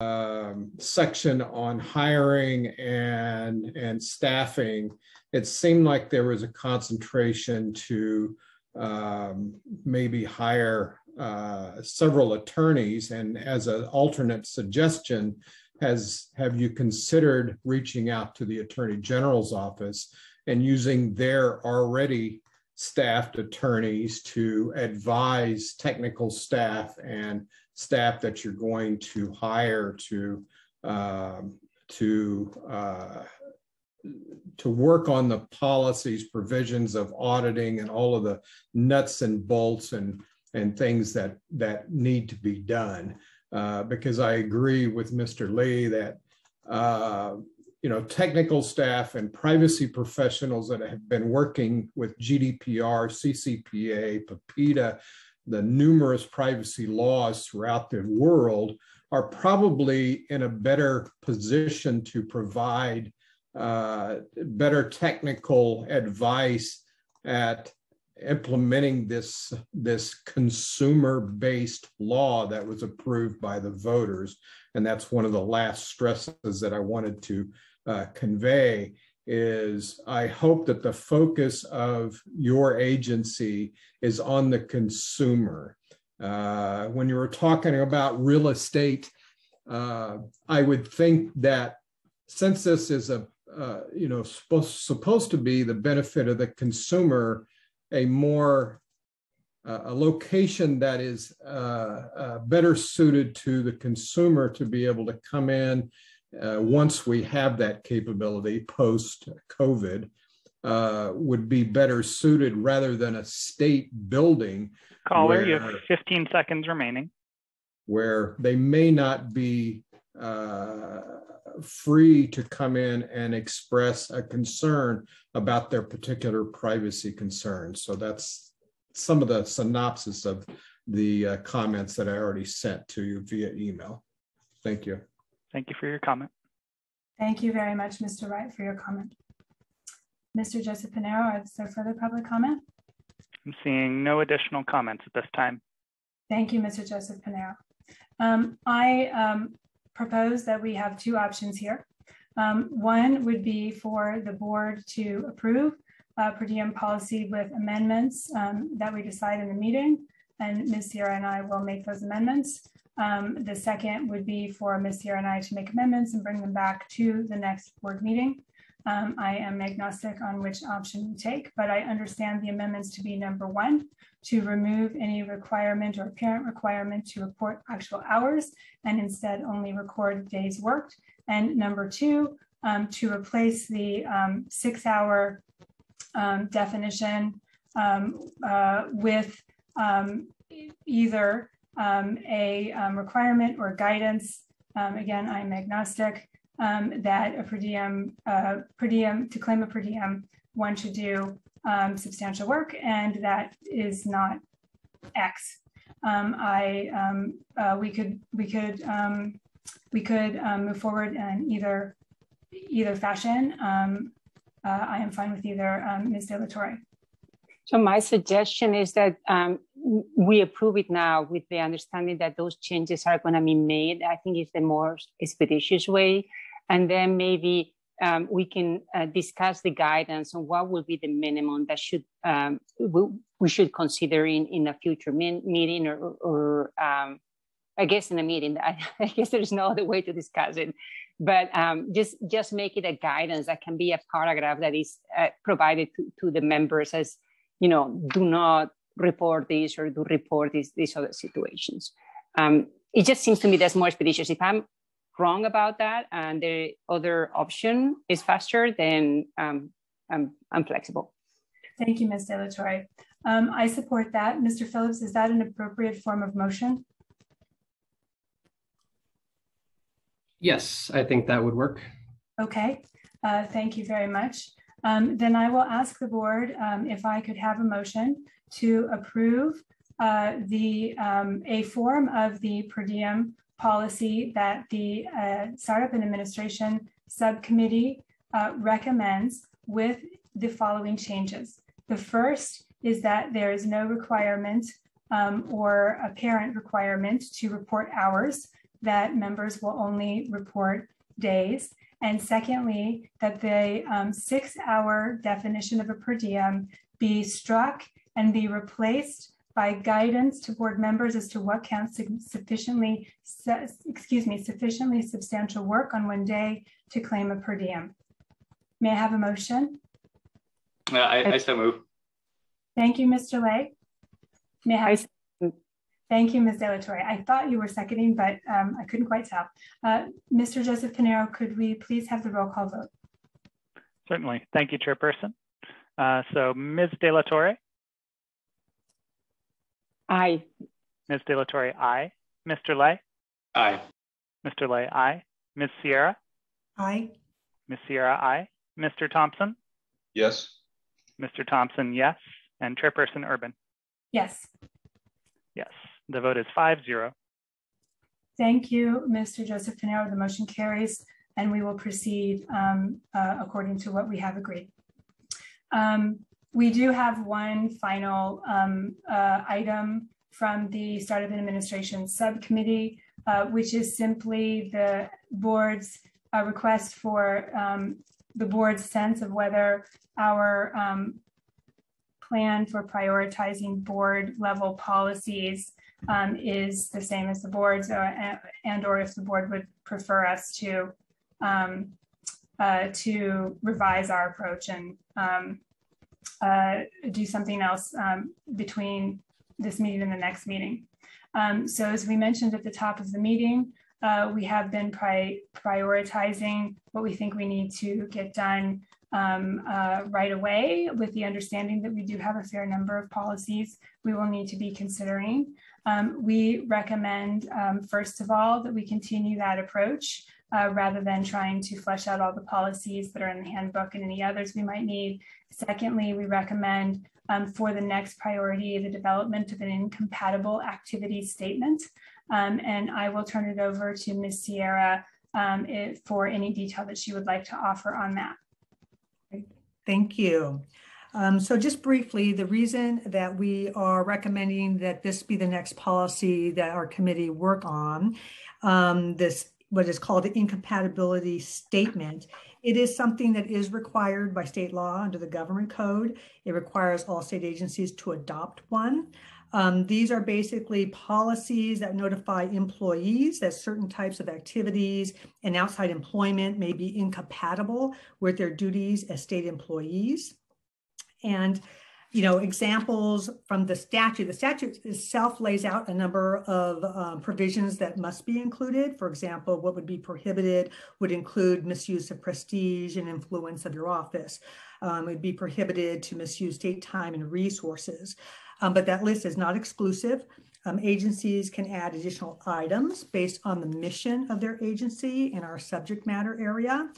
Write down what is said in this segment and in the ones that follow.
um, section on hiring and and staffing, it seemed like there was a concentration to um, maybe hire uh, several attorneys. And as an alternate suggestion, has have you considered reaching out to the Attorney General's office and using their already staffed attorneys to advise technical staff and staff that you're going to hire to um, to uh, to work on the policies, provisions of auditing, and all of the nuts and bolts and and things that that need to be done. Uh, because I agree with Mr. Le that uh, you know technical staff and privacy professionals that have been working with GDPR, CCPA, PIPEDA, the numerous privacy laws throughout the world are probably in a better position to provide uh, better technical advice at implementing this this consumer based law that was approved by the voters. And that's one of the last stresses that i wanted to uh, convey is I hope that the focus of your agency is on the consumer. Uh, when you were talking about real estate, uh, I would think that since this is a uh, you know supposed supposed to be the benefit of the consumer, a more a location that is uh, uh, better suited to the consumer to be able to come in uh, once we have that capability post COVID, uh, would be better suited rather than a state building. Caller, where, you have 15 seconds remaining. Where they may not be uh, free to come in and express a concern about their particular privacy concerns. So that's some of the synopsis of the uh, comments that I already sent to you via email. Thank you. Thank you for your comment. Thank you very much, Mr. Wright, for your comment. Mr. Joseph Pinero, is there further public comment? I'm seeing no additional comments at this time. Thank you, Mr. Joseph Pinero. Um, I um, propose that we have two options here. Um, one would be for the board to approve uh, per diem policy with amendments um, that we decide in the meeting, and Ms. Sierra and I will make those amendments. Um, the second would be for Ms. Sierra and I to make amendments and bring them back to the next board meeting. Um, I am agnostic on which option we take, but I understand the amendments to be number one, to remove any requirement or apparent requirement to report actual hours and instead only record days worked. And number two, um, to replace the um, six hour um, definition um, uh, with either um, a um, requirement or guidance, um, again, I'm agnostic, um, that a per diem, uh, per diem, to claim a per diem, one should do um, substantial work and that is not X. I, uh, we could, we could, we could move forward in either, either fashion. Uh, I am fine with either Ms. De La Torre. So my suggestion is that um, we approve it now with the understanding that those changes are going to be made. I think it's the more expeditious way. And then maybe um, we can uh, discuss the guidance on what will be the minimum that should um, we, we, should consider in, in a future min- meeting or, or um, I guess in a meeting. I, I, guess there's no other way to discuss it, but um, just just make it a guidance that can be a paragraph that is uh, provided to, to the members as you know, do not report this or do report these, these other situations. Um, it just seems to me that's more expeditious. If I'm wrong about that and the other option is faster, then um, I'm, I'm flexible. Thank you, Ms. De La Torre. Um, I support that. Mr. Phillips, is that an appropriate form of motion? Yes, I think that would work. Okay, uh, thank you very much. Um, then I will ask the board um, if I could have a motion to approve uh, the um, a form of the per diem policy that the uh, Startup and Administration Subcommittee uh, recommends with the following changes. The first is that there is no requirement um, or apparent requirement to report hours that members will only report days. And secondly, that the um, six hour definition of a per diem be struck and be replaced by guidance to board members as to what counts sufficiently, excuse me, sufficiently substantial work on one day to claim a per diem. May I have a motion? Uh, I, I so move. Thank you, Mr. Le. May I have Thank you, Ms. De La Torre. I thought you were seconding, but um, I couldn't quite tell. Uh, Mr. Joseph Pinero, could we please have the roll call vote? Certainly. Thank you, Chairperson. Uh, so Ms. De La Torre? Aye. Ms. De La Torre, aye. Mr. Le? Aye. Mr. Le, aye. Ms. Sierra? Aye. Ms. Sierra, aye. Mr. Thompson? Yes. Mr. Thompson, yes. And Chairperson Urban? Yes. Yes. The vote is 5-0. Thank you, Mr. Joseph Pinero. The motion carries, and we will proceed um, uh, according to what we have agreed. Um, we do have one final um, uh, item from the Startup Administration Subcommittee, uh, which is simply the board's uh, request for um, the board's sense of whether our um, plan for prioritizing board level policies um, is the same as the board's uh, and or if the board would prefer us to um, uh, to revise our approach and um, uh, do something else um, between this meeting and the next meeting. Um, so as we mentioned at the top of the meeting, uh, we have been pri prioritizing what we think we need to get done um, uh, right away with the understanding that we do have a fair number of policies we will need to be considering. Um, we recommend, um, first of all, that we continue that approach uh, rather than trying to flesh out all the policies that are in the handbook and any others we might need. Secondly, we recommend um, for the next priority the development of an incompatible activity statement. Um, and I will turn it over to Ms. Sierra um, if, for any detail that she would like to offer on that. Thank you. Um, so just briefly, the reason that we are recommending that this be the next policy that our committee work on, um, this what is called the incompatibility statement. It is something that is required by state law under the government code. It requires all state agencies to adopt one. Um, these are basically policies that notify employees that certain types of activities and outside employment may be incompatible with their duties as state employees. And you know, examples from the statute. The statute itself lays out a number of um, provisions that must be included. For example, what would be prohibited would include misuse of prestige and influence of your office. Um, it would be prohibited to misuse state time and resources. Um, but that list is not exclusive. Um, agencies can add additional items based on the mission of their agency in our subject matter area.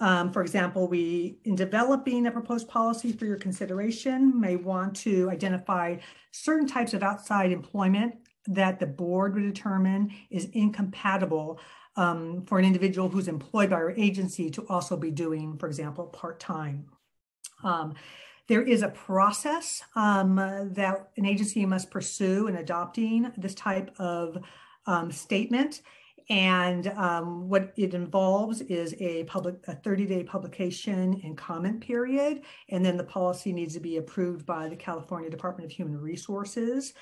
Um, for example, we, in developing a proposed policy for your consideration, may want to identify certain types of outside employment that the board would determine is incompatible um, for an individual who's employed by our agency to also be doing, for example, part-time. Um, there is a process um, that an agency must pursue in adopting this type of um, statement. And um, what it involves is a public, a 30-day publication and comment period. And then the policy needs to be approved by the California Department of Human Resources.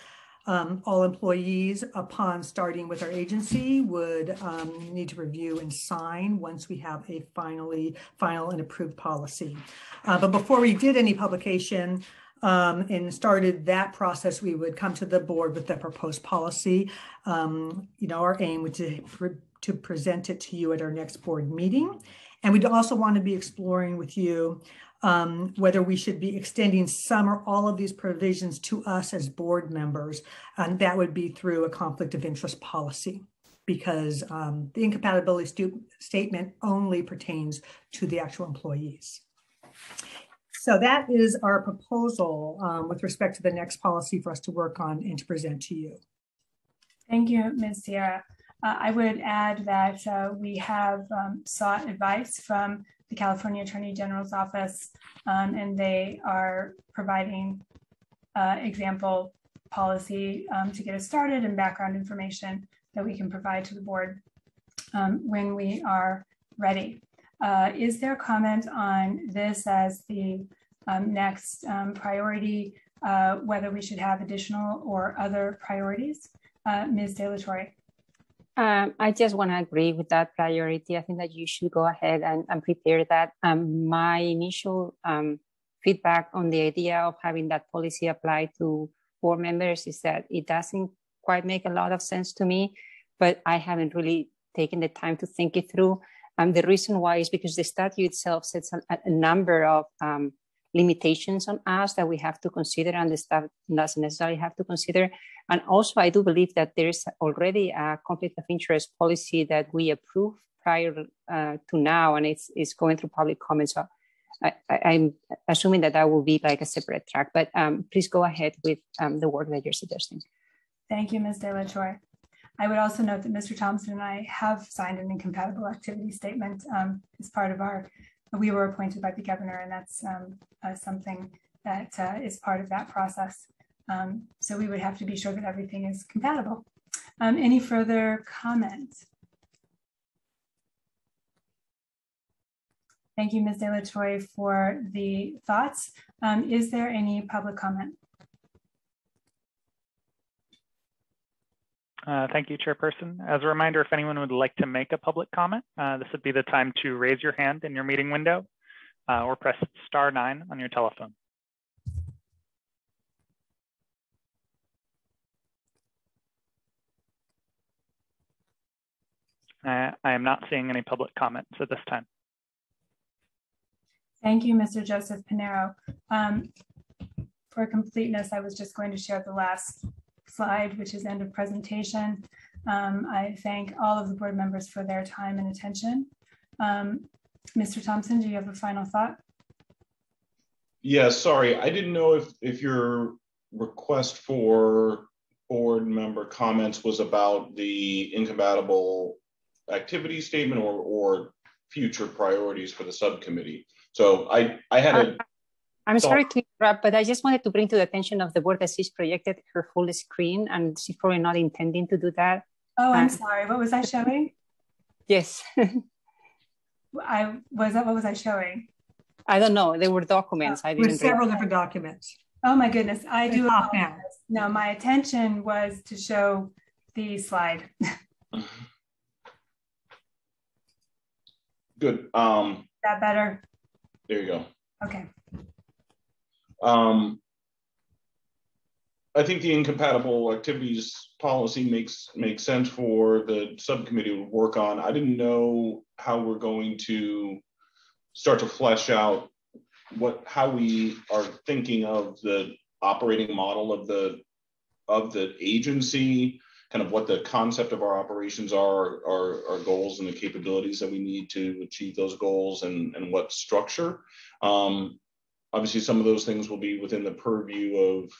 Um, all employees upon starting with our agency would um, need to review and sign once we have a finally final and approved policy. Uh, but before we did any publication um, and started that process, we would come to the board with the proposed policy. Um, you know, our aim would to, to present it to you at our next board meeting. And we'd also want to be exploring with you um, whether we should be extending some or all of these provisions to us as board members. And that would be through a conflict of interest policy because um, the incompatibility statement only pertains to the actual employees. So that is our proposal um, with respect to the next policy for us to work on and to present to you. Thank you, Ms. Sierra. Uh, I would add that uh, we have um, sought advice from the California Attorney General's office, um, and they are providing uh, example policy um, to get us started and background information that we can provide to the board um, when we are ready. Uh, is there comment on this as the um, next um, priority, uh, whether we should have additional or other priorities? Uh, Ms. De La Torre. Um, I just want to agree with that priority. I think that you should go ahead and, and prepare that. Um, my initial um, feedback on the idea of having that policy apply to board members is that it doesn't quite make a lot of sense to me, but I haven't really taken the time to think it through. Um, the reason why is because the statute itself sets a, a number of um, limitations on us that we have to consider and the staff doesn't necessarily have to consider. And also, I do believe that there is already a conflict of interest policy that we approved prior uh, to now, and it's, it's going through public comment. So I, am assuming that that will be like a separate track, but um, please go ahead with um, the work that you're suggesting. Thank you, Ms. De La Torre. I would also note that Mr. Thompson and I have signed an incompatible activity statement um, as part of our, we were appointed by the governor and that's um, uh, something that uh, is part of that process. Um, so we would have to be sure that everything is compatible. Um, any further comments? Thank you, Ms. De La Torre, for the thoughts. Um, is there any public comment? Uh, thank you, Chairperson. As a reminder, if anyone would like to make a public comment, uh, this would be the time to raise your hand in your meeting window uh, or press star nine on your telephone. I am not seeing any public comments at this time. Thank you, Mr. Joseph Pinero. Um, for completeness, I was just going to share the last slide, which is end of presentation. Um, I thank all of the board members for their time and attention. Um, Mr. Thompson, do you have a final thought? Yeah, sorry, I didn't know if, if your request for board member comments was about the incompatible activity statement or, or future priorities for the subcommittee. So I, I had a. I'm sorry to interrupt, but I just wanted to bring to the attention of the board that she's projected her full screen and she's probably not intending to do that. Oh, I'm uh, sorry. What was I showing? Yes. I was that what was I showing? I don't know. There were documents. Uh, I didn't. With several different documents. Oh my goodness. I do. No, my attention was to show the slide. Good. Um, that better? There you go. Okay. Um, I think the incompatible activities policy makes makes sense for the subcommittee to work on. I didn't know how we're going to start to flesh out what how we are thinking of the operating model of the of the agency kind of what the concept of our operations are, our, our goals and the capabilities that we need to achieve those goals and, and what structure. Um, obviously, some of those things will be within the purview of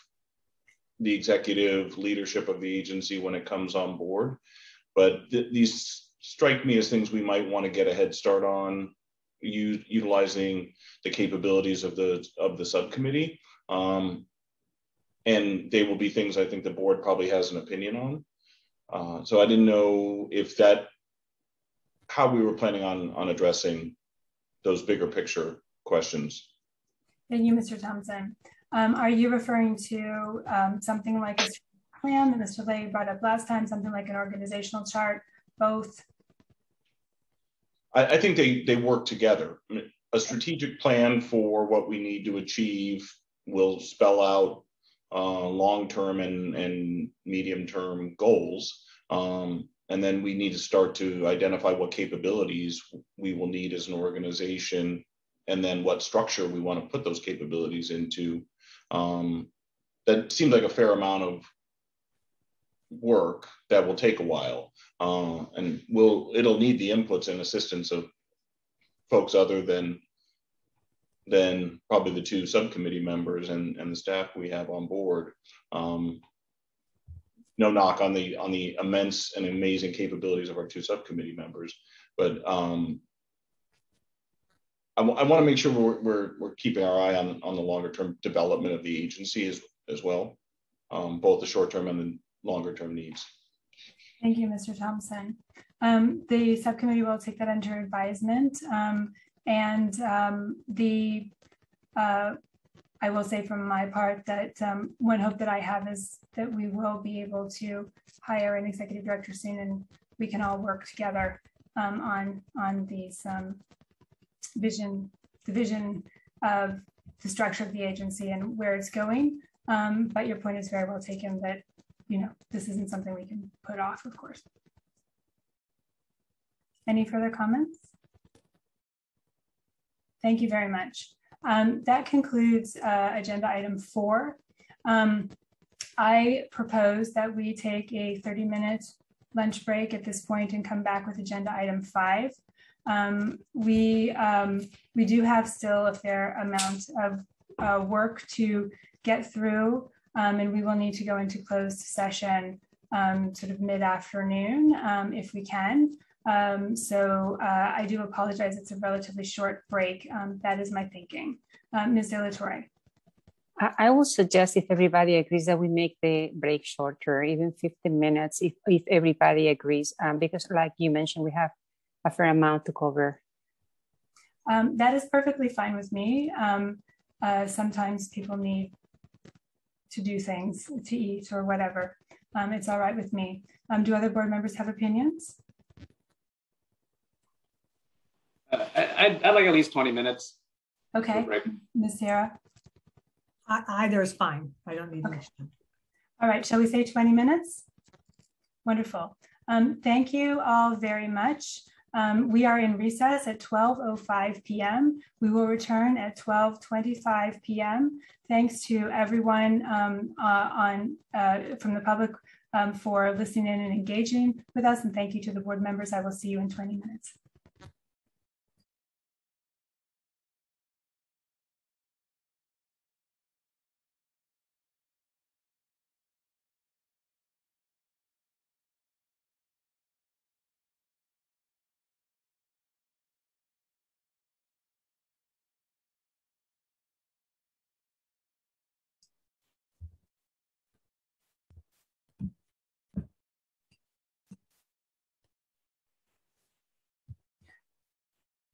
the executive leadership of the agency when it comes on board. But th these strike me as things we might want to get a head start on utilizing the capabilities of the of the subcommittee um, and they will be things I think the board probably has an opinion on. Uh, so I didn't know if that, how we were planning on, on addressing those bigger picture questions. Thank you, Mr. Thompson. Um, are you referring to um, something like a plan that Mr. Le brought up last time, something like an organizational chart, both? I, I think they, they work together. A strategic plan for what we need to achieve will spell out uh, long-term and, and medium-term goals. Um, and then we need to start to identify what capabilities we will need as an organization and then what structure we want to put those capabilities into. Um, that seems like a fair amount of work that will take a while. Uh, and will it'll need the inputs and assistance of folks other than than probably the two subcommittee members and, and the staff we have on board. Um, no knock on the on the immense and amazing capabilities of our two subcommittee members, but um, I, I want to make sure we're, we're, we're keeping our eye on, on the longer term development of the agency as, as well, um, both the short term and the longer term needs. Thank you, Mr. Thompson. Um, the subcommittee will take that under advisement. Um, and um, the uh, I will say from my part that um, one hope that I have is that we will be able to hire an executive director soon and we can all work together um, on on these um, vision, the vision of the structure of the agency and where it's going. Um, but your point is very well taken that, you know, this isn't something we can put off, of course. Any further comments? Thank you very much. Um, that concludes uh, agenda item four. Um, I propose that we take a 30 minute lunch break at this point and come back with agenda item five. Um, we, um, we do have still a fair amount of uh, work to get through um, and we will need to go into closed session um, sort of mid-afternoon if we can. Um, so uh, I do apologize. It's a relatively short break. Um, that is my thinking. Uh, Ms. De La Torre. I would suggest if everybody agrees that we make the break shorter, even 15 minutes, if, if everybody agrees, um, because like you mentioned, we have a fair amount to cover. Um, that is perfectly fine with me. Um, uh, sometimes people need to do things, to eat or whatever. Um, it's all right with me. do other board members have opinions? Uh, I, would like at least 20 minutes. Okay. Right. Ms. Sierra? Either is fine. I don't need okay. much. All right. Shall we say 20 minutes? Wonderful. Um, thank you all very much. Um, we are in recess at 12.05 p.m. We will return at 12.25 p.m. Thanks to everyone um, uh, on uh, from the public um, for listening in and engaging with us. And thank you to the board members. I will see you in 20 minutes.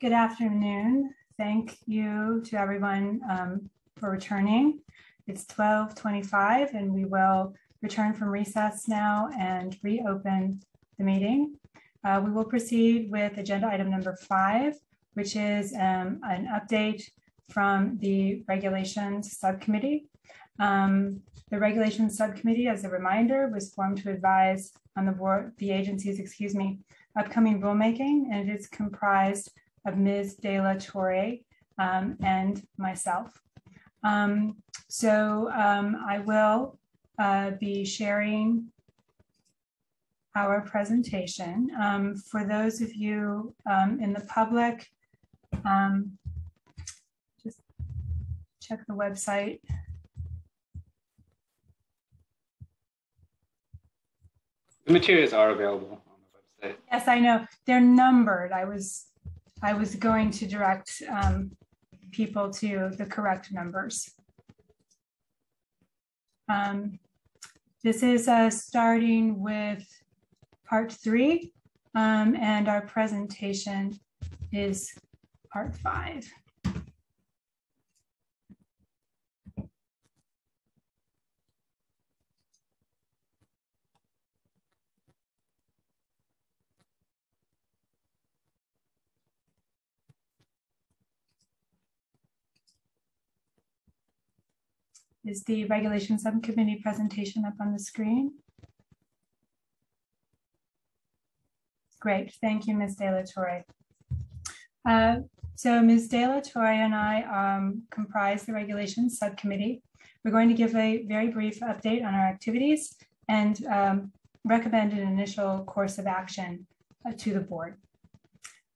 Good afternoon. Thank you to everyone um, for returning. It's 1225 and we will return from recess now and reopen the meeting. Uh, we will proceed with agenda item number five, which is um, an update from the regulations subcommittee. Um, the regulations subcommittee, as a reminder, was formed to advise on the board, the agency's, excuse me, upcoming rulemaking, and it is comprised of Ms. De La Torre um, and myself. Um, so um, I will uh, be sharing our presentation. Um, for those of you um, in the public, um, just check the website. The materials are available on the website. Yes, I know. They're numbered. I was I was going to direct um, people to the correct numbers. Um, this is uh, starting with part three, um, and our presentation is part five. Is the regulation subcommittee presentation up on the screen? Great, thank you, Ms. De La Torre. Uh, so Ms. De La Torre and I um, comprise the regulations subcommittee. We're going to give a very brief update on our activities and um, recommend an initial course of action uh, to the board.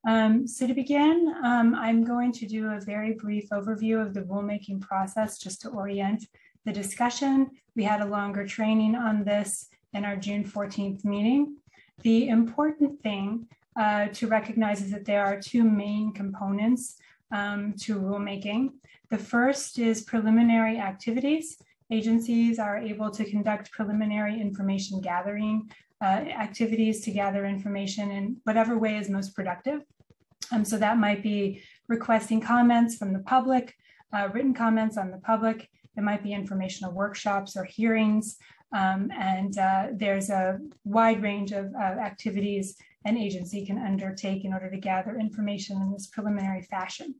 Um, so to begin, um, I'm going to do a very brief overview of the rulemaking process just to orient the discussion. We had a longer training on this in our June 14th meeting. The important thing uh, to recognize is that there are two main components um, to rulemaking. The first is preliminary activities. Agencies are able to conduct preliminary information gathering uh, activities to gather information in whatever way is most productive. Um, so that might be requesting comments from the public, uh, written comments on the public. It might be informational workshops or hearings. Um, and uh, there's a wide range of uh, activities an agency can undertake in order to gather information in this preliminary fashion.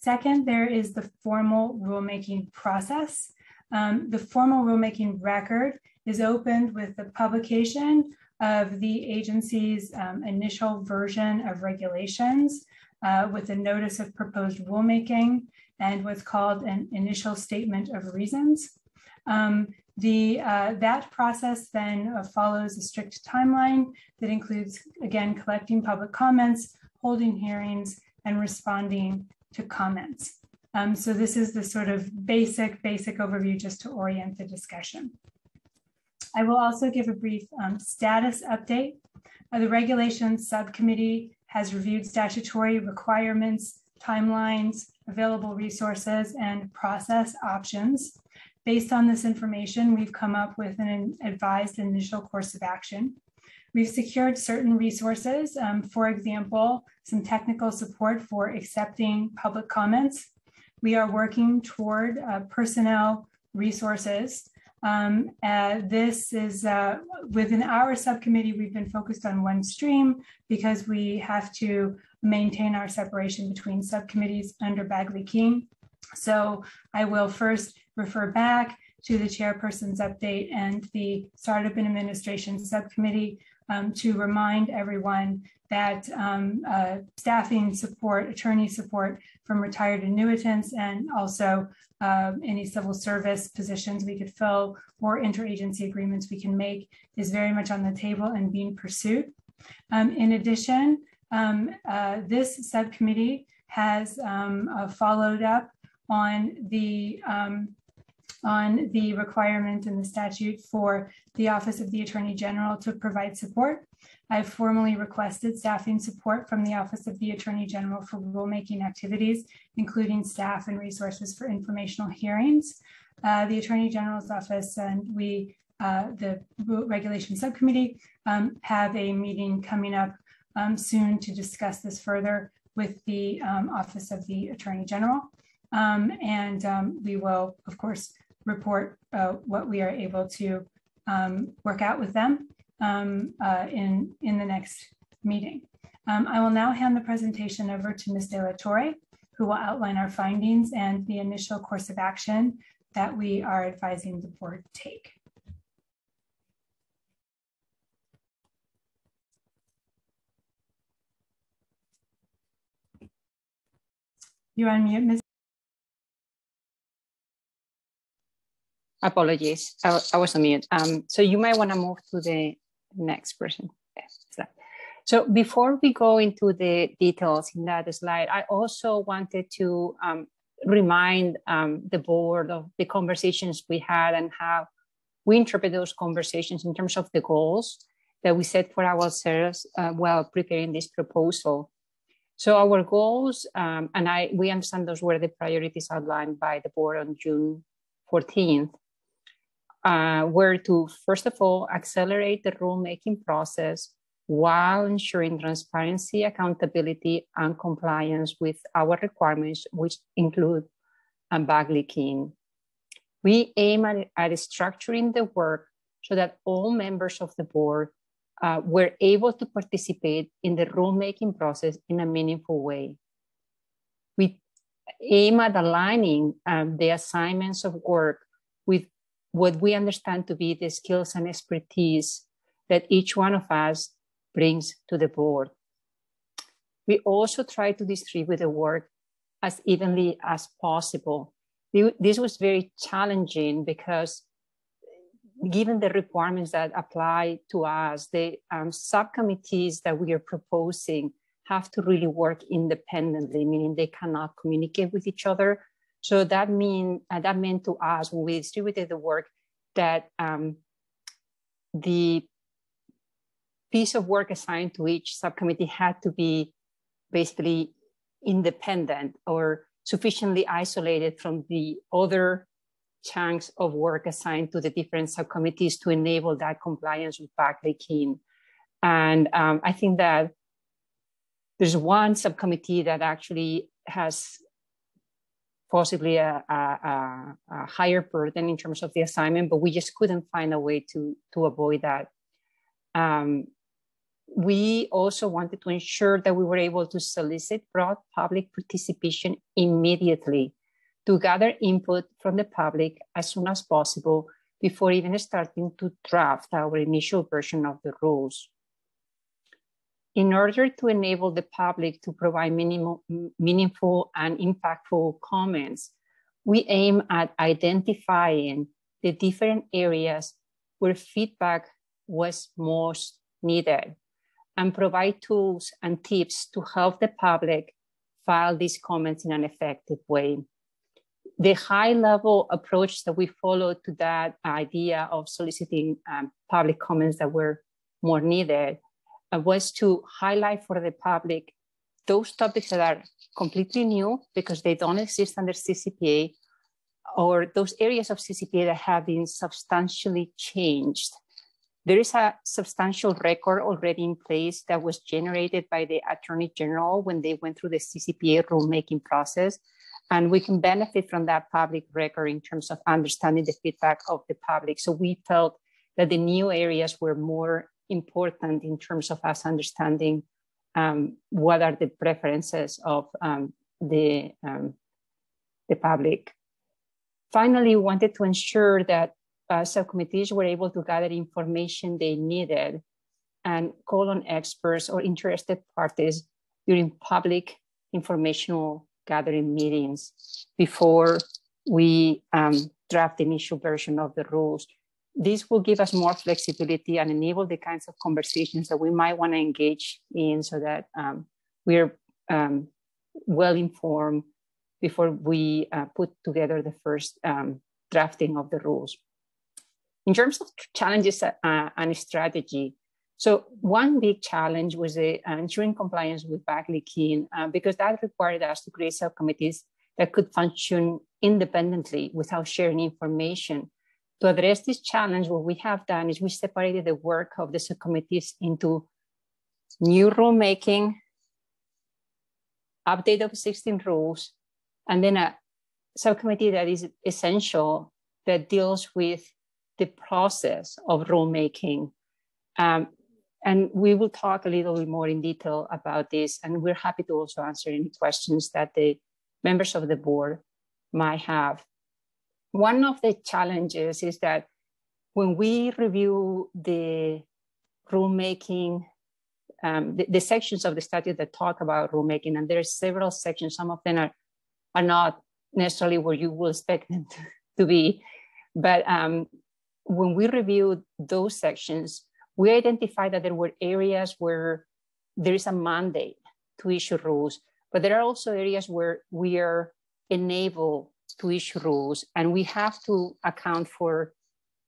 Second, there is the formal rulemaking process. Um, the formal rulemaking record is opened with the publication of the agency's um, initial version of regulations uh, with a notice of proposed rulemaking and what's called an initial statement of reasons. Um, the, uh, that process then uh, follows a strict timeline that includes, again, collecting public comments, holding hearings, and responding to comments. Um, so this is the sort of basic, basic overview just to orient the discussion. I will also give a brief um, status update. Uh, the regulations subcommittee has reviewed statutory requirements, timelines, available resources, and process options. Based on this information, we've come up with an advised initial course of action. We've secured certain resources, um, for example, some technical support for accepting public comments. We are working toward uh, personnel resources. Um, uh, this is uh, within our subcommittee, we've been focused on one stream because we have to maintain our separation between subcommittees under Bagley-Keene. So I will first refer back to the chairperson's update and the Startup and Administration Subcommittee um, to remind everyone that um, uh, staffing support, attorney support from retired annuitants, and also uh, any civil service positions we could fill or interagency agreements we can make is very much on the table and being pursued. Um, in addition, um, uh, this subcommittee has um, uh, followed up on the um, on the requirement in the statute for the Office of the Attorney General to provide support. I've formally requested staffing support from the Office of the Attorney General for rulemaking activities, including staff and resources for informational hearings. Uh, the Attorney General's office and we, uh, the Regulation Subcommittee, um, have a meeting coming up um, soon to discuss this further with the um, Office of the Attorney General. Um, and um, we will, of course, report uh, what we are able to um, work out with them um, uh, in, in the next meeting. Um, I will now hand the presentation over to Ms. De La Torre, who will outline our findings and the initial course of action that we are advising the board take. You're on mute, Ms. Apologies, I, I was on mute. Um, so you might want to move to the next person. So before we go into the details in that slide, I also wanted to um, remind um, the board of the conversations we had and how we interpret those conversations in terms of the goals that we set for ourselves uh, while preparing this proposal. So our goals, um, and I, we understand those were the priorities outlined by the board on June 14th uh, were to, first of all, accelerate the rulemaking process while ensuring transparency, accountability, and compliance with our requirements, which include a Bagley-Keene. We aim at, at, structuring the work so that all members of the board uh, were able to participate in the rulemaking process in a meaningful way. We aim at aligning um, the assignments of work what we understand to be the skills and expertise that each one of us brings to the board. We also try to distribute the work as evenly as possible. This was very challenging because given the requirements that apply to us, the um, subcommittees that we are proposing have to really work independently, meaning they cannot communicate with each other so that mean uh, that meant to us when we distributed the work that um, the piece of work assigned to each subcommittee had to be basically independent or sufficiently isolated from the other chunks of work assigned to the different subcommittees to enable that compliance with Bagley-Keene. And um, I think that there's one subcommittee that actually has possibly a, a, a, higher burden in terms of the assignment, but we just couldn't find a way to, to avoid that. Um, we also wanted to ensure that we were able to solicit broad public participation immediately to gather input from the public as soon as possible before even starting to draft our initial version of the rules. In order to enable the public to provide minimal, meaningful and impactful comments, we aim at identifying the different areas where feedback was most needed and provide tools and tips to help the public file these comments in an effective way. The high level approach that we followed to that idea of soliciting um, public comments that were more needed was to highlight for the public those topics that are completely new because they don't exist under CCPA or those areas of CCPA that have been substantially changed there is a substantial record already in place that was generated by the Attorney General when they went through the CCPA rulemaking process. And we can benefit from that public record in terms of understanding the feedback of the public. So we felt that the new areas were more important in terms of us understanding um, what are the preferences of um, the, um, the public. Finally, we wanted to ensure that uh, subcommittees were able to gather information they needed and call on experts or interested parties during public informational gathering meetings before we um, draft the initial version of the rules. This will give us more flexibility and enable the kinds of conversations that we might want to engage in so that um, we're um, well informed before we uh, put together the first um, drafting of the rules. In terms of challenges uh, and strategy, so one big challenge was uh, ensuring compliance with Bagley-Keene uh, because that required us to create subcommittees that could function independently without sharing information. To address this challenge, what we have done is we separated the work of the subcommittees into new rulemaking, update of existing rules, and then a subcommittee that is essential that deals with the process of rulemaking. Um, and we will talk a little bit more in detail about this. And we're happy to also answer any questions that the members of the board might have. One of the challenges is that when we review the rulemaking, um, the, the, sections of the statute that talk about rulemaking, and there are several sections, some of them are, are not necessarily where you will expect them to, to be, but um, when we reviewed those sections, we identified that there were areas where there is a mandate to issue rules, but there are also areas where we are enabled to issue rules, and we have to account for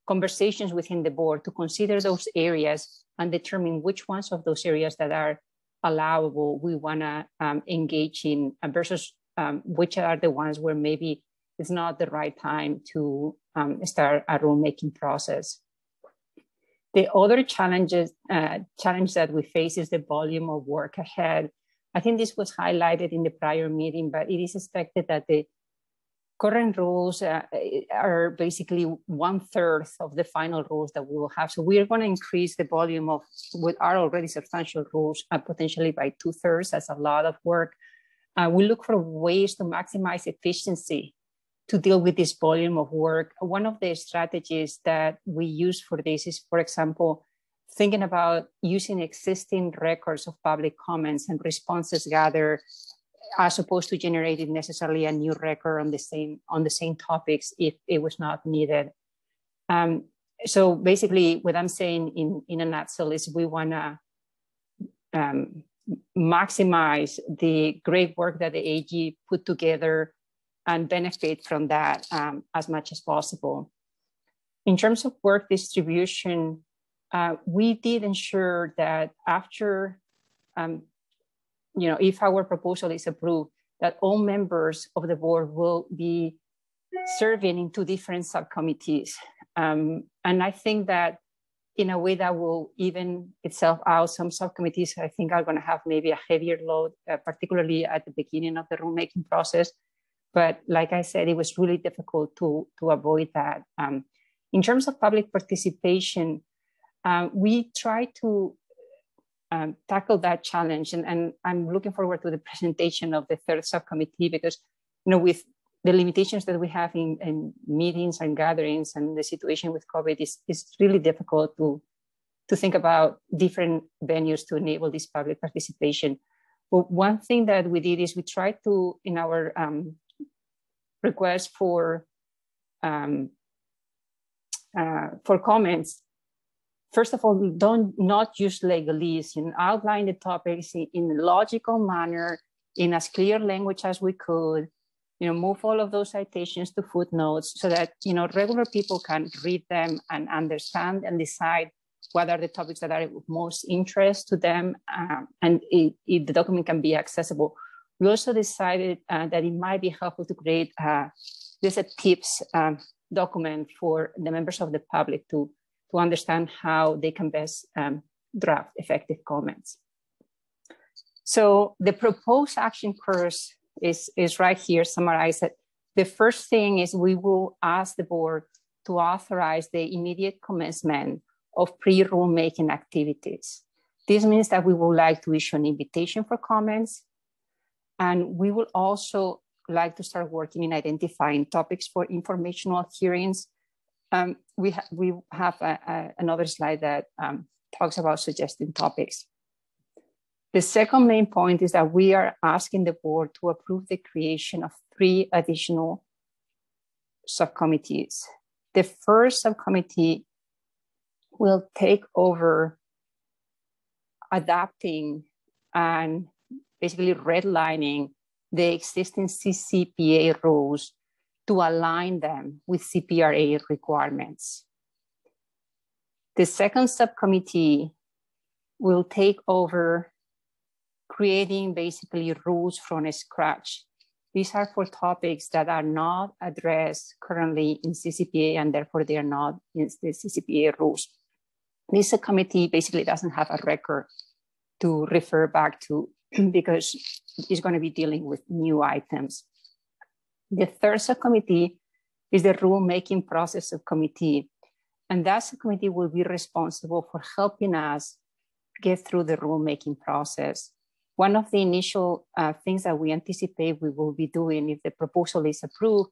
conversations within the board to consider those areas and determine which ones of those areas that are allowable we want to um, engage in versus um, which are the ones where maybe it's not the right time to um, start a rulemaking process. The other challenges, uh, challenge that we face is the volume of work ahead. I think this was highlighted in the prior meeting, but it is expected that the current rules uh, are basically one third of the final rules that we will have. So we are going to increase the volume of what are already substantial rules uh, potentially by two thirds. That's a lot of work. Uh, we look for ways to maximize efficiency to deal with this volume of work. One of the strategies that we use for this is, for example, thinking about using existing records of public comments and responses gathered as opposed to generating necessarily a new record on the same on the same topics if it was not needed. Um, so basically, what I'm saying in in a nutshell is we want to um, maximize the great work that the AG put together and benefit from that um, as much as possible. In terms of work distribution, uh, we did ensure that after, um, you know, if our proposal is approved, that all members of the board will be serving in two different subcommittees. Um, and I think that in a way that will even itself out, some subcommittees I think are going to have maybe a heavier load, uh, particularly at the beginning of the rulemaking process. But like I said, it was really difficult to, to avoid that. Um, in terms of public participation, uh, we try to um, tackle that challenge. And, and I'm looking forward to the presentation of the third subcommittee because, you know, with the limitations that we have in, in meetings and gatherings and the situation with COVID is, is really difficult to, to think about different venues to enable this public participation. But one thing that we did is we tried to, in our um, request for um, uh, for comments, first of all, don't not use legalese and outline the topics in, in a logical manner, in as clear language as we could, you know, move all of those citations to footnotes so that, you know, regular people can read them and understand and decide what are the topics that are of most interest to them um, and if, if, the document can be accessible. We also decided uh, that it might be helpful to create uh, this a tips um, document for the members of the public to, to understand how they can best um, draft effective comments. So the proposed action course is, is right here summarized. The first thing is we will ask the board to authorize the immediate commencement of pre-rulemaking activities. This means that we would like to issue an invitation for comments, and we will also like to start working in identifying topics for informational hearings. Um, we, ha we have a, a, another slide that um, talks about suggesting topics. The second main point is that we are asking the board to approve the creation of three additional subcommittees. The first subcommittee will take over adapting and basically redlining the existing CCPA rules to align them with CPRA requirements. The second subcommittee will take over creating basically rules from scratch. These are for topics that are not addressed currently in CCPA and therefore they are not in the CCPA rules. This committee basically doesn't have a record to refer back to because it's going to be dealing with new items. The third subcommittee is the rulemaking process subcommittee. And that subcommittee will be responsible for helping us get through the rulemaking process. One of the initial uh, things that we anticipate we will be doing if the proposal is approved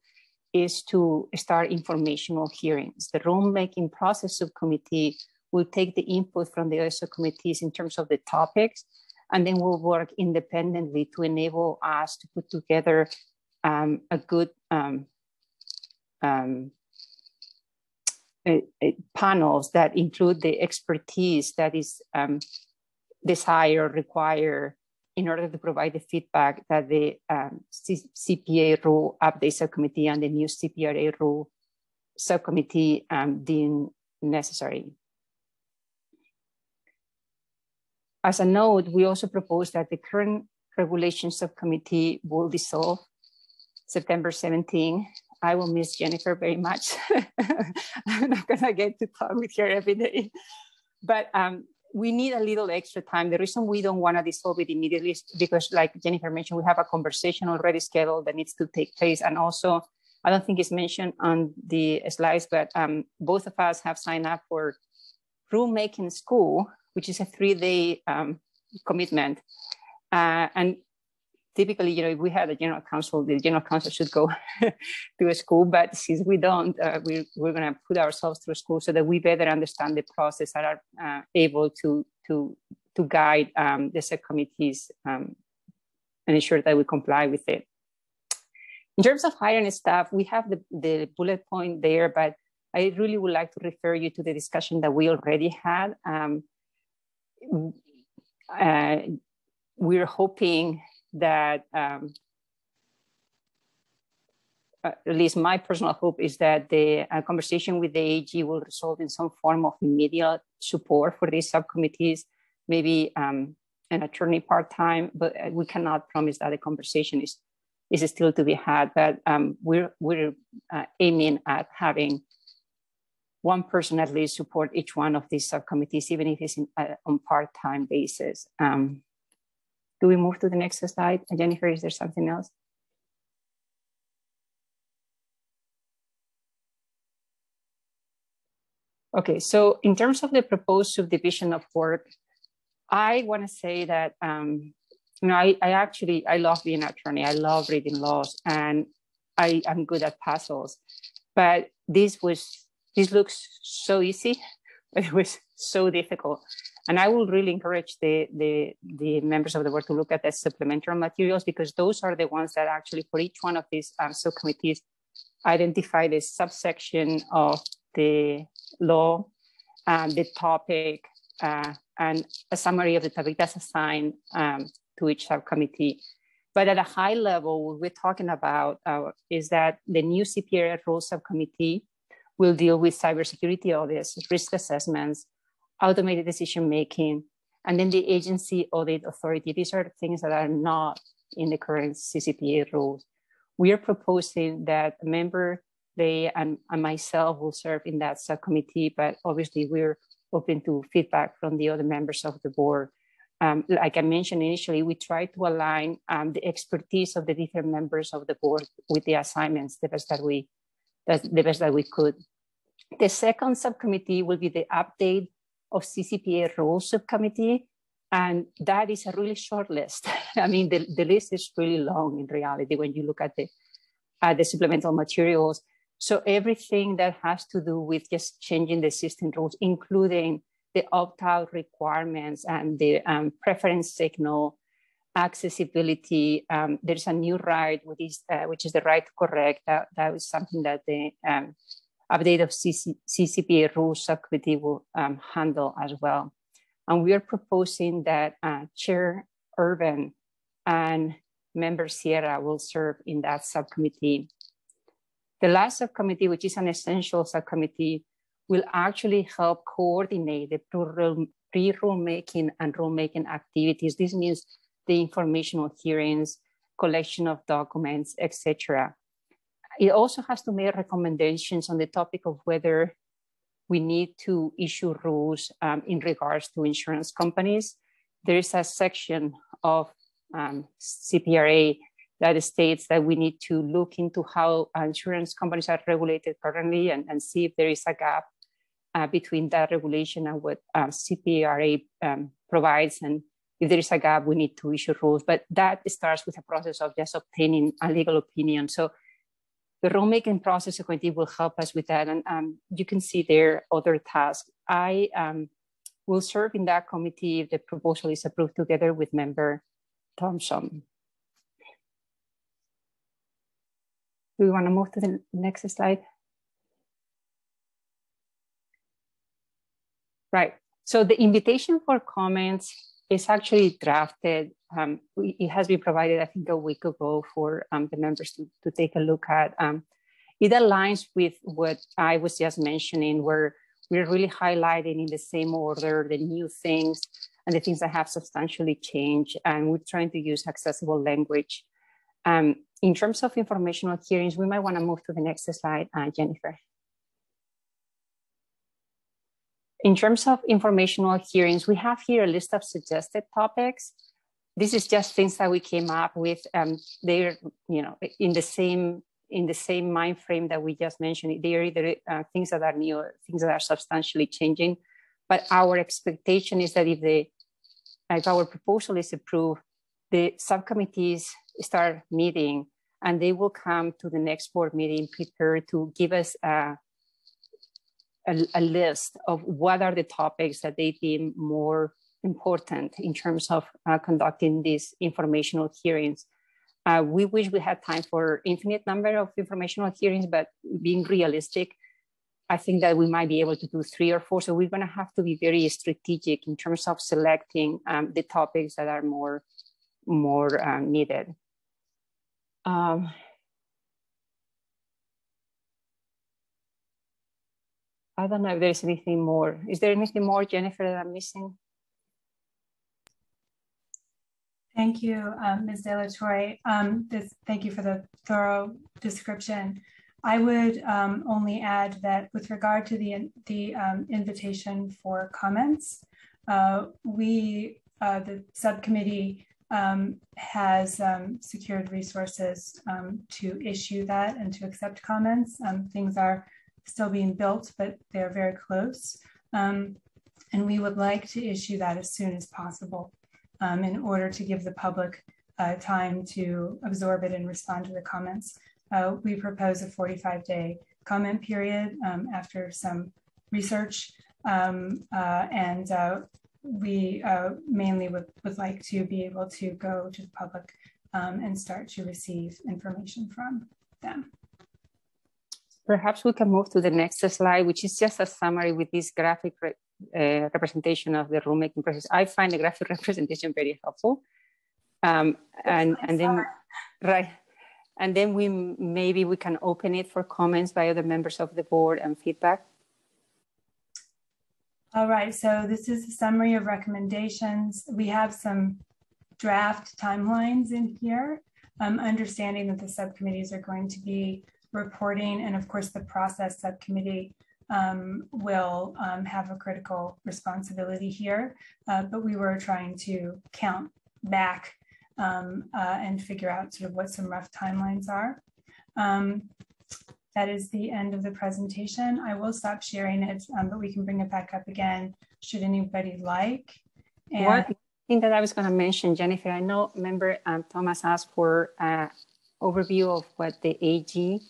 is to start informational hearings. The rulemaking process subcommittee will take the input from the other subcommittees in terms of the topics, and then we'll work independently to enable us to put together um, a good um, um, panels that include the expertise that is um, desired, required in order to provide the feedback that the um, CCPA rule update subcommittee and the new CPRA rule subcommittee um, deem necessary. As a note, we also propose that the current regulation subcommittee will dissolve September 17. I will miss Jennifer very much. I'm not gonna get to talk with her every day. But um, we need a little extra time. The reason we don't want to dissolve it immediately is because, like Jennifer mentioned, we have a conversation already scheduled that needs to take place. And also, I don't think it's mentioned on the slides, but um, both of us have signed up for rulemaking school, which is a three-day um, commitment. Uh, and typically, you know, if we had a general counsel, the general counsel should go to a school. But since we don't, uh, we, we're going to put ourselves through school so that we better understand the process and are uh, able to to to guide um, the subcommittees um, and ensure that we comply with it. In terms of hiring staff, we have the, the bullet point there, but I really would like to refer you to the discussion that we already had. Um, uh, we're hoping that um, uh, at least my personal hope is that the uh, conversation with the AG will result in some form of immediate support for these subcommittees, maybe um, an attorney part-time, but uh, we cannot promise that the conversation is is still to be had, but um, we're, we're uh, aiming at having one person at least support each one of these subcommittees, even if it's in, uh, on part-time basis. Um, do we move to the next slide? Jennifer, is there something else? Okay, so in terms of the proposed subdivision of work, I want to say that um, you know I, I actually I love being an attorney. I love reading laws, and I am good at puzzles. But this was this looks so easy, but it was so difficult. And I will really encourage the, the, the members of the board to look at the supplementary materials because those are the ones that actually for each one of these um, subcommittees identify the subsection of the law, um, the topic, uh, and a summary of the topic that's assigned um, to each subcommittee. But at a high level, what we're talking about uh, is that the new CPRA rules subcommittee will deal with cybersecurity audits, risk assessments, automated decision making, and then the agency audit authority. These are things that are not in the current CCPA rules. We are proposing that a member they and, and myself will serve in that subcommittee, but obviously we're open to feedback from the other members of the board. Um, like I mentioned initially, we try to align um, the expertise of the different members of the board with the assignments the best that we the best that we could. The second subcommittee will be the update of CCPA rules subcommittee. And that is a really short list. I mean, the, the list is really long in reality when you look at the, at the supplemental materials. So everything that has to do with just changing the system rules, including the opt-out requirements and the um, preference signal, accessibility. Um, there's a new right, which is, uh, which is the right to correct. That, that was something that the um, update of CC, CCPA rules subcommittee will um, handle as well. And we are proposing that uh, Chair Urban and Member Sierra will serve in that subcommittee. The last subcommittee, which is an essential subcommittee, will actually help coordinate the pre-rulemaking and rulemaking activities. This means the informational hearings, collection of documents, etc. It also has to make recommendations on the topic of whether we need to issue rules um, in regards to insurance companies. There is a section of um, CPRA that states that we need to look into how insurance companies are regulated currently and, and see if there is a gap uh, between that regulation and what uh, CPRA um, provides. And if there is a gap, we need to issue rules. But that starts with a process of just obtaining a legal opinion. So the rulemaking process committee will help us with that. And um, you can see there other tasks. I um, will serve in that committee if the proposal is approved together with member Thompson. Do we want to move to the next slide? Right. So the invitation for comments is actually drafted um, it has been provided, I think, a week ago for um, the members to, to take a look at. Um, it aligns with what I was just mentioning, where we're really highlighting in the same order the new things and the things that have substantially changed. And we're trying to use accessible language. Um, in terms of informational hearings, we might want to move to the next slide, uh, Jennifer. In terms of informational hearings, we have here a list of suggested topics this is just things that we came up with. Um, they're, you know, in the same in the same mind frame that we just mentioned. They are either uh, things that are new, things that are substantially changing. But our expectation is that if the if our proposal is approved, the subcommittees start meeting and they will come to the next board meeting prepared to give us a, a, a list of what are the topics that they deem more important in terms of uh, conducting these informational hearings. Uh, we wish we had time for infinite number of informational hearings, but being realistic, I think that we might be able to do three or four. So we're going to have to be very strategic in terms of selecting um, the topics that are more, more um, needed. Um, I don't know if there's anything more. Is there anything more, Jennifer, that I'm missing? Thank you, um, Ms. De La Torre. Um, this, thank you for the thorough description. I would um, only add that with regard to the, the um, invitation for comments, uh, we, uh, the subcommittee um, has um, secured resources to issue that and to accept comments. Things are still being built, but they're very close. and we would like to issue that as soon as possible in order to give the public uh, time to absorb it and respond to the comments. Uh, we propose a 45 day comment period um, after some research. Um, uh, and uh, we uh, mainly would, would like to be able to go to the public um, and start to receive information from them. Perhaps we can move to the next slide, which is just a summary with this graphic uh, representation of the rulemaking process. I find the graphic representation very helpful. Um, and, and then, right, and then we maybe we can open it for comments by other members of the board and feedback. All right, so this is a summary of recommendations. We have some draft timelines in here, um, understanding that the subcommittees are going to be reporting, and of course the process subcommittee um, will um, have a critical responsibility here, uh, but we were trying to count back um, uh, and figure out sort of what some rough timelines are. Um, that is the end of the presentation. I will stop sharing it, um, but we can bring it back up again should anybody like. And One thing that I was going to mention, Jennifer, I know member um, Thompson asked for an overview of what the AG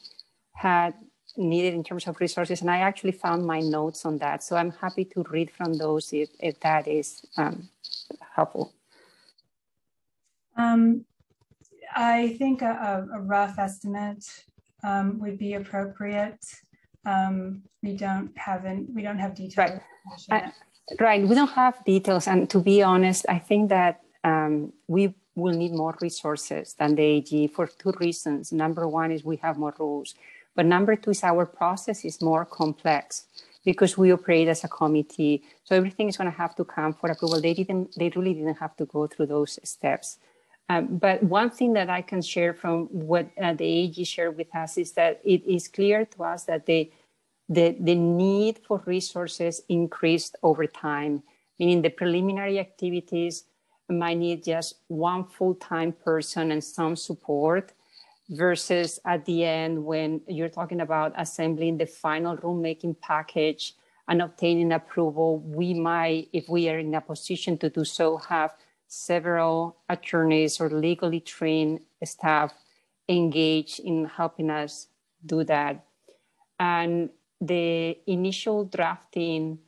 had needed in terms of resources, and I actually found my notes on that. So I'm happy to read from those if, if that is um, helpful. Um, I think a, a rough estimate um, would be appropriate. Um, we don't have an, we don't have details. Right. right. We don't have details, and to be honest, I think that um, we will need more resources than the AG for two reasons. Number one is we have more rules, but number two is our process is more complex because we operate as a committee. So everything is going to have to come for approval. They didn't. They really didn't have to go through those steps. Um, but one thing that I can share from what uh, the AG shared with us is that it is clear to us that the, the, the need for resources increased over time, meaning the preliminary activities might need just one full-time person and some support versus at the end when you're talking about assembling the final rulemaking package and obtaining approval, we might, if we are in a position to do so, have several attorneys or legally trained staff engaged in helping us do that. And the initial drafting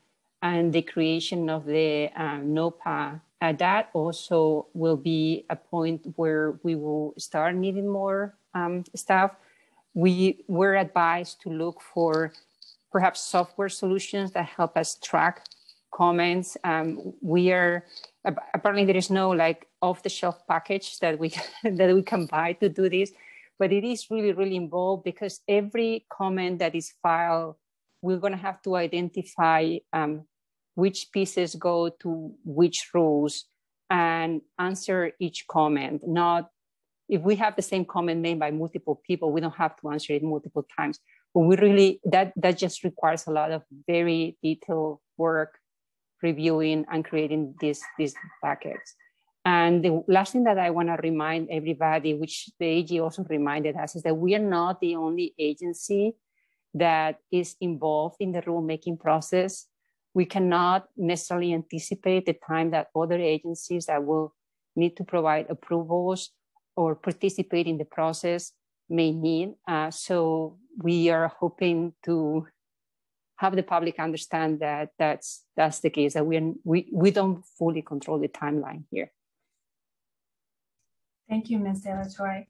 and the creation of the um, NOPA, uh, that also will be a point where we will start needing more um, staff. We were advised to look for perhaps software solutions that help us track comments. Um, we are apparently there is no like off the shelf package that we that we can buy to do this, but it is really really involved because every comment that is filed, we're going to have to identify um, which pieces go to which rules and answer each comment. Not if we have the same comment made by multiple people, we don't have to answer it multiple times. But we really that that just requires a lot of very detailed work reviewing and creating these, these packets. And the last thing that I want to remind everybody, which the AG also reminded us, is that we are not the only agency that is involved in the rulemaking process. We cannot necessarily anticipate the time that other agencies that will need to provide approvals or participate in the process may need. Uh, so we are hoping to have the public understand that that's that's the case that we we we don't fully control the timeline here. Thank you, Ms. De La.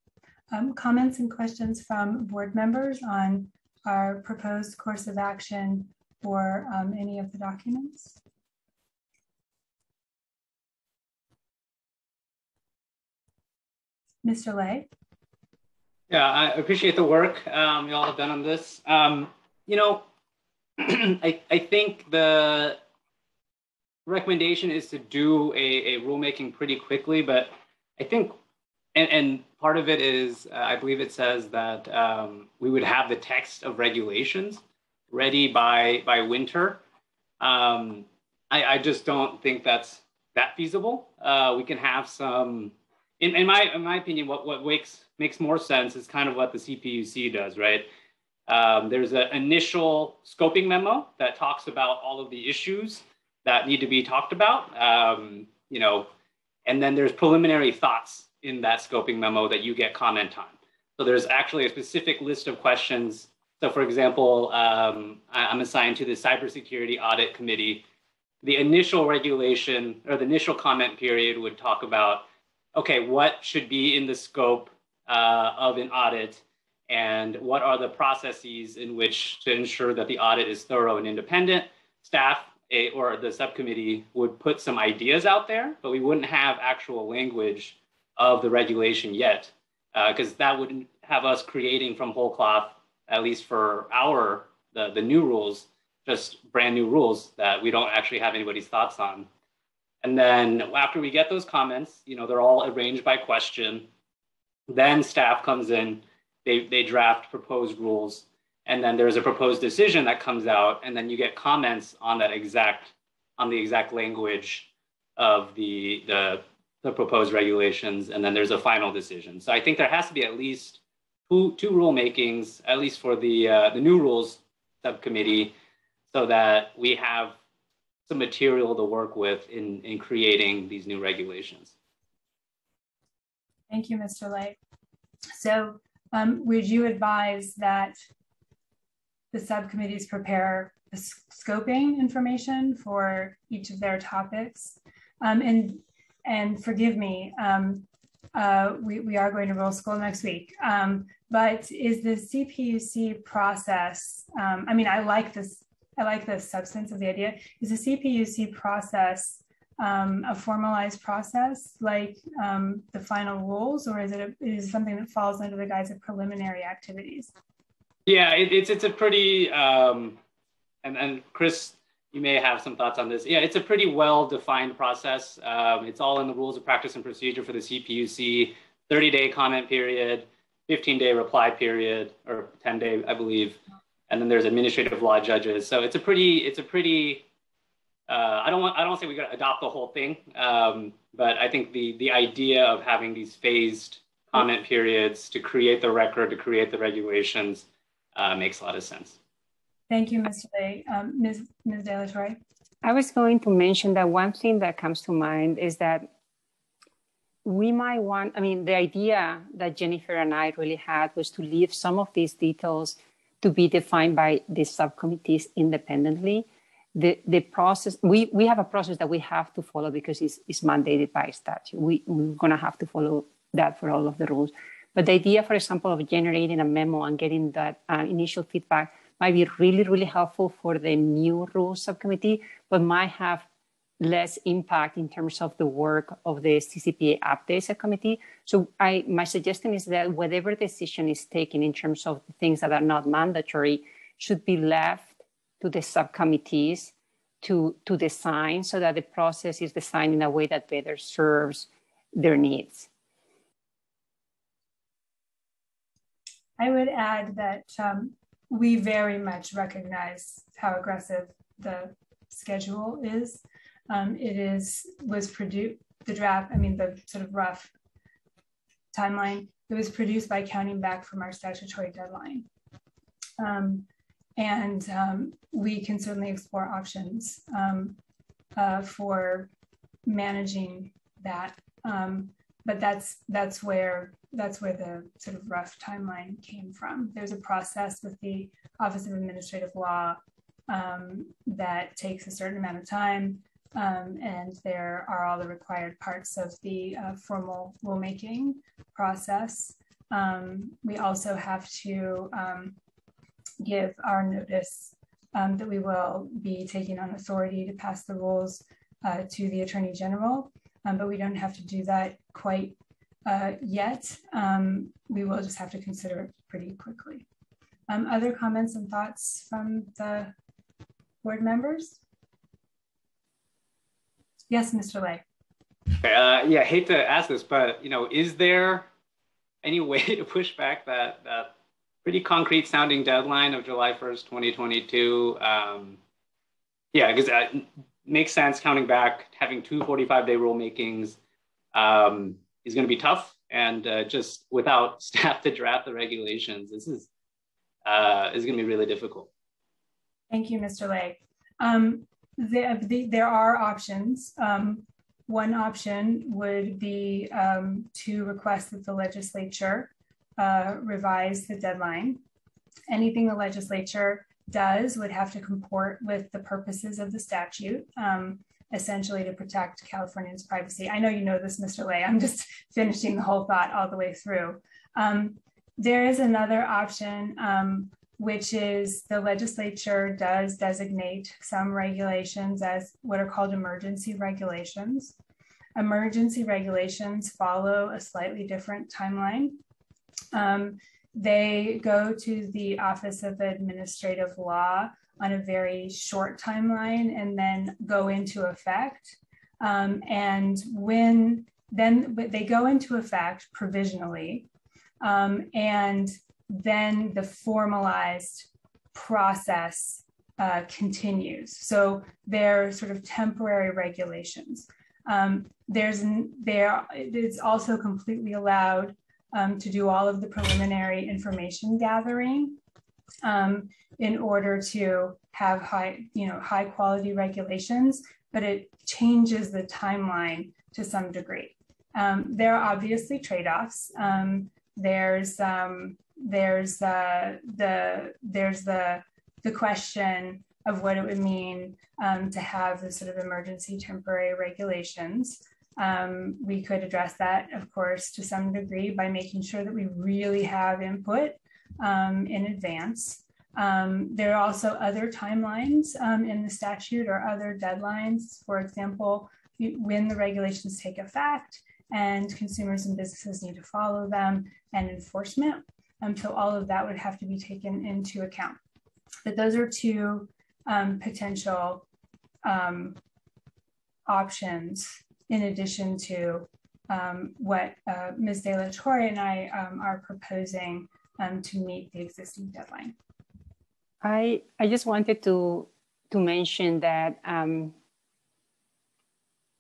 Um, comments and questions from board members on our proposed course of action or um, any of the documents? Mr. Le? Yeah, I appreciate the work um, you all have done on this. Um, you know, I, I think the recommendation is to do a, a rulemaking pretty quickly, but I think, and, and part of it is, uh, I believe it says that um, we would have the text of regulations ready by by winter. Um, I, I just don't think that's that feasible. Uh, we can have some, in, in my in my opinion, what what makes makes more sense is kind of what the CPUC does, right? Um, there's an initial scoping memo that talks about all of the issues that need to be talked about. Um, you know, and then there's preliminary thoughts in that scoping memo that you get comment on. So there's actually a specific list of questions. So for example, um, I'm assigned to the cybersecurity audit committee. The initial regulation or the initial comment period would talk about, okay, what should be in the scope uh, of an audit and what are the processes in which to ensure that the audit is thorough and independent. Staff a, or the subcommittee would put some ideas out there, but we wouldn't have actual language of the regulation yet, because uh, that would have us creating from whole cloth, at least for our the, the new rules, just brand new rules that we don't actually have anybody's thoughts on. And then after we get those comments, you know, they're all arranged by question. Then staff comes in, they, they draft proposed rules and then there's a proposed decision that comes out and then you get comments on that exact on the exact language of the the, the proposed regulations and then there's a final decision so i think there has to be at least two two rule makings at least for the uh, the new rules subcommittee so that we have some material to work with in in creating these new regulations thank you mr Le so um, would you advise that the subcommittees prepare the scoping information for each of their topics. Um, and, and forgive me, um, uh, we, we are going to roll school next week. Um, but is the CPUC process, um, I mean, I like this, I like the substance of the idea. Is the CPUC process um, a formalized process like um, the final rules, or is it, a, is it something that falls under the guise of preliminary activities? Yeah, it, it's it's a pretty um, and and Chris, you may have some thoughts on this. Yeah, it's a pretty well defined process. Um, it's all in the rules of practice and procedure for the CPUC. 30 day comment period, 15 day reply period, or 10 day, I believe, and then there's administrative law judges. So it's a pretty it's a pretty uh, I don't want I don't say we got to adopt the whole thing, um, but I think the the idea of having these phased comment periods to create the record, to create the regulations, uh, makes a lot of sense. Thank you, Mr. Le. Um, Ms. Ms. De La Torre. I was going to mention that one thing that comes to mind is that we might want, I mean, the idea that Jennifer and I really had was to leave some of these details to be defined by the subcommittees independently. The, the process, we, we have a process that we have to follow because it's, it's mandated by statute. We, we're going to have to follow that for all of the rules. But the idea, for example, of generating a memo and getting that uh, initial feedback might be really, really helpful for the new rules subcommittee, but might have less impact in terms of the work of the CCPA update committee. So I, my suggestion is that whatever decision is taken in terms of the things that are not mandatory should be left to the subcommittees to, to design so that the process is designed in a way that better serves their needs. I would add that um, we very much recognize how aggressive the schedule is. Um, it is was produced the draft. I mean the sort of rough timeline. It was produced by counting back from our statutory deadline, um, and um, we can certainly explore options um, uh, for managing that. Um, but that's that's where that's where the sort of rough timeline came from. There's a process with the Office of Administrative Law um, that takes a certain amount of time, um, and there are all the required parts of the uh, formal rulemaking process. Um, we also have to um, give our notice um, that we will be taking on authority to pass the rules uh, to the Attorney General, um, but we don't have to do that quite uh, yet. Um, we will just have to consider it pretty quickly. Other comments and thoughts from the board members? Yes, Mr. Le. Uh, yeah, I hate to ask this, but you know, is there any way to push back that that pretty concrete sounding deadline of July 1st, 2022? Um, yeah, because it makes sense counting back, having two 45 day rulemakings um, is going to be tough. And uh, just without staff to draft the regulations, this is, uh, is going to be really difficult. Thank you, Mr. Le. Um, the, the, there are options. Um, one option would be um, to request that the legislature uh, revise the deadline. Anything the legislature does would have to comport with the purposes of the statute, um, essentially to protect Californians' privacy. I know you know this, Mr. Le. I'm just finishing the whole thought all the way through. Um, there is another option, um, which is the legislature does designate some regulations as what are called emergency regulations. Emergency regulations follow a slightly different timeline. Um, they go to the Office of Administrative Law on a very short timeline and then go into effect. Um, and when then they go into effect provisionally, um, and then the formalized process uh, continues. So they're sort of temporary regulations. Um, there's there it's also completely allowed um, to do all of the preliminary information gathering um, in order to have high, you know, high quality regulations, but it changes the timeline to some degree. Um, there are obviously trade-offs. Um, there's um, there's uh, the there's the the question of what it would mean um, to have the sort of emergency temporary regulations. Um, we could address that, of course, to some degree by making sure that we really have input um, in advance. Um, there are also other timelines um, in the statute or other deadlines. For example, when the regulations take effect and consumers and businesses need to follow them and enforcement. Um, so all of that would have to be taken into account. But those are two um, potential options in addition to um, what uh, Ms. De La Torre and I um, are proposing um, to meet the existing deadline. I, I just wanted to, to mention that, um,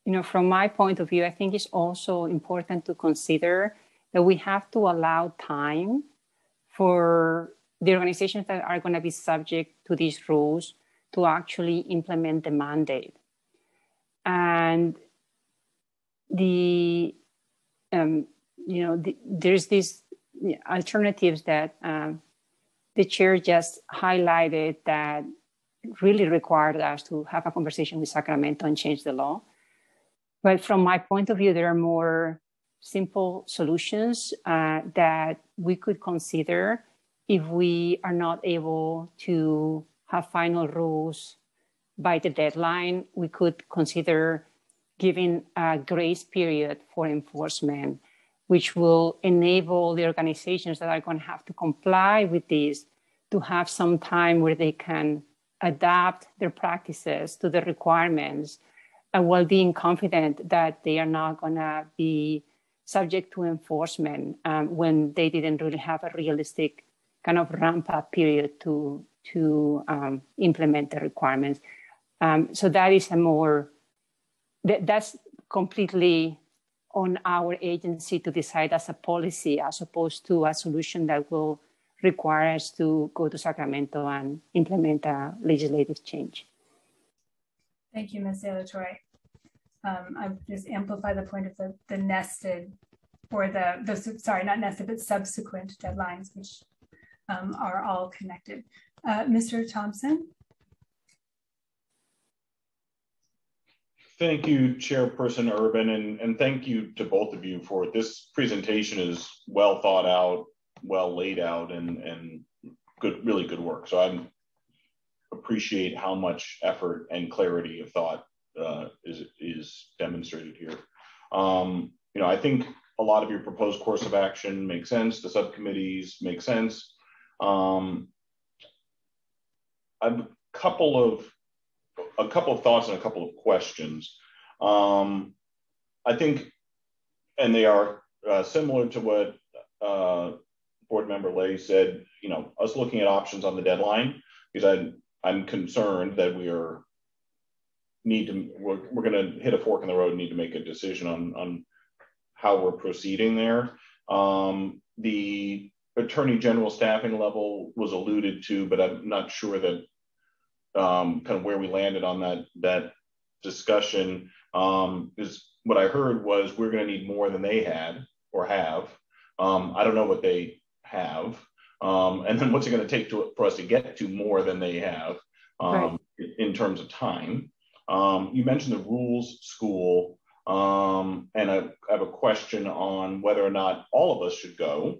you know, from my point of view, I think it's also important to consider that we have to allow time for the organizations that are going to be subject to these rules to actually implement the mandate. And the um, you know the, there's these alternatives that um, the chair just highlighted that really required us to have a conversation with Sacramento and change the law. But from my point of view, there are more simple solutions uh, that we could consider if we are not able to have final rules by the deadline. We could consider giving a grace period for enforcement, which will enable the organizations that are going to have to comply with this to have some time where they can adapt their practices to the requirements and while being confident that they are not going to be subject to enforcement um, when they didn't really have a realistic kind of ramp up period to to um, implement the requirements. Um, so that is a more th- that's completely on our agency to decide as a policy as opposed to a solution that will require us to go to Sacramento and implement a legislative change. Thank you, Ms. Torre. Um, I just amplify the point of the, the nested or the, the, sorry, not nested, but subsequent deadlines, which um, are all connected. Uh, Mr. Thompson? Thank you, Chairperson Urban, and, and thank you to both of you for this presentation is well thought out, well laid out, and, and good, really good work. So I appreciate how much effort and clarity of thought uh, is, is demonstrated here. Um, you know, I think a lot of your proposed course of action makes sense. The subcommittees make sense. Um, a couple of a couple of thoughts and a couple of questions. Um, I think, and they are uh, similar to what uh, board member Le said, you know, us looking at options on the deadline, because I'm, I'm concerned that we are need to, we're, we're going to hit a fork in the road and need to make a decision on, on how we're proceeding there. Um, the attorney general staffing level was alluded to, but I'm not sure that um, kind of where we landed on that that discussion um, is what I heard was we're going to need more than they had or have. Um, I don't know what they have, um, and then what's it going to take for us to get to more than they have um, right. in terms of time. Um, you mentioned the rules school, um, and I, I, have a question on whether or not all of us should go,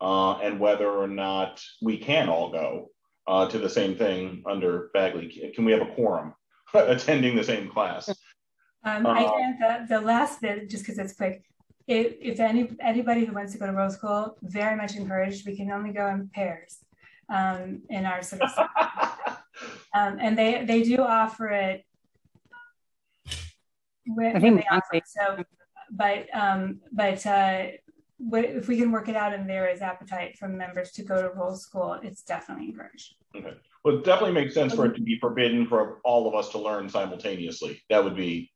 uh, and whether or not we can all go uh, to the same thing under Bagley. Can we have a quorum attending the same class? Um, I uh, think the, the last bit, just because it's quick, if, if any anybody who wants to go to World School, very much encouraged. We can only go in pairs um, in our sort of, um, and they they do offer it. With, I think offer so, but um, but uh, what, if we can work it out and there is appetite from members to go to World School, it's definitely encouraged. Okay. Well, it definitely makes sense for it to be forbidden for all of us to learn simultaneously. That would be.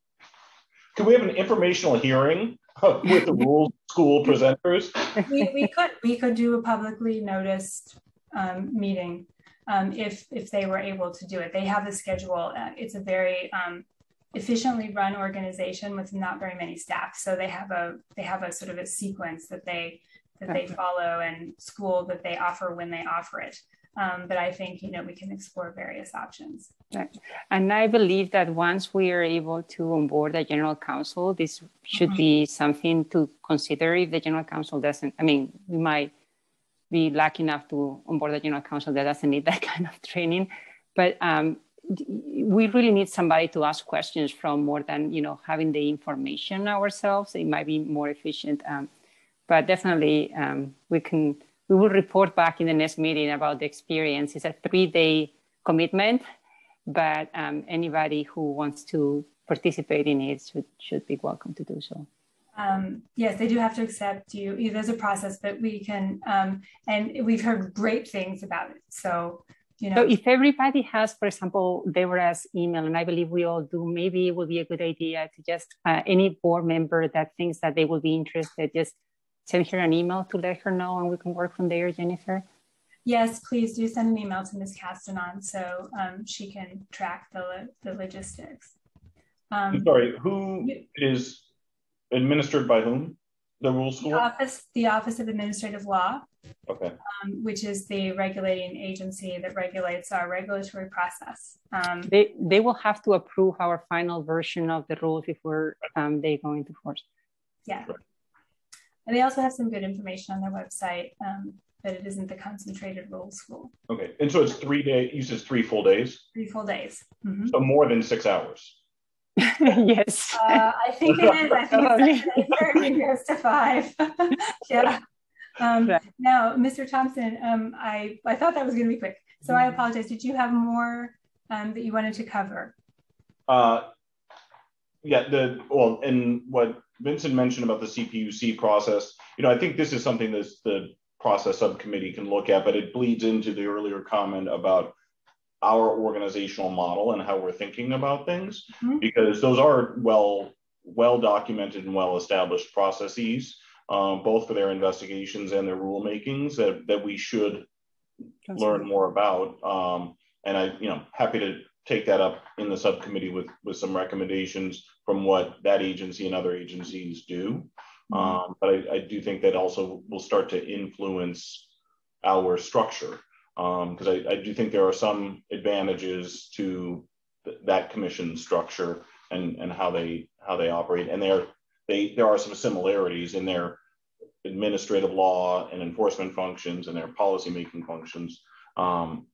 Can we have an informational hearing with the rules school presenters? We, we could we could do a publicly noticed um, meeting um, if if they were able to do it. They have a schedule. Uh, it's a very um, efficiently run organization with not very many staff, so they have a they have a sort of a sequence that they that they follow and school that they offer when they offer it. Um, but I think you know we can explore various options. Right. And I believe that once we are able to onboard the general counsel, this should mm-hmm. be something to consider. If the general counsel doesn't, I mean, we might be lucky enough to onboard a general counsel that doesn't need that kind of training, but um, we really need somebody to ask questions from more than you know having the information ourselves. It might be more efficient, um, but definitely um, we can we will report back in the next meeting about the experience. It's a three-day commitment, but um, anybody who wants to participate in it should, should be welcome to do so. Um, yes, they do have to accept you. There's a process, but we can, um, and we've heard great things about it. So, you know. So if everybody has, for example, Debra's email, and I believe we all do, maybe it would be a good idea to just uh, any board member that thinks that they would be interested, just send her an email to let her know and we can work from there, Jennifer? Yes, please do send an email to Ms. Castanon so um, she can track the, the logistics. Um, sorry, who is administered by whom? The rules the office, the Office of Administrative Law. Okay. Um, which is the regulating agency that regulates our regulatory process. Um, they they will have to approve our final version of the rules before um, they go into force. Yeah. Right. And they also have some good information on their website, um, but it isn't the concentrated rules school. Okay. And so it's three days, you said three full days? Three full days. Mm-hmm. So more than six hours. yes. Uh, I think it is. I think it's it goes to five. yeah. Um, Now, Mr. Thompson, um, I, I thought that was going to be quick. So I apologize. Did you have more um, that you wanted to cover? Uh, yeah, the well, and what Vinhcent mentioned about the CPUC process. You know, I think this is something that the process subcommittee can look at, but it bleeds into the earlier comment about our organizational model and how we're thinking about things, mm-hmm. because those are well well documented and well established processes, um, both for their investigations and their rulemakings that that we should That's learn right. more about. Um, and I, you know, happy to take that up in the subcommittee with with some recommendations from what that agency and other agencies do. Mm-hmm. Um, but I, I, do think that also will start to influence our structure because um, I, I, do think there are some advantages to th- that commission structure and, and how they how they operate, and there they there are some similarities in their administrative law and enforcement functions and their policymaking functions. Um,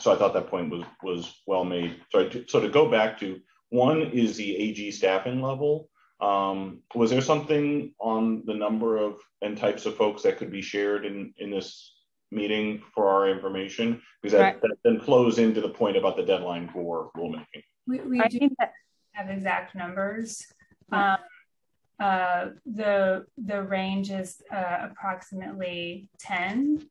so I thought that point was was well made. So to, so to go back to one is the AG staffing level. Um, was there something on the number of and types of folks that could be shared in in this meeting for our information? Because right. that, that, then flows into the point about the deadline for rulemaking. We, we do have exact numbers. Um, uh, the the range is uh, approximately 10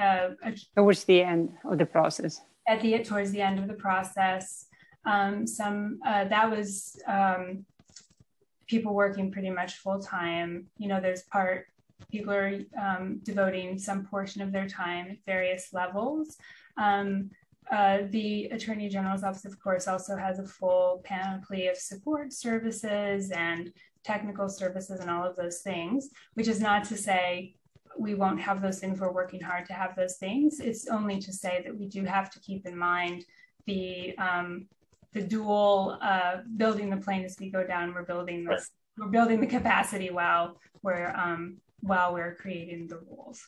uh, towards the end of the process. At the towards the end of the process, um, some uh, that was um, people working pretty much full time. You know, there's part people are um, devoting some portion of their time at various levels. Um, uh, the Attorney General's office, of course, also has a full panoply of support services and technical services and all of those things, which is not to say we won't have those things. We're working hard to have those things. It's only to say that we do have to keep in mind the um, the dual uh, building the plane as we go down. We're building this. Right. We're building the capacity while we're um, while we're creating the rules.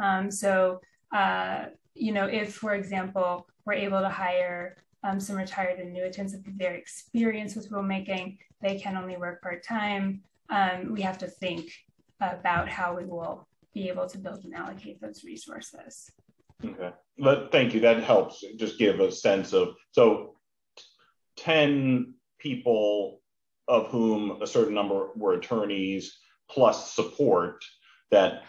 Um, so uh, you know, if for example we're able to hire um, some retired annuitants their experience with rulemaking, they can only work part time. Um, we have to think about how we will be able to build and allocate those resources. Okay, but thank you. That helps just give a sense of so 10 people of whom a certain number were attorneys plus support that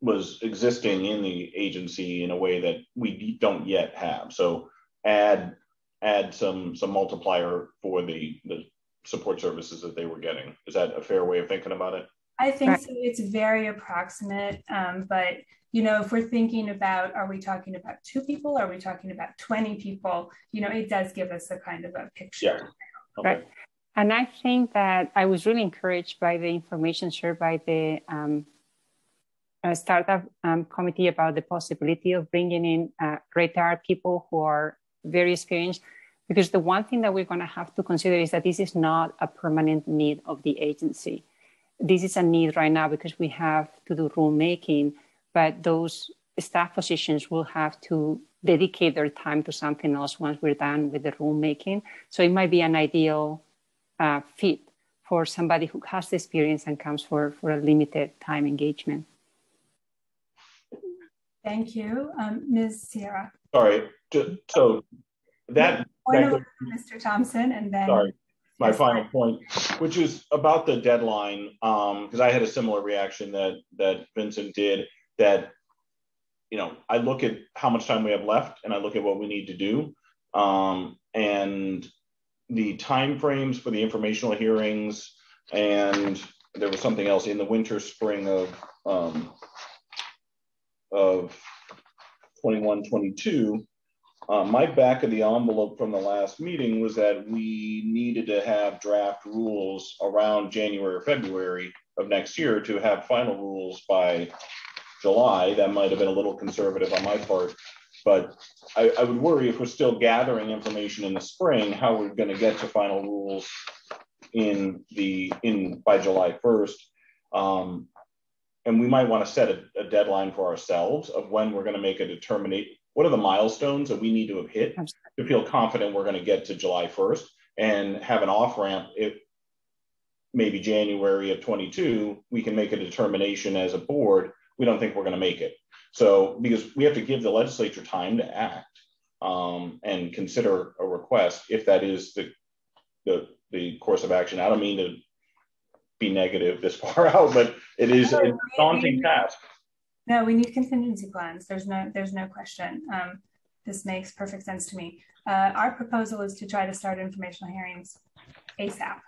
was existing in the agency in a way that we don't yet have. So add add some some multiplier for the the support services that they were getting. Is that a fair way of thinking about it? I think so. It's very approximate, um, but you know, if we're thinking about, are we talking about two people? Are we talking about 20 people? You know, it does give us a kind of a picture. Yeah. Okay. Right. And I think that I was really encouraged by the information shared by the um, uh, startup um, committee about the possibility of bringing in uh, retired people who are very experienced. Because the one thing that we're going to have to consider is that this is not a permanent need of the agency this is a need right now because we have to do rulemaking, but those staff positions will have to dedicate their time to something else once we're done with the rulemaking. So it might be an ideal uh, fit for somebody who has the experience and comes for, for a limited time engagement. Thank you. Um, Ms. Sierra. Sorry. So that, that Mr. Thompson and then sorry my final point, which is about the deadline, because um, I had a similar reaction that that Vinhcent did. That you know, I look at how much time we have left, and I look at what we need to do, um, and the time frames for the informational hearings, and there was something else in the winter, spring of um, of 21, 22 uh, my back of the envelope from the last meeting was that we needed to have draft rules around January or February of next year to have final rules by July. That might have been a little conservative on my part, but I, I would worry if we're still gathering information in the spring, how we're going to get to final rules in the in by July 1st. Um, and we might want to set a, a, deadline for ourselves of when we're going to make a determination what are the milestones that we need to have hit to feel confident we're going to get to July 1st and have an off ramp if maybe January of 22, we can make a determination as a board. We don't think we're going to make it. So, because we have to give the legislature time to act um, and consider a request if that is the, the, the course of action. I don't mean to be negative this far out, but it is a daunting task. No, we need contingency plans. There's no, there's no question. Um, this makes perfect sense to me. Uh, our proposal is to try to start informational hearings ASAP.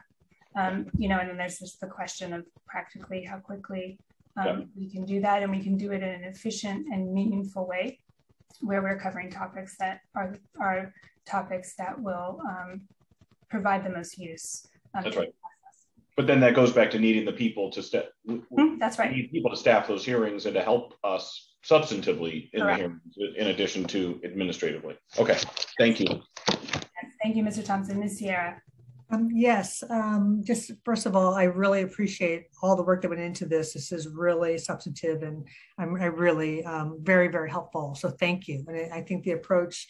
Um, you know, and then there's just the question of practically how quickly um, yeah. we can do that, and we can do it in an efficient and meaningful way, where we're covering topics that are are topics that will um, provide the most use. Um, That's right but then that goes back to needing the people to staff. Mm, that's right. Need people to staff those hearings and to help us substantively in Correct. the hearings, in addition to administratively. Okay, thank you. Thank you, Mr. Thompson. Ms. Sierra. Um, yes, um, just first of all, I really appreciate all the work that went into this. This is really substantive and I'm I really um, very, very helpful. So thank you. And I, I think the approach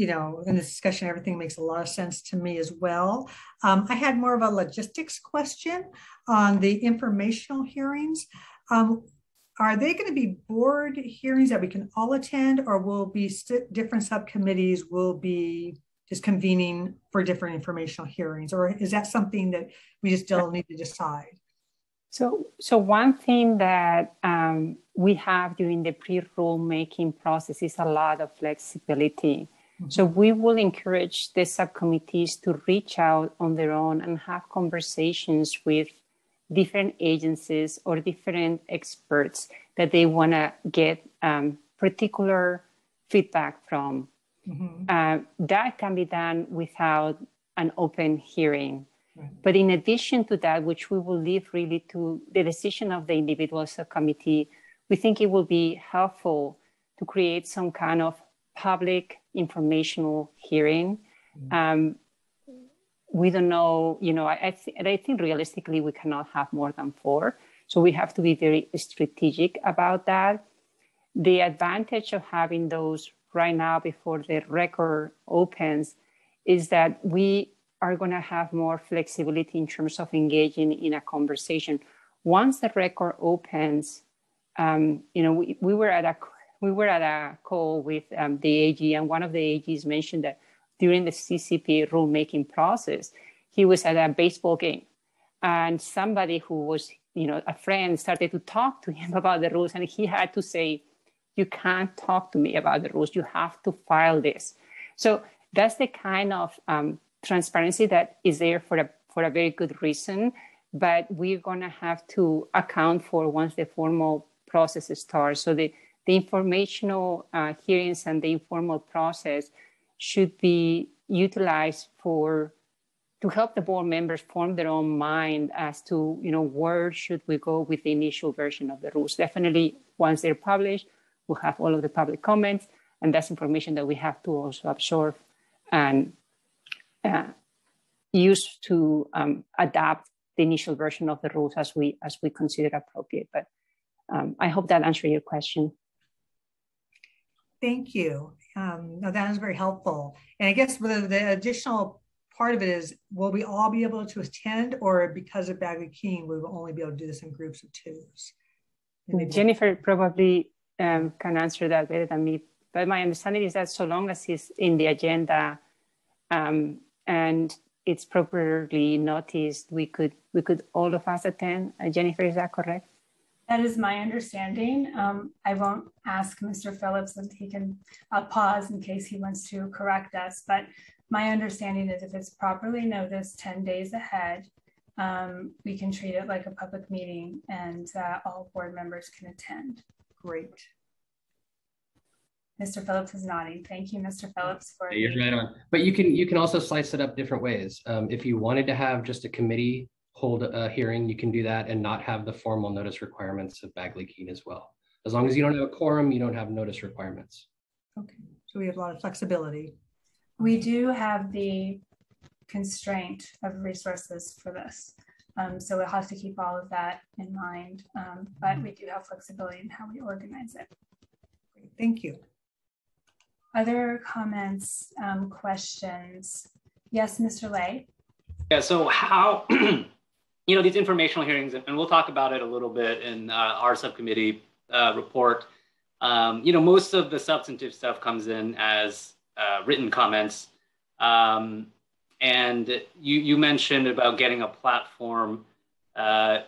you know, in this discussion, everything makes a lot of sense to me as well. Um, I had more of a logistics question on the informational hearings. Um, are they going to be board hearings that we can all attend, or will be different subcommittees will be just convening for different informational hearings? Or is that something that we just still need to decide? So, so one thing that um, we have during the pre-rulemaking process is a lot of flexibility. Mm-hmm. So we will encourage the subcommittees to reach out on their own and have conversations with different agencies or different experts that they want to get um, particular feedback from. Mm-hmm. Uh, that can be done without an open hearing. But in addition to that, which we will leave really to the decision of the individual subcommittee, we think it will be helpful to create some kind of public informational hearing. Mm-hmm. Um, we don't know, you know, I, I, th- I think realistically we cannot have more than four. So we have to be very strategic about that. The advantage of having those right now before the record opens is that we are going to have more flexibility in terms of engaging in a conversation. Once the record opens, um, you know, we, we were at a we were at a call with um, the AG, and one of the AGs mentioned that during the CCP rulemaking process, he was at a baseball game, and somebody who was, you know, a friend started to talk to him about the rules, and he had to say, "You can't talk to me about the rules. You have to file this." So that's the kind of um, transparency that is there for a for a very good reason but we're going to have to account for once the formal process starts so the the informational uh, hearings and the informal process should be utilized for to help the board members form their own mind as to you know where should we go with the initial version of the rules definitely once they're published we'll have all of the public comments and that's information that we have to also absorb and uh, used to um, adapt the initial version of the rules as we as we consider appropriate. But um, I hope that answered your question. Thank you. Um, no, that is very helpful. And I guess the, the additional part of it is, will we all be able to attend, or because of Bagley-Keene, we will only be able to do this in groups of twos? Jennifer probably um, can answer that better than me. But my understanding is that so long as it's in the agenda, um, and it's properly noticed, we could we could all of us attend. Uh, Jennifer, is that correct? That is my understanding. Um, I won't ask Mr. Phillips if he can uh, pause in case he wants to correct us, but my understanding is if it's properly noticed 10 days ahead, um, we can treat it like a public meeting and uh, all board members can attend. Great. Mr. Phillips is nodding. Thank you, Mr. Phillips. For yeah, you're right on. But you can you can also slice it up different ways. Um, if you wanted to have just a committee hold a hearing, you can do that and not have the formal notice requirements of Bagley Keene as well. As long as you don't have a quorum, you don't have notice requirements. Okay, so we have a lot of flexibility. We do have the constraint of resources for this. Um, so we'll have to keep all of that in mind, um, but we do have flexibility in how we organize it. Thank you. Other comments, um, questions? Yes, Mr. Le. Yeah, so how, you know, these informational hearings, and we'll talk about it a little bit in uh, our subcommittee uh, report. Um, you know, most of the substantive stuff comes in as uh, written comments. Um, and you, you mentioned about getting a platform uh,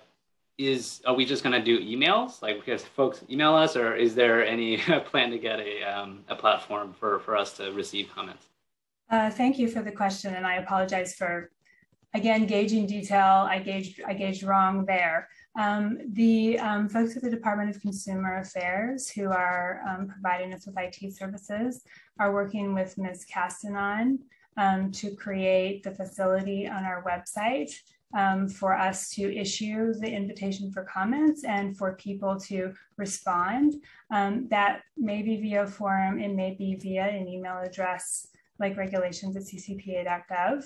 is are we just going to do emails like because folks email us or is there any plan to get a, um, a platform for, for us to receive comments uh, thank you for the question and i apologize for again gauging detail i gauged i gauged wrong there. Um, the um, folks at the department of consumer affairs who are um, providing us with it services are working with ms. Castanon um, to create the facility on our website um, for us to issue the invitation for comments and for people to respond. Um, that may be via forum, it may be via an email address like regulations at ccpa.gov,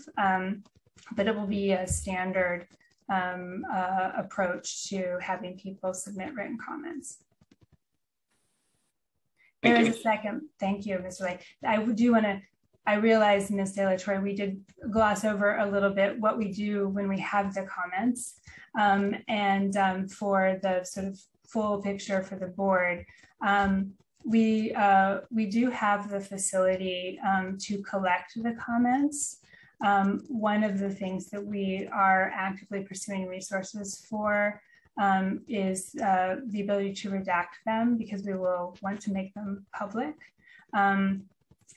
but it will be a standard um, uh, approach to having people submit written comments. There is a second. Thank you, Mr. Lake. I do want to I realized, Ms. De La Torre, we did gloss over a little bit what we do when we have the comments. Um, and um, for the sort of full picture for the board, um, we uh, we do have the facility um, to collect the comments. Um, one of the things that we are actively pursuing resources for um, is uh, the ability to redact them because we will want to make them public. Um,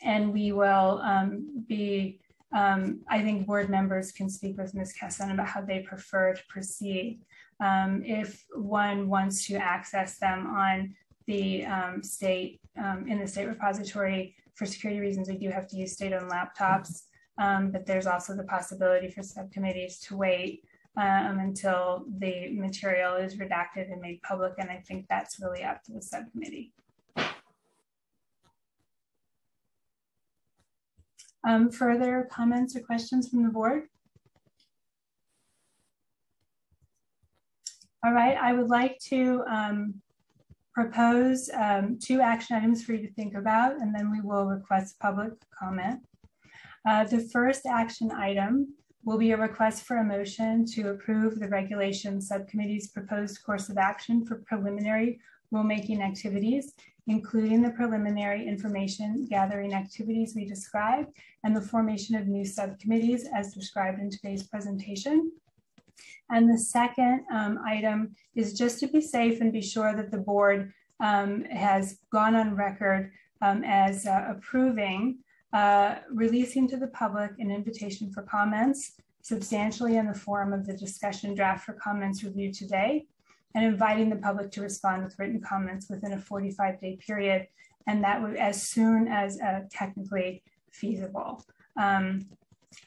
and we will um, be, um, I think board members can speak with Ms. Kesson about how they prefer to proceed. Um, if one wants to access them on the state, in the state repository, for security reasons, we do have to use state-owned laptops. Um, but there's also the possibility for subcommittees to wait um, until the material is redacted and made public. And I think that's really up to the subcommittee. Um, further comments or questions from the board? All right, I would like to um, propose um, two action items for you to think about, and then we will request public comment. Uh, the first action item will be a request for a motion to approve the regulation subcommittee's proposed course of action for preliminary rulemaking activities, including the preliminary information gathering activities we described and the formation of new subcommittees as described in today's presentation. And the second um, item is just to be safe and be sure that the board um, has gone on record um, as uh, approving uh, releasing to the public an invitation for comments substantially in the form of the discussion draft for comments reviewed today and inviting the public to respond with written comments within a 45 day period and that would as soon as uh, technically feasible. Um,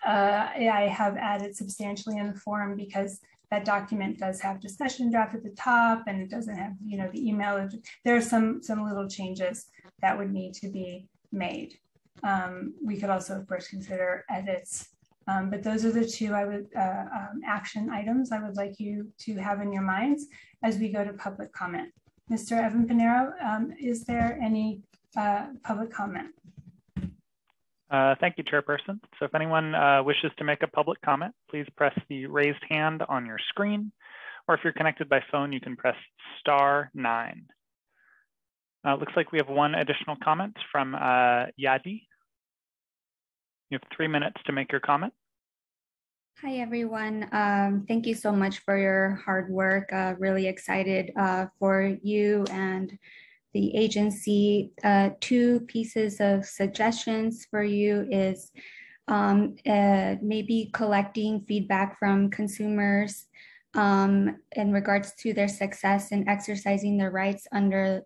uh, I have added substantially in the form because that document does have discussion draft at the top and it doesn't have, you know, the email. There are some, some little changes that would need to be made. Um, we could also, of course, consider edits. Um, but those are the two I would uh, um, action items I would like you to have in your minds as we go to public comment. Mr. Evan Panero, um, is there any uh, public comment? Uh, thank you, Chairperson. So if anyone uh, wishes to make a public comment, please press the raised hand on your screen. Or if you're connected by phone, you can press star nine. Uh, looks like we have one additional comment from uh, Yadi. You have three minutes to make your comment. Hi, everyone. Um, thank you so much for your hard work. Uh, really excited uh, for you and the agency. Uh, two pieces of suggestions for you is um, uh, maybe collecting feedback from consumers um, in regards to their success in exercising their rights under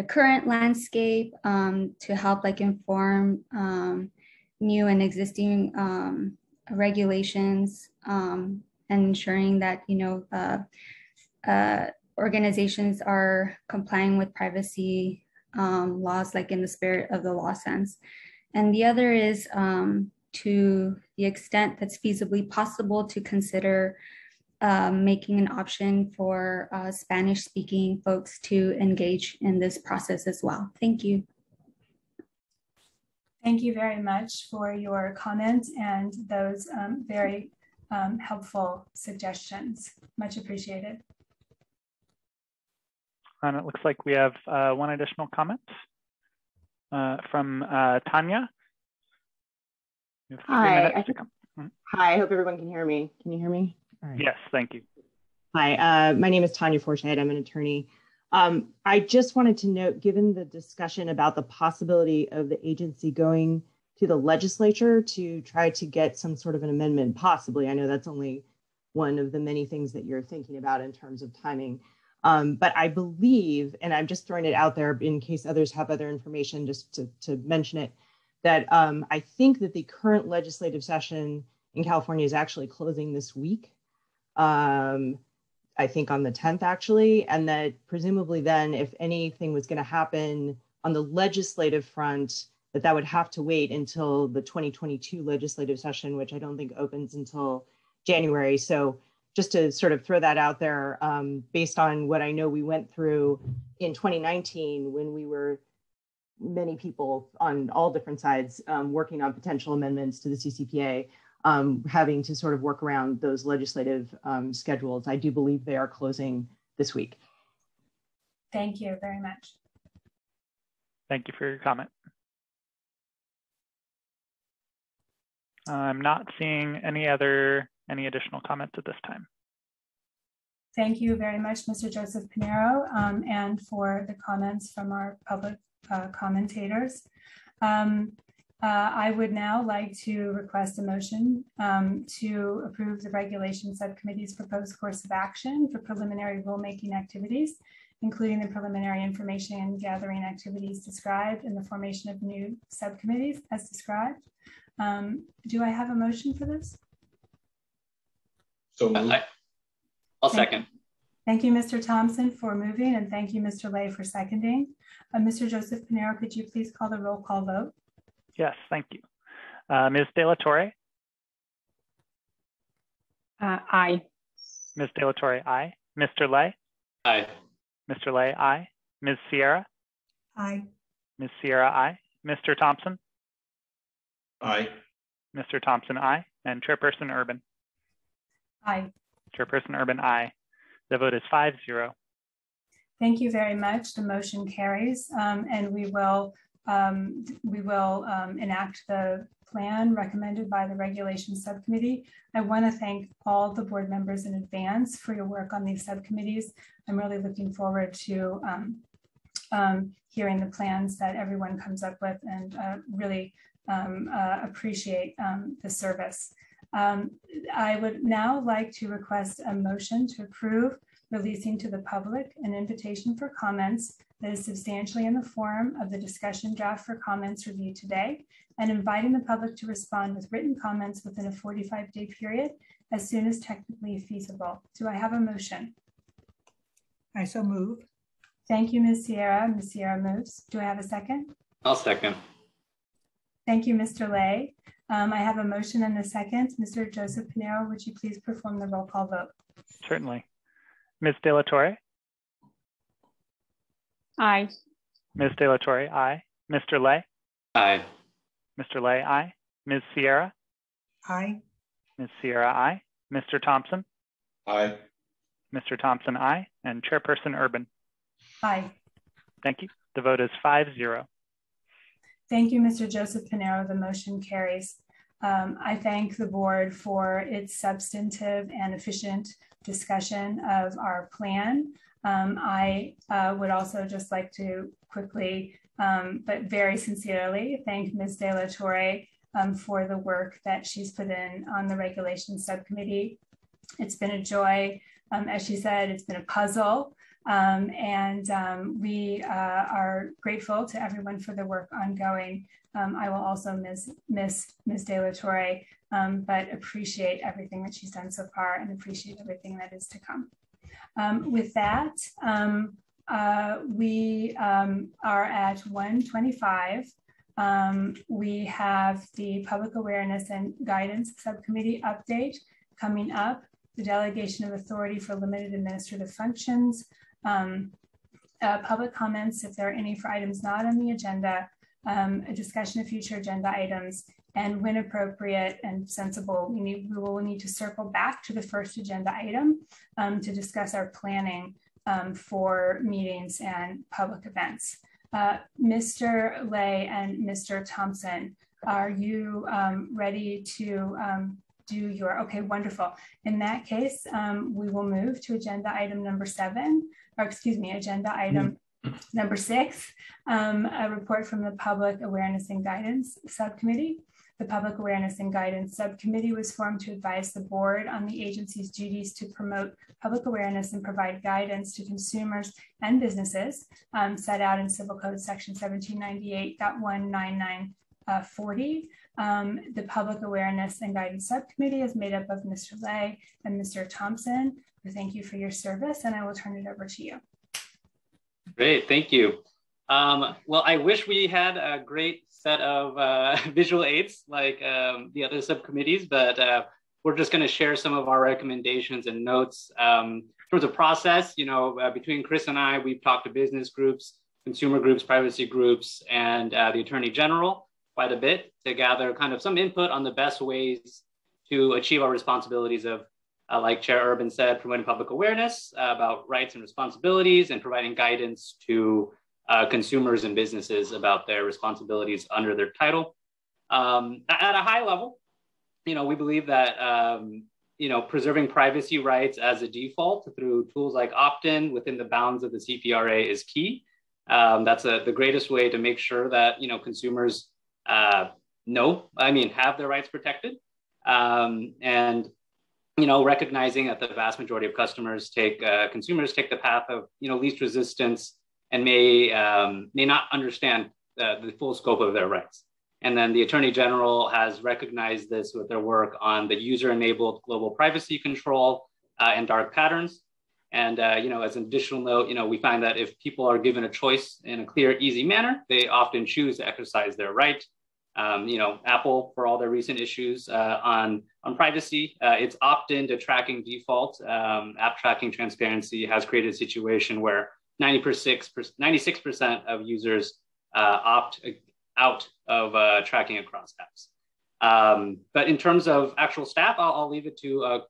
the current landscape um, to help like inform um, new and existing um, regulations um, and ensuring that you know uh, uh, organizations are complying with privacy um, laws like in the spirit of the law sense. And the other is um, to the extent that's feasibly possible to consider um, making an option for uh, Spanish speaking folks to engage in this process as well. Thank you. Thank you very much for your comments and those um, very um, helpful suggestions. Much appreciated. And it looks like we have uh, one additional comment uh, from uh, Tanya. Hi. I, hmm. hi, I hope everyone can hear me. Can you hear me? Right. Yes, thank you. Hi, uh, my name is Tanya Forsyth. I'm an attorney. Um, I just wanted to note, given the discussion about the possibility of the agency going to the legislature to try to get some sort of an amendment, possibly. I know that's only one of the many things that you're thinking about in terms of timing. Um, but I believe, and I'm just throwing it out there in case others have other information, just to, to mention it, that um, I think that the current legislative session in California is actually closing this week um, I think on the 10th actually, and that presumably then if anything was going to happen on the legislative front, that that would have to wait until the 2022 legislative session, which I don't think opens until January. So just to sort of throw that out there, um, based on what I know we went through in 2019 when we were many people on all different sides um, working on potential amendments to the CCPA um, having to sort of work around those legislative um, schedules. I do believe they are closing this week. Thank you very much. Thank you for your comment. I'm not seeing any other, any additional comments at this time. Thank you very much, Mr. Joseph Pinero, um, and for the comments from our public uh, commentators. Um, uh, I would now like to request a motion um, to approve the regulation subcommittee's proposed course of action for preliminary rulemaking activities, including the preliminary information and gathering activities described in the formation of new subcommittees as described. Um, do I have a motion for this? So I, will Thank- second. Thank you, Mr. Thompson, for moving, and thank you, Mr. Le, for seconding. Uh, Mr. Joseph Pinero, could you please call the roll call vote? Yes, thank you. Uh, Ms. De La Torre, Uh, aye. Ms. De La Torre, aye. Mr. Le, Aye. Mr. Le, aye. Ms. Sierra, Aye. Ms. Sierra, aye. Mr. Thompson, aye. Mr. Thompson, aye. And Chairperson Urban, Aye. Chairperson Urban, aye. The vote is five zero. Thank you very much. The motion carries, um, and we will um, we will um, enact the plan recommended by the regulation subcommittee. I want to thank all the board members in advance for your work on these subcommittees. I'm really looking forward to um, um, hearing the plans that everyone comes up with and uh, really um, uh, appreciate um, the service. I would now like to request a motion to approve releasing to the public an invitation for comments that is substantially in the form of the discussion draft for comments reviewed today and inviting the public to respond with written comments within a 45 day period as soon as technically feasible. Do I have a motion? I so move. Thank you, Ms. Sierra. Ms. Sierra moves. Do I have a second? I'll second. Thank you, Mr. Le. Um, I have a motion and a second. Mr. Joseph Pinero, would you please perform the roll call vote? Certainly. Ms. De La Torre, Aye. Ms. De La Torre, aye. Mr. Le, Aye. Mr. Le, aye. Ms. Sierra, Aye. Ms. Sierra, aye. Mr. Thompson, Aye. Mr. Thompson, aye. And Chairperson Urban, Aye. thank you. The vote is five zero. Thank you, Mr. Joseph Pinero. The motion carries. Um, I thank the board for its substantive and efficient discussion of our plan. Um, I uh, would also just like to quickly, um, but very sincerely, thank Ms. De La Torre um, for the work that she's put in on the regulations subcommittee. It's been a joy. Um, as she said, it's been a puzzle. Um, and um, we uh, are grateful to everyone for the work ongoing. I will also miss miss Ms. De La Torre, but appreciate everything that she's done so far and appreciate everything that is to come. Um, with that, um, uh, we are at 125. we have the public awareness and guidance subcommittee update coming up the delegation of authority for limited administrative functions, um, uh, public comments if there are any for items not on the agenda, um, a discussion of future agenda items, and when appropriate and sensible, we, need, we will need to circle back to the first agenda item um, to discuss our planning um, for meetings and public events. Uh, Mr. Le and Mr. Thompson, are you um, ready to um, do your, okay, wonderful. In that case, um, we will move to agenda item number seven, or excuse me, agenda item number six, um, a report from the Public Awareness and Guidance Subcommittee. The Public Awareness and Guidance Subcommittee was formed to advise the board on the agency's duties to promote public awareness and provide guidance to consumers and businesses um, set out in Civil Code Section 1798.199 uh, 40. Um, the Public Awareness and Guidance Subcommittee is made up of Mr. Le and Mr. Thompson. Thank you for your service, and I will turn it over to you. Great, thank you. Um, well, I wish we had a great set of uh, visual aids like um, the other subcommittees, but uh, we're just going to share some of our recommendations and notes. Um, in terms of process, you know, uh, between Chris and I, we've talked to business groups, consumer groups, privacy groups, and uh, the Attorney General quite a bit to gather kind of some input on the best ways to achieve our responsibilities of, uh, like Chair Urban said, promoting public awareness about rights and responsibilities and providing guidance to uh, consumers and businesses about their responsibilities under their title. Um, at a high level, you know, we believe that um, you know preserving privacy rights as a default through tools like opt-in within the bounds of the CPRA is key. Um, that's a, the greatest way to make sure that you know consumers uh, know, I mean, have their rights protected, um, and you know, recognizing that the vast majority of customers take uh, consumers take the path of you know least resistance and may um, may not understand uh, the full scope of their rights. And then the Attorney General has recognized this with their work on the user-enabled global privacy control uh, and dark patterns. And uh, you know, as an additional note, you know, we find that if people are given a choice in a clear, easy manner, they often choose to exercise their right. Um, you know, Apple, for all their recent issues uh, on on privacy, uh, its opt-in to tracking default um, app tracking transparency has created a situation where 96 percent of users uh, opt out of uh, tracking across apps. Um, but in terms of actual staff, I'll, I'll leave it to uh,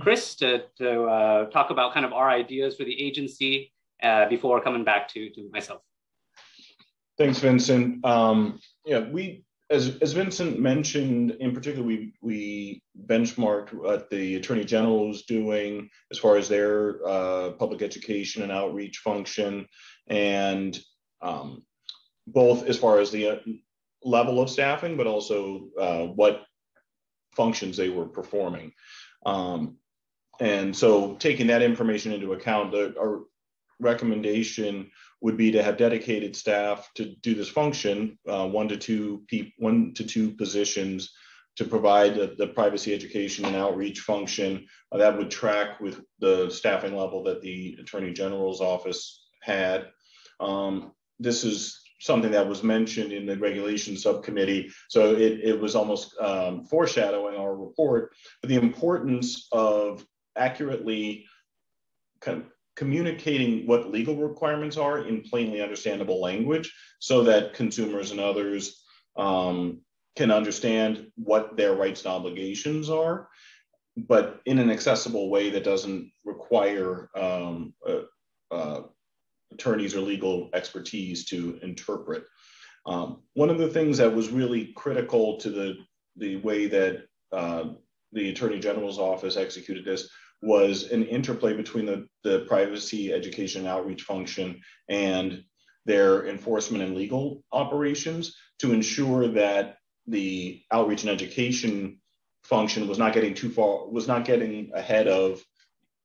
Chris to, to uh, talk about kind of our ideas for the agency uh, before coming back to, to myself. Thanks, Vinhcent. Um, yeah, we, as, as Vinhcent mentioned, in particular, we, we benchmarked what the Attorney General was doing as far as their uh, public education and outreach function. And um, both as far as the uh, level of staffing, but also uh, what functions they were performing. Um, and so taking that information into account, the, our recommendation would be to have dedicated staff to do this function, uh, one to two pe- one to two positions to provide the, the privacy education and outreach function uh, that would track with the staffing level that the Attorney General's office had. Um, this is something that was mentioned in the regulation subcommittee. So it, it was almost um, foreshadowing our report, but the importance of accurately kind of communicating what legal requirements are in plainly understandable language so that consumers and others um, can understand what their rights and obligations are, but in an accessible way that doesn't require um, uh, uh, attorneys or legal expertise to interpret. Um, one of the things that was really critical to the, the way that uh, the Attorney General's office executed this was an interplay between the, the privacy education outreach function and their enforcement and legal operations to ensure that the outreach and education function was not getting too far, was not getting ahead of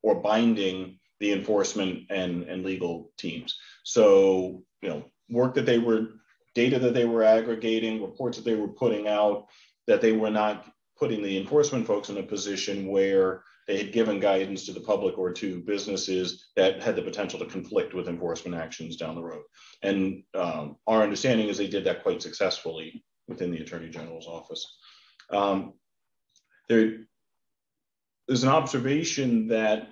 or binding the enforcement and, and legal teams. So, you know, work that they were, data that they were aggregating, reports that they were putting out, that they were not putting the enforcement folks in a position where they had given guidance to the public or to businesses that had the potential to conflict with enforcement actions down the road. And um, our understanding is they did that quite successfully within the Attorney General's office. Um, there, there's an observation that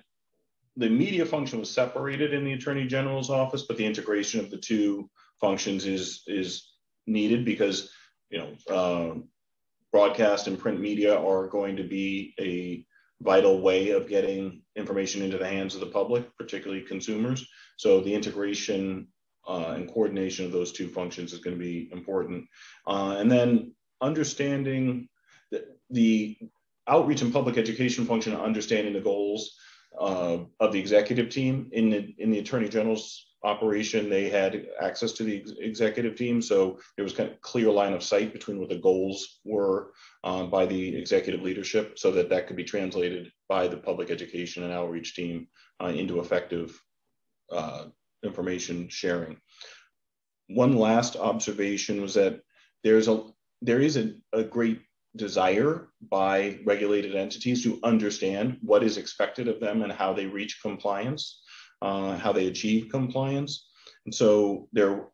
the media function was separated in the attorney general's office, but the integration of the two functions is is needed because you know uh, broadcast and print media are going to be a vital way of getting information into the hands of the public, particularly consumers. So the integration uh, and coordination of those two functions is going to be important. Uh, and then understanding the, the outreach and public education function, understanding the goals uh, of the executive team. In the in the attorney general's operation, they had access to the ex- executive team, so there was kind of clear line of sight between what the goals were um, by the executive leadership, so that that could be translated by the public education and outreach team uh, into effective uh, information sharing. One last observation was that there's a there is a, a great desire by regulated entities to understand what is expected of them and how they reach compliance, how they achieve compliance. And so there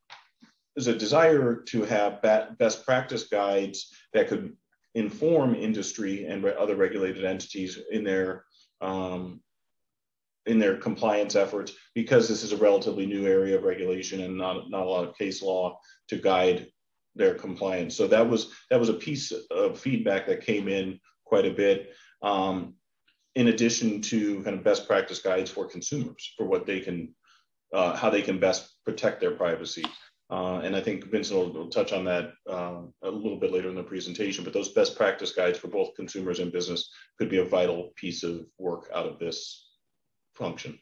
is a desire to have best practice guides that could inform industry and other regulated entities in their um, in their compliance efforts because this is a relatively new area of regulation and not, not a lot of case law to guide their compliance. So that was that was a piece of feedback that came in quite a bit. Um, in addition to kind of best practice guides for consumers for what they can uh, how they can best protect their privacy. Uh, and I think Vinhcent will, will touch on that uh, a little bit later in the presentation, but those best practice guides for both consumers and business could be a vital piece of work out of this function.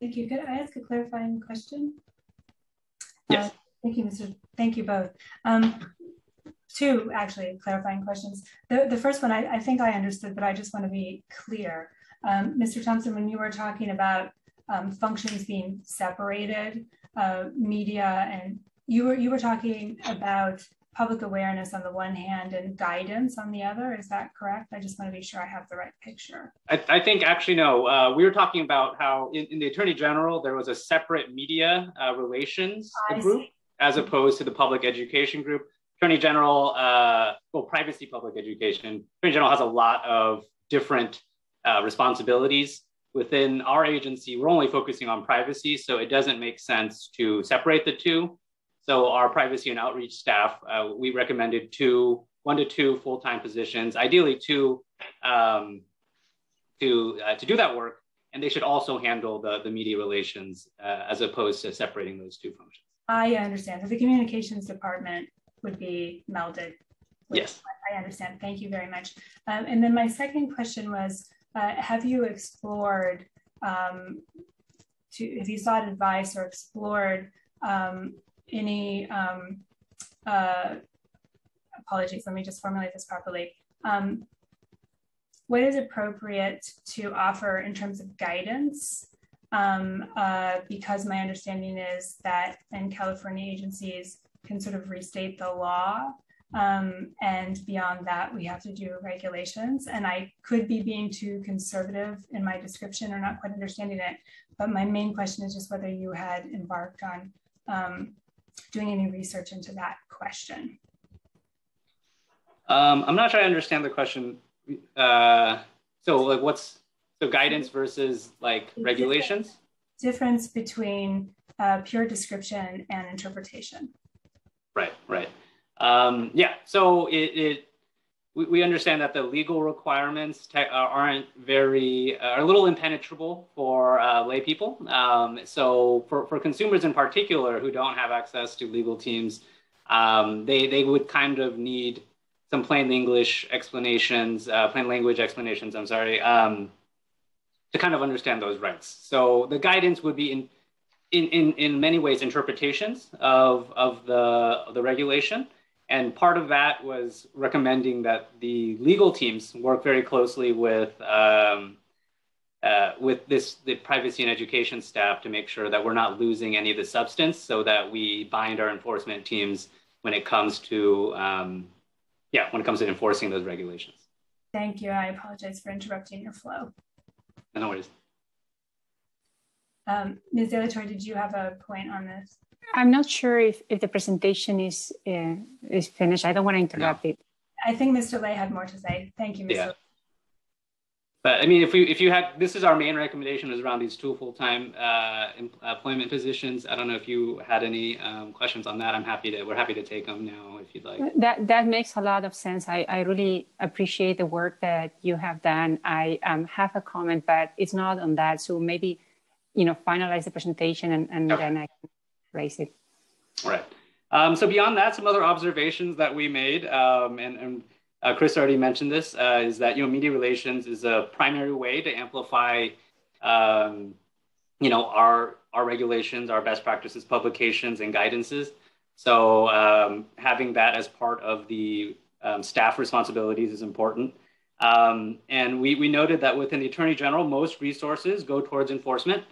Thank you. Could I ask a clarifying question? Yes. Uh, thank you, Mr. Thank you both. Um, two actually clarifying questions. The, the first one, I, I think I understood, but I just want to be clear. Um, Mr. Thompson, when you were talking about um, functions being separated, uh, media, and you were you were talking about public awareness on the one hand and guidance on the other. Is that correct? I just want to be sure I have the right picture. I, I think actually, no. Uh, we were talking about how in, in, the Attorney General, there was a separate media uh, relations I group see. as opposed to the public education group. Attorney General, uh, well, privacy public education, Attorney General has a lot of different uh, responsibilities. Within our agency, we're only focusing on privacy, so it doesn't make sense to separate the two. So our privacy and outreach staff, uh, we recommended two, one to two full-time positions, ideally two um, to, uh, to do that work. And they should also handle the, the media relations uh, as opposed to separating those two functions. I understand. So the communications department would be melded. Yes. I understand. Thank you very much. Um, and then my second question was, uh, have you explored, um, to, have you sought advice or explored um, any um, uh, apologies, let me just formulate this properly. Um, what is appropriate to offer in terms of guidance? Um, uh, because my understanding is that in California agencies can sort of restate the law. Um, and beyond that, we have to do regulations. And I could be being too conservative in my description or not quite understanding it. But my main question is just whether you had embarked on um, doing any research into that question? Um, I'm not sure I understand the question. Uh, so like what's so guidance versus like regulations? Difference between uh, pure description and interpretation. Right, right. Um, yeah, so it, it we, we understand that the legal requirements te- uh, aren't very uh, are a little impenetrable for uh, lay people. Um, so for, for consumers in particular who don't have access to legal teams, um, they they would kind of need some plain English explanations, uh, plain language explanations. I'm sorry, um, to kind of understand those rights. So the guidance would be in. In, in, in many ways, interpretations of, of the, of the regulation, and part of that was recommending that the legal teams work very closely with um, uh, with this the privacy and education staff to make sure that we're not losing any of the substance, so that we bind our enforcement teams when it comes to um, yeah when it comes to enforcing those regulations. Thank you. I apologize for interrupting your flow. No worries. Um, Ms. De La Torre, did you have a point on this? I'm not sure if, if the presentation is uh, is finished. I don't want to interrupt no. it. I think Mr. Le had more to say. Thank you, Mr. Yeah. But I mean, if we if you had this is our main recommendation is around these two full time uh, employment positions. I don't know if you had any um, questions on that. I'm happy to we're happy to take them now if you'd like. That that makes a lot of sense. I, I really appreciate the work that you have done. I um, have a comment, but it's not on that. So maybe you know finalize the presentation and, and okay. then I can raise it. Right. Um, so beyond that, some other observations that we made, um, and, and uh, Chris already mentioned this, uh, is that you know media relations is a primary way to amplify, um, you know, our our regulations, our best practices, publications, and guidances. So um, having that as part of the um, staff responsibilities is important. Um, and we, we noted that within the Attorney General, most resources go towards enforcement.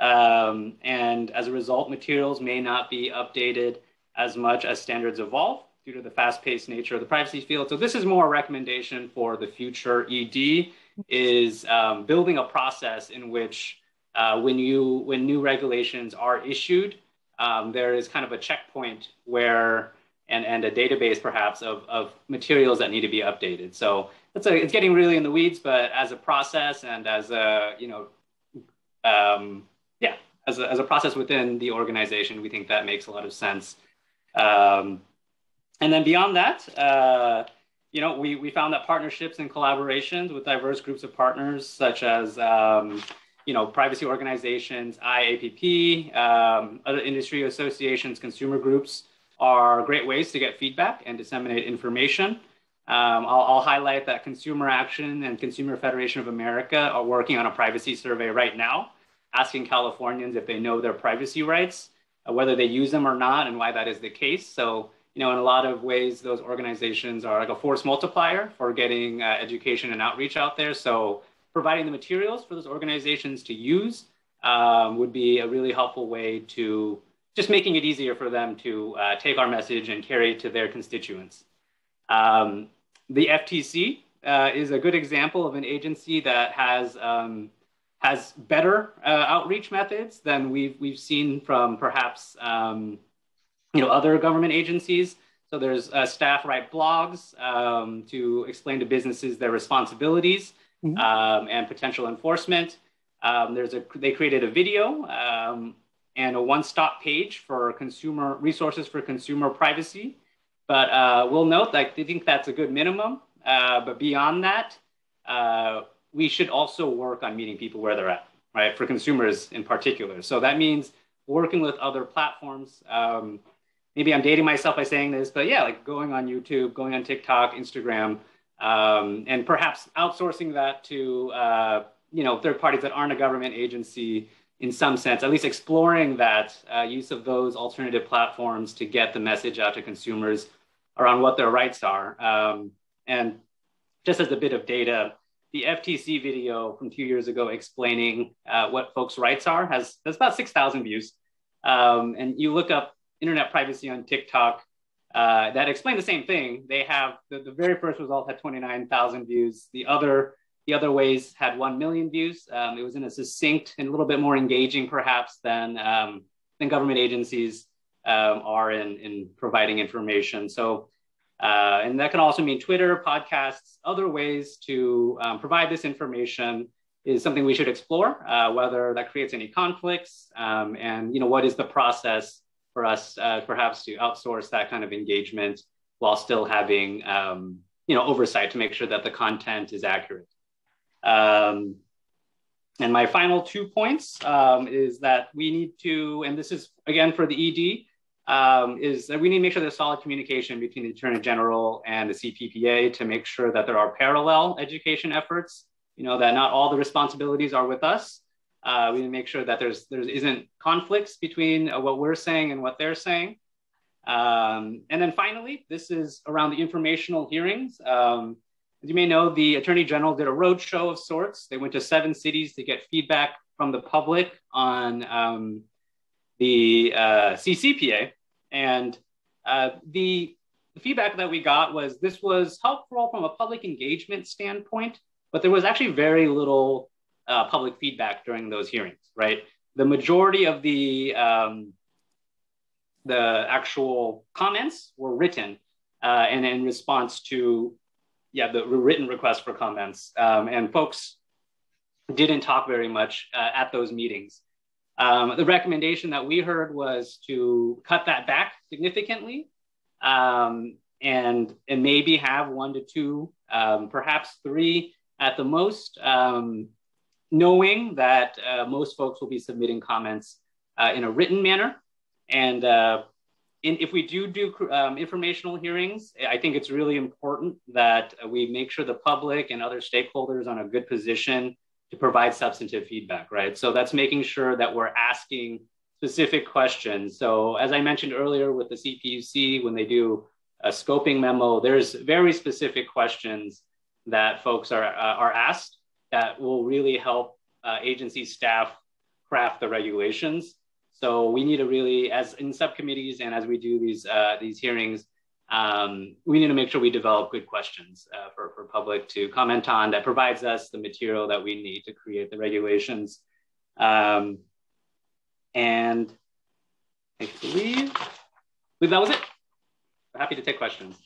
Um, and as a result, materials may not be updated as much as standards evolve due to the fast-paced nature of the privacy field. So this is more a recommendation for the future ED is um, building a process in which uh, when you when new regulations are issued, um, there is kind of a checkpoint where and, and a database perhaps of, of materials that need to be updated. So it's a, it's getting really in the weeds, but as a process and as a you know um, yeah, as a, as a process within the organization, we think that makes a lot of sense. Um, and then beyond that, uh, you know, we, we found that partnerships and collaborations with diverse groups of partners, such as, um, you know, privacy organizations, IAPP, um, other industry associations, consumer groups are great ways to get feedback and disseminate information. Um, I'll, I'll, highlight that Consumer Action and Consumer Federation of America are working on a privacy survey right now, asking Californians if they know their privacy rights, uh, whether they use them or not, and why that is the case. So, you know, in a lot of ways, those organizations are like a force multiplier for getting uh, education and outreach out there. So, providing the materials for those organizations to use um, would be a really helpful way to just making it easier for them to uh, take our message and carry it to their constituents. Um, the FTC uh, is a good example of an agency that has um, has better uh, outreach methods than we've we've seen from perhaps um, you know other government agencies. So there's uh, staff write blogs um, to explain to businesses their responsibilities mm-hmm. Um, and potential enforcement. Um, there's a they created a video um, and a one-stop page for consumer resources for consumer privacy. But uh, we'll note that they think that's a good minimum. Uh, but beyond that, uh, we should also work on meeting people where they're at, right? For consumers in particular. So that means working with other platforms. Um, maybe I'm dating myself by saying this, but yeah, like going on YouTube, going on TikTok, Instagram, um, and perhaps outsourcing that to uh, you know third parties that aren't a government agency in some sense, at least exploring that uh, use of those alternative platforms to get the message out to consumers around what their rights are. Um, and just as a bit of data, the FTC video from two years ago explaining uh, what folks' rights are has, has about 6,000 views. Um, and you look up internet privacy on TikTok, uh, that explain the same thing. They have the, the very first result had 29,000 views. The other the other ways had 1 million views. Um, it was in a succinct and a little bit more engaging, perhaps, than, um, than government agencies um, are in, in providing information. So, uh, and that can also mean Twitter, podcasts, other ways to um, provide this information is something we should explore, uh, whether that creates any conflicts um, and, you know, what is the process for us uh, perhaps to outsource that kind of engagement while still having, um, you know, oversight to make sure that the content is accurate. Um, and my final two points um, is that we need to, and this is again for the ED, um, is that we need to make sure there's solid communication between the Attorney General and the CPPA to make sure that there are parallel education efforts. You know that not all the responsibilities are with us. Uh, we need to make sure that there's there isn't conflicts between uh, what we're saying and what they're saying. Um, and then finally, this is around the informational hearings. Um, as you may know, the Attorney General did a roadshow of sorts. They went to seven cities to get feedback from the public on um, the uh, CCPA. And uh, the, the feedback that we got was this was helpful from a public engagement standpoint, but there was actually very little uh, public feedback during those hearings, right? The majority of the um, the actual comments were written uh, and in response to yeah, the written request for comments. Um, and folks didn't talk very much uh, at those meetings. Um, the recommendation that we heard was to cut that back significantly um, and, and maybe have one to two, um, perhaps three at the most, um, knowing that uh, most folks will be submitting comments uh, in a written manner. And uh, if we do do um, informational hearings, I think it's really important that we make sure the public and other stakeholders are in a good position to provide substantive feedback, right? So that's making sure that we're asking specific questions. So as I mentioned earlier with the CPUC, when they do a scoping memo, there's very specific questions that folks are, uh, are asked that will really help uh, agency staff craft the regulations. So we need to really, as in subcommittees and as we do these uh, these hearings, um, we need to make sure we develop good questions uh, for, for public to comment on that provides us the material that we need to create the regulations. Um, and I believe, believe that was it. Happy to take questions.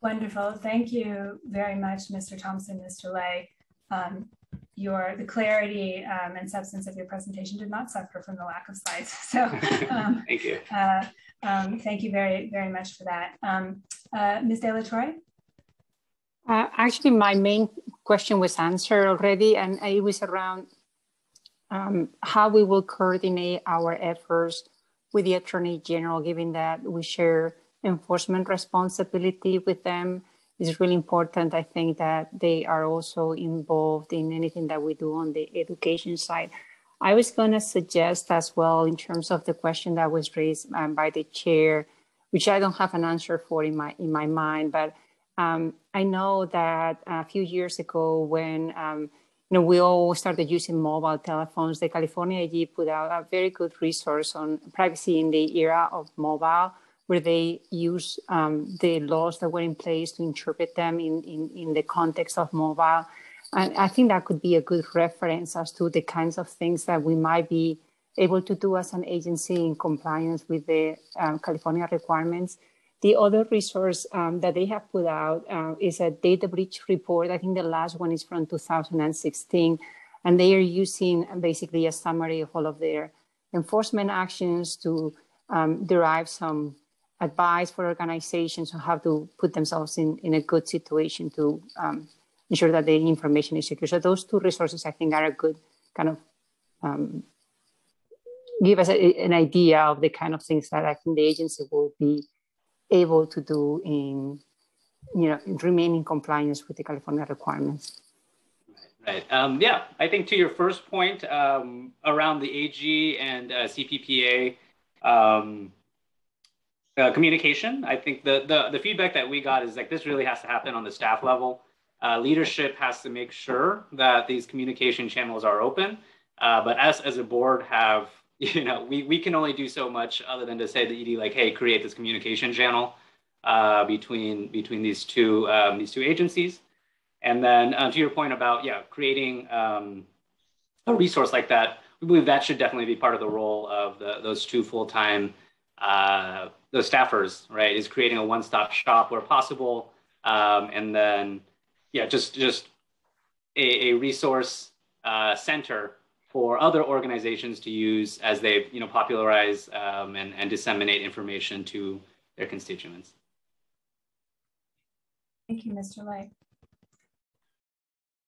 Wonderful. Thank you very much, Mr. Thompson, Mr. Le. Um, your the clarity um, and substance of your presentation did not suffer from the lack of slides. So um, thank you. Uh, um, thank you very, very much for that. Um, uh, Ms. De La Torre? Uh, actually, my main question was answered already, and it was around um, how we will coordinate our efforts with the Attorney General, given that we share enforcement responsibility with them. It's really important, I think, that they are also involved in anything that we do on the education side. I was going to suggest as well, in terms of the question that was raised um, by the chair, which I don't have an answer for in my in my mind, but um, I know that a few years ago, when um, you know we all started using mobile telephones, the California AG put out a very good resource on privacy in the era of mobile, where they use um, the laws that were in place to interpret them in, in, in the context of mobile. And I think that could be a good reference as to the kinds of things that we might be able to do as an agency in compliance with the um, California requirements. The other resource um, that they have put out uh, is a data breach report. I think the last one is from 2016. And they are using basically a summary of all of their enforcement actions to um, derive some advice for organizations on how to put themselves in, in a good situation to um, ensure that the information is secure. So those two resources, I think, are a good kind of um, give us a, an idea of the kind of things that I think the agency will be able to do in, you know, remain in compliance with the California requirements. Right. Um, yeah, I think to your first point um, around the AG and uh, CPPA um, uh, communication, I think the, the the feedback that we got is like this really has to happen on the staff level. Uh, leadership has to make sure that these communication channels are open. Uh, but us as a board have you know, we, we can only do so much other than to say to ED like, hey, create this communication channel uh, between between these two um, these two agencies. And then uh, to your point about yeah, creating um, a resource like that, we believe that should definitely be part of the role of the, those two full time uh, those staffers, right? Is creating a one stop shop where possible, um, and then yeah, just just a, a resource uh, center for other organizations to use as they you know popularize um, and, and disseminate information to their constituents. Thank you, Mr. Light.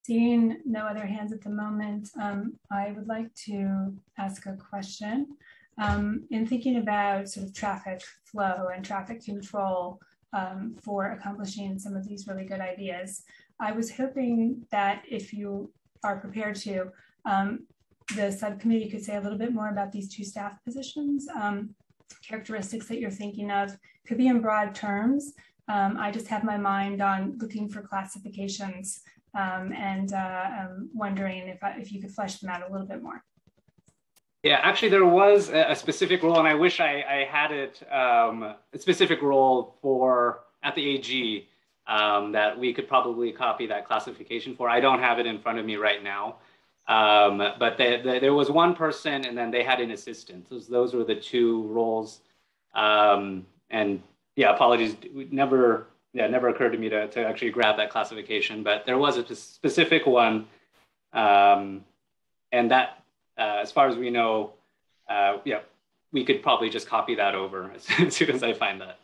Seeing no other hands at the moment, um, I would like to ask a question. Um, in thinking about sort of traffic flow and traffic control um, for accomplishing some of these really good ideas, I was hoping that if you are prepared to, um, the subcommittee could say a little bit more about these two staff positions, um, characteristics that you're thinking of, could be in broad terms. Um, I just have my mind on looking for classifications um, and uh, wondering if, I, if you could flesh them out a little bit more. Yeah, actually, there was a specific role, and I wish I, I had it um, a specific role for at the AG um, that we could probably copy that classification for. I don't have it in front of me right now. Um, but there was one person, and then they had an assistant. Those, those were the two roles. Um, and yeah, apologies. Never, yeah, never occurred to me to, to actually grab that classification, but there was a specific one. Um, and that, uh, as far as we know, uh, yeah, we could probably just copy that over as, as soon as I find that.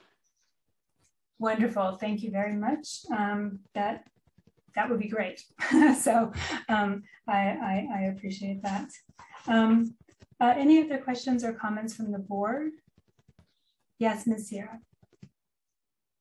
Wonderful. Thank you very much. Um, that that would be great. so um, I, I, I, appreciate that. Um, uh, any other questions or comments from the board? Yes, Ms. Sierra.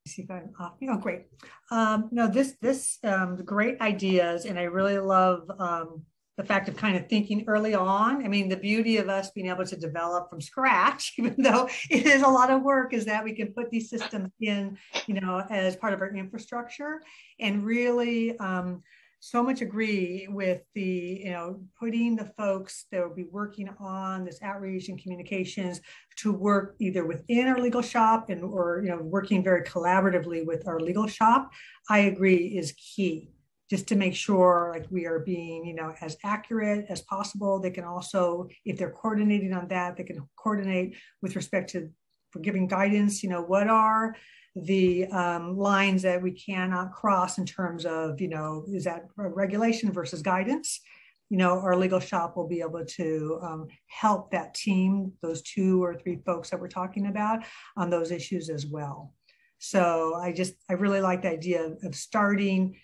See if I'm off. Oh, great. Um, no, this this um, great ideas, and I really love um, the fact of kind of thinking early on. I mean, the beauty of us being able to develop from scratch, even though it is a lot of work, is that we can put these systems in, you know, as part of our infrastructure and really um, so much agree with the, you know, putting the folks that will be working on this outreach and communications to work either within our legal shop and or, you know, working very collaboratively with our legal shop, I agree is key just to make sure like we are being you know as accurate as possible. They can also if they're coordinating on that they can coordinate with respect to for giving guidance you know what are the um, lines that we cannot cross in terms of you know is that regulation versus guidance? You know our legal shop will be able to um, help that team those two or three folks that we're talking about on those issues as well. So i just i really like the idea of starting in,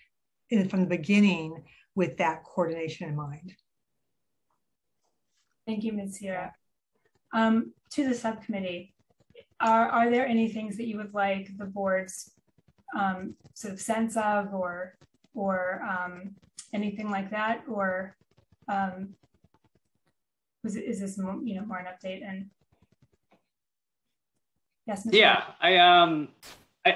from the beginning with that coordination in mind. Thank you, Ms. Sierra. Um, to the subcommittee, are, are there any things that you would like the board's um, sort of sense of or or um, anything like that? Or um, was it, is this you know more an update? And yes, Ms. yeah, I um.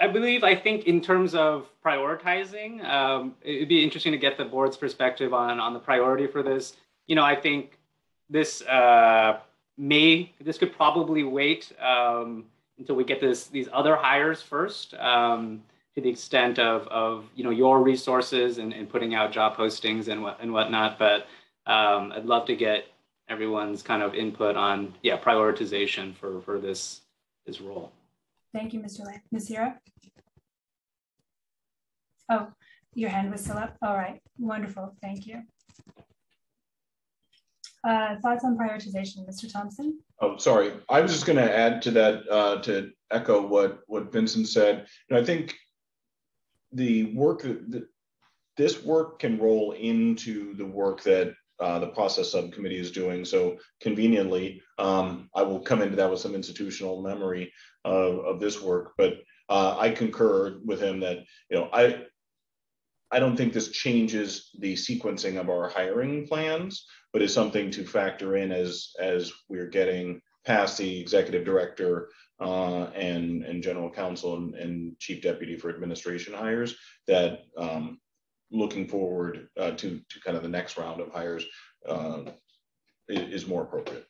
I, believe, I think in terms of prioritizing, um, it'd be interesting to get the board's perspective on, on the priority for this. You know, I think this uh, may, this could probably wait um, until we get this these other hires first um, to the extent of, of you know your resources and, and putting out job postings and what and whatnot. But um, I'd love to get everyone's kind of input on yeah prioritization for for this this role. Thank you, Mr. Lamb. Ms. Sierra? Oh, your hand was still up? All right, wonderful, thank you. Uh, thoughts on prioritization, Mr. Thompson? Oh, sorry. I was just going to add to that uh, to echo what what Vinhcent said. And I think the work that this work can roll into the work that uh, the process subcommittee is doing. So conveniently, um, I will come into that with some institutional memory of, of this work. But uh, I concur with him that you know I I don't think this changes the sequencing of our hiring plans, but is something to factor in as as we're getting past the executive director uh, and and general counsel and, and, chief deputy for administration hires. That um, looking forward uh, to to kind of the next round of hires uh, is, more appropriate.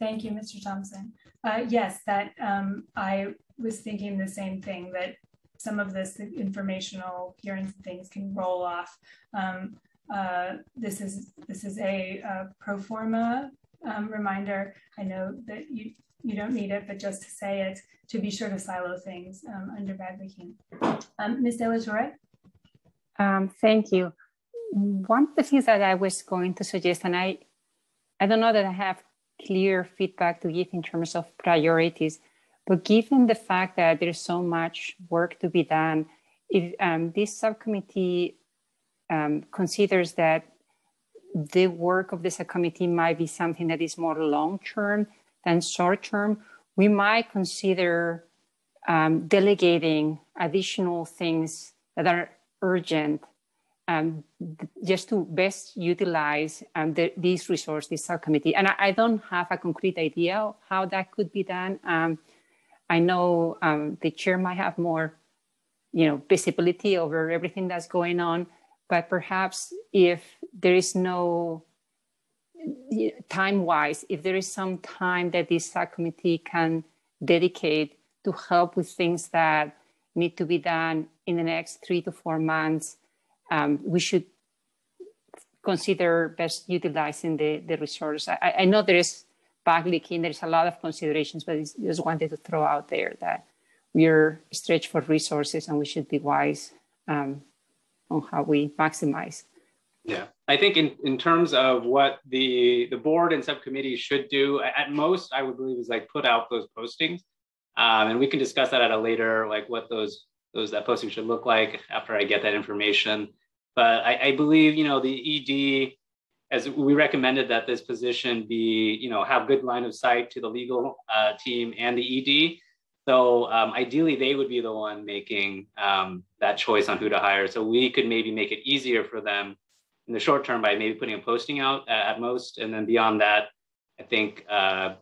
Thank you, Mr. Thompson. Uh, yes, that um, I was thinking the same thing that some of this informational hearings and things can roll off. Um, uh, this is this is a, pro forma um, reminder. I know that you you don't need it, but just to say it, to be sure to silo things um, under Bagley Keene. Um, Ms. De La Torre? Um, thank you. One of the things that I was going to suggest, and I, I don't know that I have clear feedback to give in terms of priorities, but given the fact that there's so much work to be done, if um, this subcommittee um, considers that the work of the subcommittee might be something that is more long term than short term, we might consider um, delegating additional things that are urgent um, just to best utilize um, the, these resources, this subcommittee. And I, I, don't have a concrete idea how that could be done. Um, I know um, the chair might have more, you know, visibility over everything that's going on, but perhaps if there is no time-wise, if there is some time that this subcommittee can dedicate to help with things that need to be done in the next three to four months, um, we should consider best utilizing the, the resource. I, I know there is Keene, there's a lot of considerations, but I just wanted to throw out there that we're stretched for resources and we should be wise um, on how we maximize. Yeah, I think in, in terms of what the the board and subcommittees should do, at most, I would believe is like put out those postings, um, and we can discuss that at a later, like what those those that posting should look like after I get that information. But I, I believe you know the ED as we recommended that this position be, you know, have good line of sight to the legal uh, team and the ED. So um, ideally, they would be the one making um, that choice on who to hire. So we could maybe make it easier for them in the short term by maybe putting a posting out at most, and then beyond that, I think uh,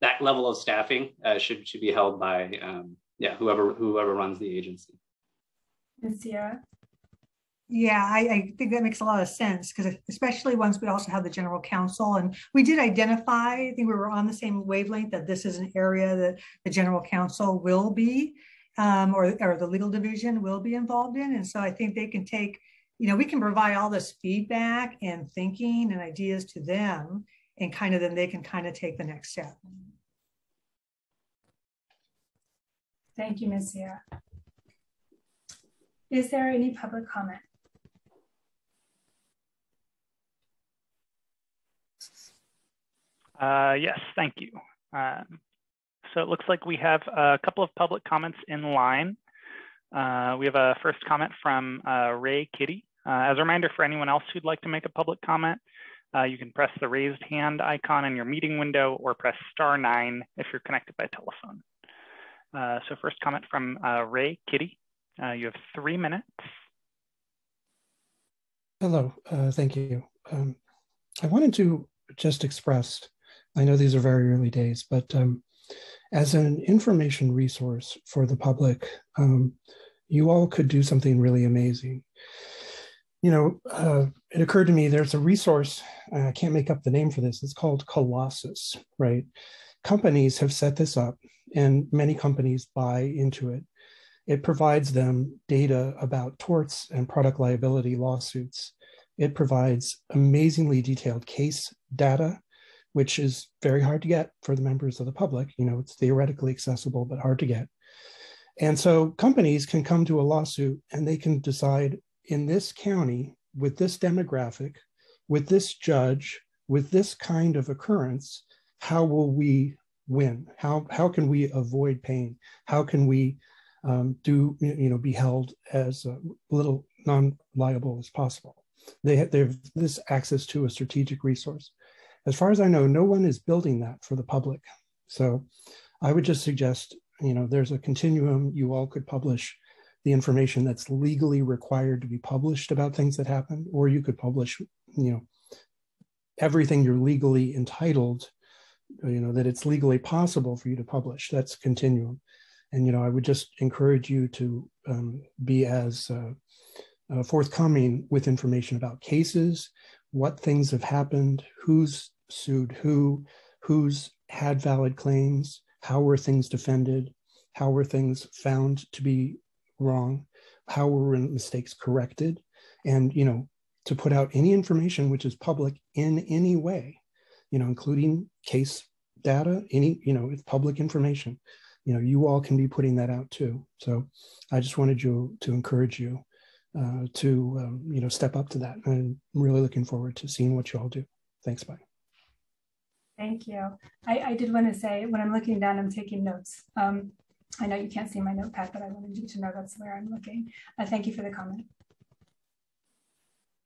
that level of staffing uh, should should be held by um, yeah whoever whoever runs the agency. Ms. Sierra. Yeah, I, I, think that makes a lot of sense because especially once we also have the general counsel and we did identify, I think we were on the same wavelength that this is an area that the general counsel will be um, or, or the legal division will be involved in. And so I think they can take, you know, we can provide all this feedback and thinking and ideas to them and kind of then they can kind of take the next step. Thank you, Ms. Sierra. Is there any public comment? Uh, yes, thank you. Um, so it looks like we have a couple of public comments in line. Uh, we have a first comment from uh, Ray Kitty. Uh, as a reminder for anyone else who'd like to make a public comment, uh, you can press the raised hand icon in your meeting window or press star nine if you're connected by telephone. Uh, so first comment from uh, Ray Kitty. Uh, you have three minutes. Hello, uh, thank you. Um, I wanted to just express, I know these are very early days, but um, as an information resource for the public, um, you all could do something really amazing. You know, uh, it occurred to me there's a resource, I can't make up the name for this, it's called Colossus, right? Companies have set this up and many companies buy into it. It provides them data about torts and product liability lawsuits. It provides amazingly detailed case data, which is very hard to get for the members of the public. You know, it's theoretically accessible, but hard to get. And so companies can come to a lawsuit and they can decide in this county, with this demographic, with this judge, with this kind of occurrence, how will we win? How, how can we avoid pain? How can we um, do, you know, be held as uh, little non-liable as possible? They have, they have this access to a strategic resource. As far as I know, no one is building that for the public. So I would just suggest you know, there's a continuum. You all could publish the information that's legally required to be published about things that happen, or you could publish, you know, everything you're legally entitled, you know, that it's legally possible for you to publish. That's continuum. And, you know, I would just encourage you to um, be as uh, uh, forthcoming with information about cases, what things have happened, who's sued who, who's had valid claims, how were things defended? How were things found to be wrong? How were mistakes corrected? And, you know, to put out any information which is public in any way, you know, including case data, any, you know, it's public information. You know, you all can be putting that out too. So I just wanted you to encourage you uh, to, um, you know, step up to that. And I'm really looking forward to seeing what you all do. Thanks, bye. Thank you. I, I did want to say when I'm looking down, I'm taking notes. Um, I know you can't see my notepad, but I wanted you to know that's where I'm looking. Uh, thank you for the comment.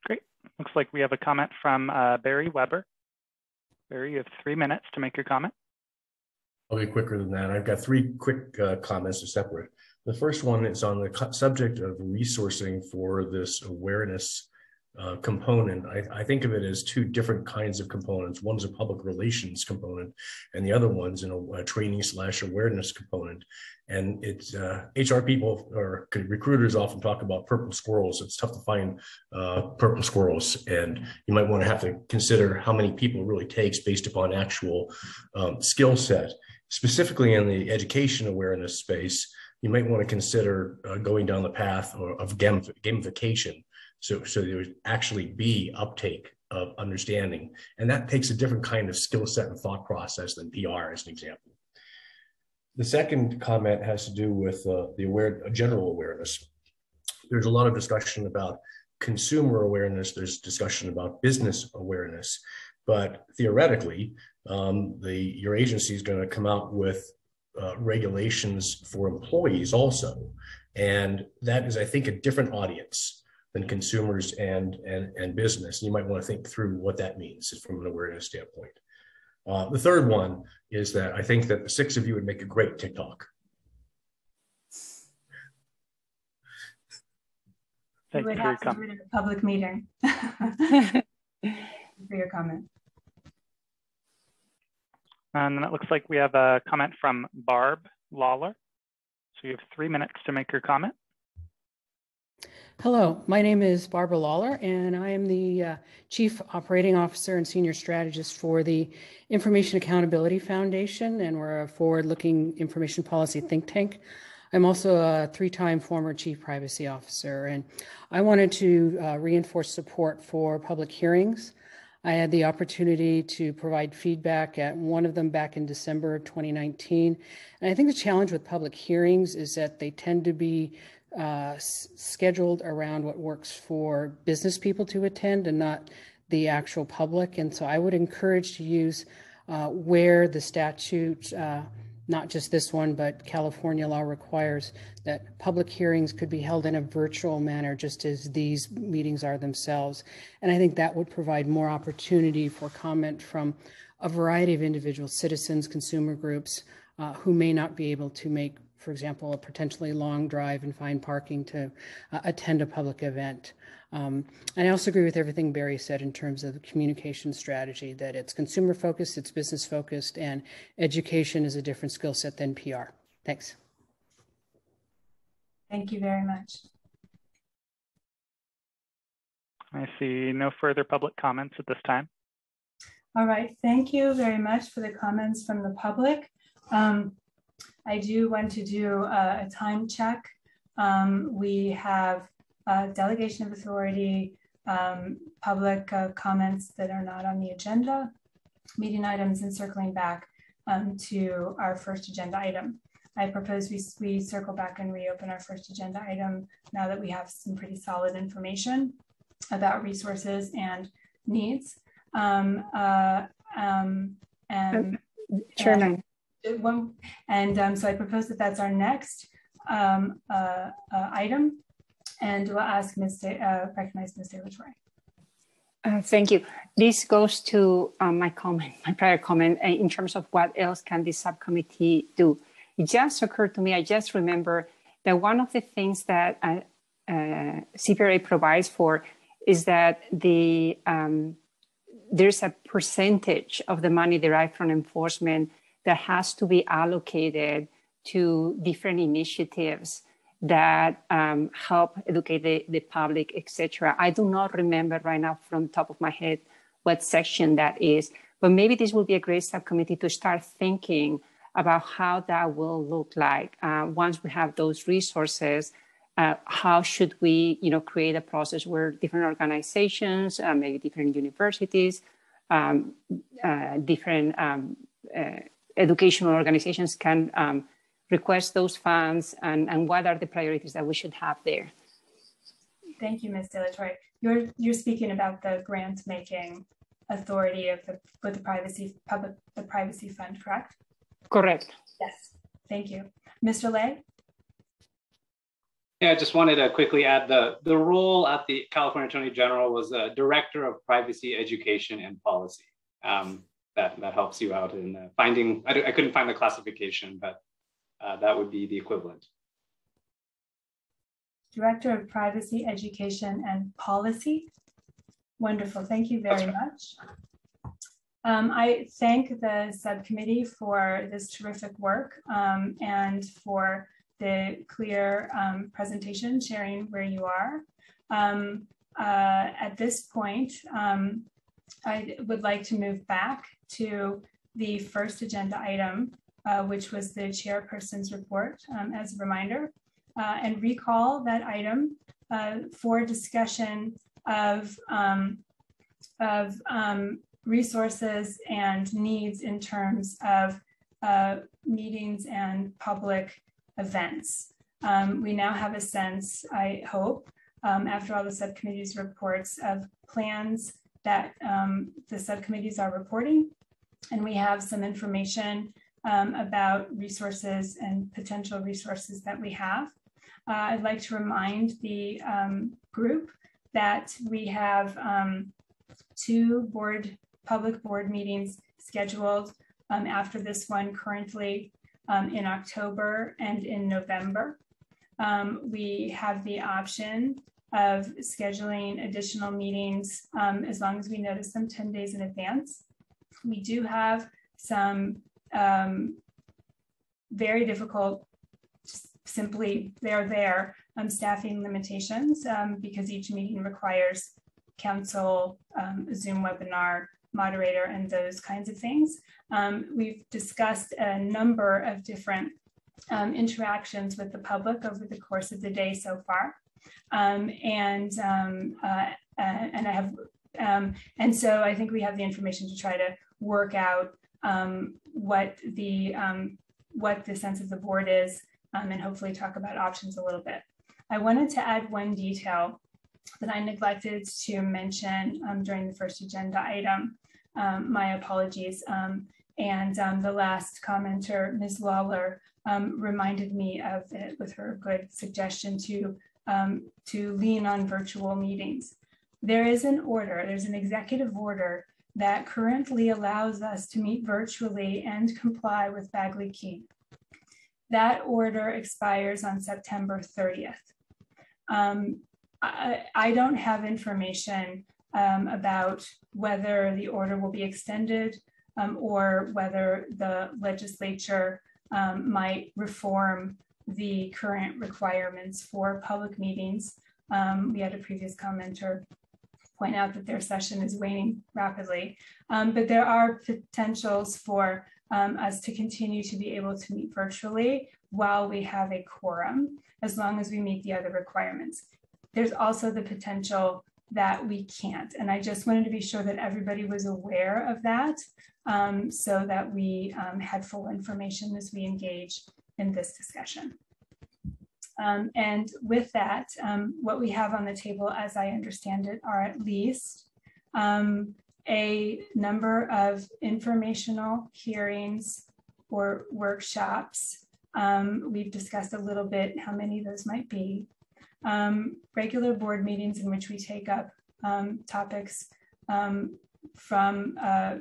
Great. Looks like we have a comment from uh, Barry Weber. Barry, you have three minutes to make your comment. I'll be quicker than that. I've got three quick uh, comments to separate. The first one is on the subject of resourcing for this awareness uh, component, I, I, think of it as two different kinds of components. One's a public relations component, and the other one's in a, a training slash awareness component. And it's uh, HR people or recruiters often talk about purple squirrels. It's tough to find uh, purple squirrels, and you might want to have to consider how many people really takes based upon actual um, skill set. Specifically in the education awareness space, you might want to consider uh, going down the path of gamification so, so there would actually be uptake of understanding. And that takes a different kind of skill set and thought process than PR, as an example. The second comment has to do with uh, the aware, general awareness. There's a lot of discussion about consumer awareness. There's discussion about business awareness, but theoretically, um, the your agency is going to come out with uh, regulations for employees also, and that is, I think, a different audience than consumers and, and, and business. You might want to think through what that means from an awareness standpoint. Uh, the third one is that I think that the six of you would make a great TikTok. Thank you, you would have to do it in a public meeting. for your comment. And then it looks like we have a comment from Barb Lawler. So you have three minutes to make your comment. Hello, my name is Barbara Lawler, and I am the uh, Chief Operating Officer and Senior Strategist for the Information Accountability Foundation, and we're a forward looking information policy think tank. I'm also a three time former Chief Privacy Officer, and I wanted to uh, reinforce support for public hearings. I had the opportunity to provide feedback at one of them back in December of 2019. And I think the challenge with public hearings is that they tend to be uh, scheduled around what works for business people to attend and not the actual public. And so I would encourage to use uh, where the statute uh, not just this one, but California law requires that public hearings could be held in a virtual manner, just as these meetings are themselves. And I think that would provide more opportunity for comment from a variety of individual citizens, consumer groups uh, who may not be able to make, for example, a potentially long drive and find parking to uh, attend a public event. Um, and I also agree with everything Barry said in terms of the communication strategy, that it's consumer focused, it's business focused, and education is a different skill set than PR. Thanks. Thank you very much. I see no further public comments at this time. All right, thank you very much for the comments from the public. Um, I do want to do a, a time check. Um, we have uh, delegation of authority, um, public uh, comments that are not on the agenda, meeting items, and circling back um, to our first agenda item. I propose we, we circle back and reopen our first agenda item now that we have some pretty solid information about resources and needs. Um, uh, um, and Chairman. And, one, and um, so I propose that that's our next um, uh, uh, item and we'll ask Ms. Uh, recognize Ms. De uh, thank you. This goes to um, my comment, my prior comment, uh, in terms of what else can this subcommittee do. It just occurred to me, I just remember that one of the things that uh, uh, CPRA provides for is that the um, there's a percentage of the money derived from enforcement that has to be allocated to different initiatives that um, help educate the, the public, etc. I do not remember right now from the top of my head what section that is, but maybe this will be a great subcommittee to start thinking about how that will look like uh, once we have those resources. Uh, how should we, you know, create a process where different organizations, uh, maybe different universities, um, uh, different um, uh, educational organizations can um, request those funds and, and what are the priorities that we should have there? Thank you, Ms. De La Torre. You're, you're speaking about the grant making authority of the, with the privacy public, the privacy fund, correct? Correct. Yes, thank you. Mr. Le? Yeah, I just wanted to quickly add the, the role at the California Attorney General was a Director of Privacy Education and Policy. Um, that, that helps you out in uh, finding, I, I couldn't find the classification, but uh, that would be the equivalent. Director of Privacy, Education, and Policy. Wonderful. Thank you very right. much. Um, I thank the subcommittee for this terrific work um, and for the clear um, presentation sharing where you are. Um, uh, at this point, um, I would like to move back to the first agenda item, uh, which was the chairperson's report um, as a reminder, uh, and recall that item uh, for discussion of, um, of um, resources and needs in terms of uh, meetings and public events. Um, we now have a sense, I hope, um, after all the subcommittees reports of plans that um, the subcommittees are reporting. And we have some information um, about resources and potential resources that we have. Uh, I'd like to remind the um, group that we have um, two board public board meetings scheduled um, after this one currently um, in October and in November. Um, we have the option of scheduling additional meetings as long as we notice them 10 days in advance. We do have some um, very difficult, simply they're there, um, staffing limitations um, because each meeting requires counsel, um, Zoom webinar, moderator, and those kinds of things. Um, we've discussed a number of different interactions with the public over the course of the day so far. and, uh, uh, and I have um, and so I think we have the information to try to work out um, what the um, what the sense of the board is um, and hopefully talk about options a little bit. I wanted to add one detail that I neglected to mention um, during the first agenda item. My apologies. And the last commenter, Ms. Lawler, reminded me of it with her good suggestion to, um, to lean on virtual meetings. There is an order, there's an executive order that currently allows us to meet virtually and comply with Bagley-Keene. That order expires on September 30th. Um, I, I, don't have information um, about whether the order will be extended um, or whether the legislature um, might reform the current requirements for public meetings. Um, we had a previous commenter point out that their session is waning rapidly, um, but there are potentials for um, us to continue to be able to meet virtually while we have a quorum, as long as we meet the other requirements. There's also the potential that we can't. And I just wanted to be sure that everybody was aware of that um, so that we um, had full information as we engage in this discussion. Um, and with that, um, what we have on the table, as I understand it, are at least um, a number of informational hearings or workshops. Um, we've discussed a little bit how many those might be. Um, regular board meetings in which we take up um, topics from uh,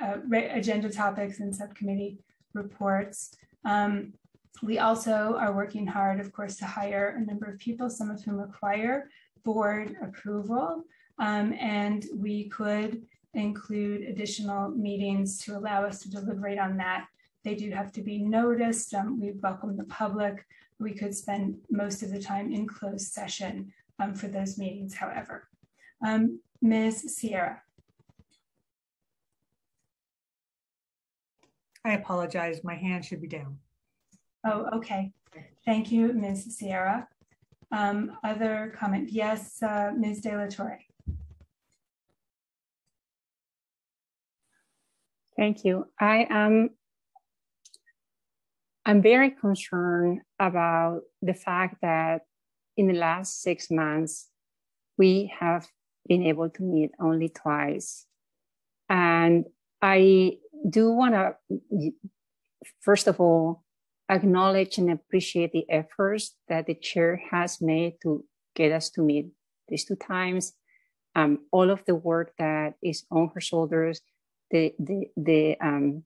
uh, agenda topics and subcommittee reports. Um, we also are working hard, of course, to hire a number of people, some of whom require board approval. Um, and we could include additional meetings to allow us to deliberate on that. They do have to be noticed. Um, we welcome the public. We could spend most of the time in closed session um, for those meetings, however. Um, Ms. Sierra. I apologize. My hand should be down. Oh, okay. Thank you, Ms. Sierra. Um, other comment? Yes, uh, Ms. De La Torre. Thank you. I am I'm very concerned about the fact that in the last six months, we have been able to meet only twice. And I do want to, first of all, acknowledge and appreciate the efforts that the chair has made to get us to meet these two times. Um, all of the work that is on her shoulders, the the the um,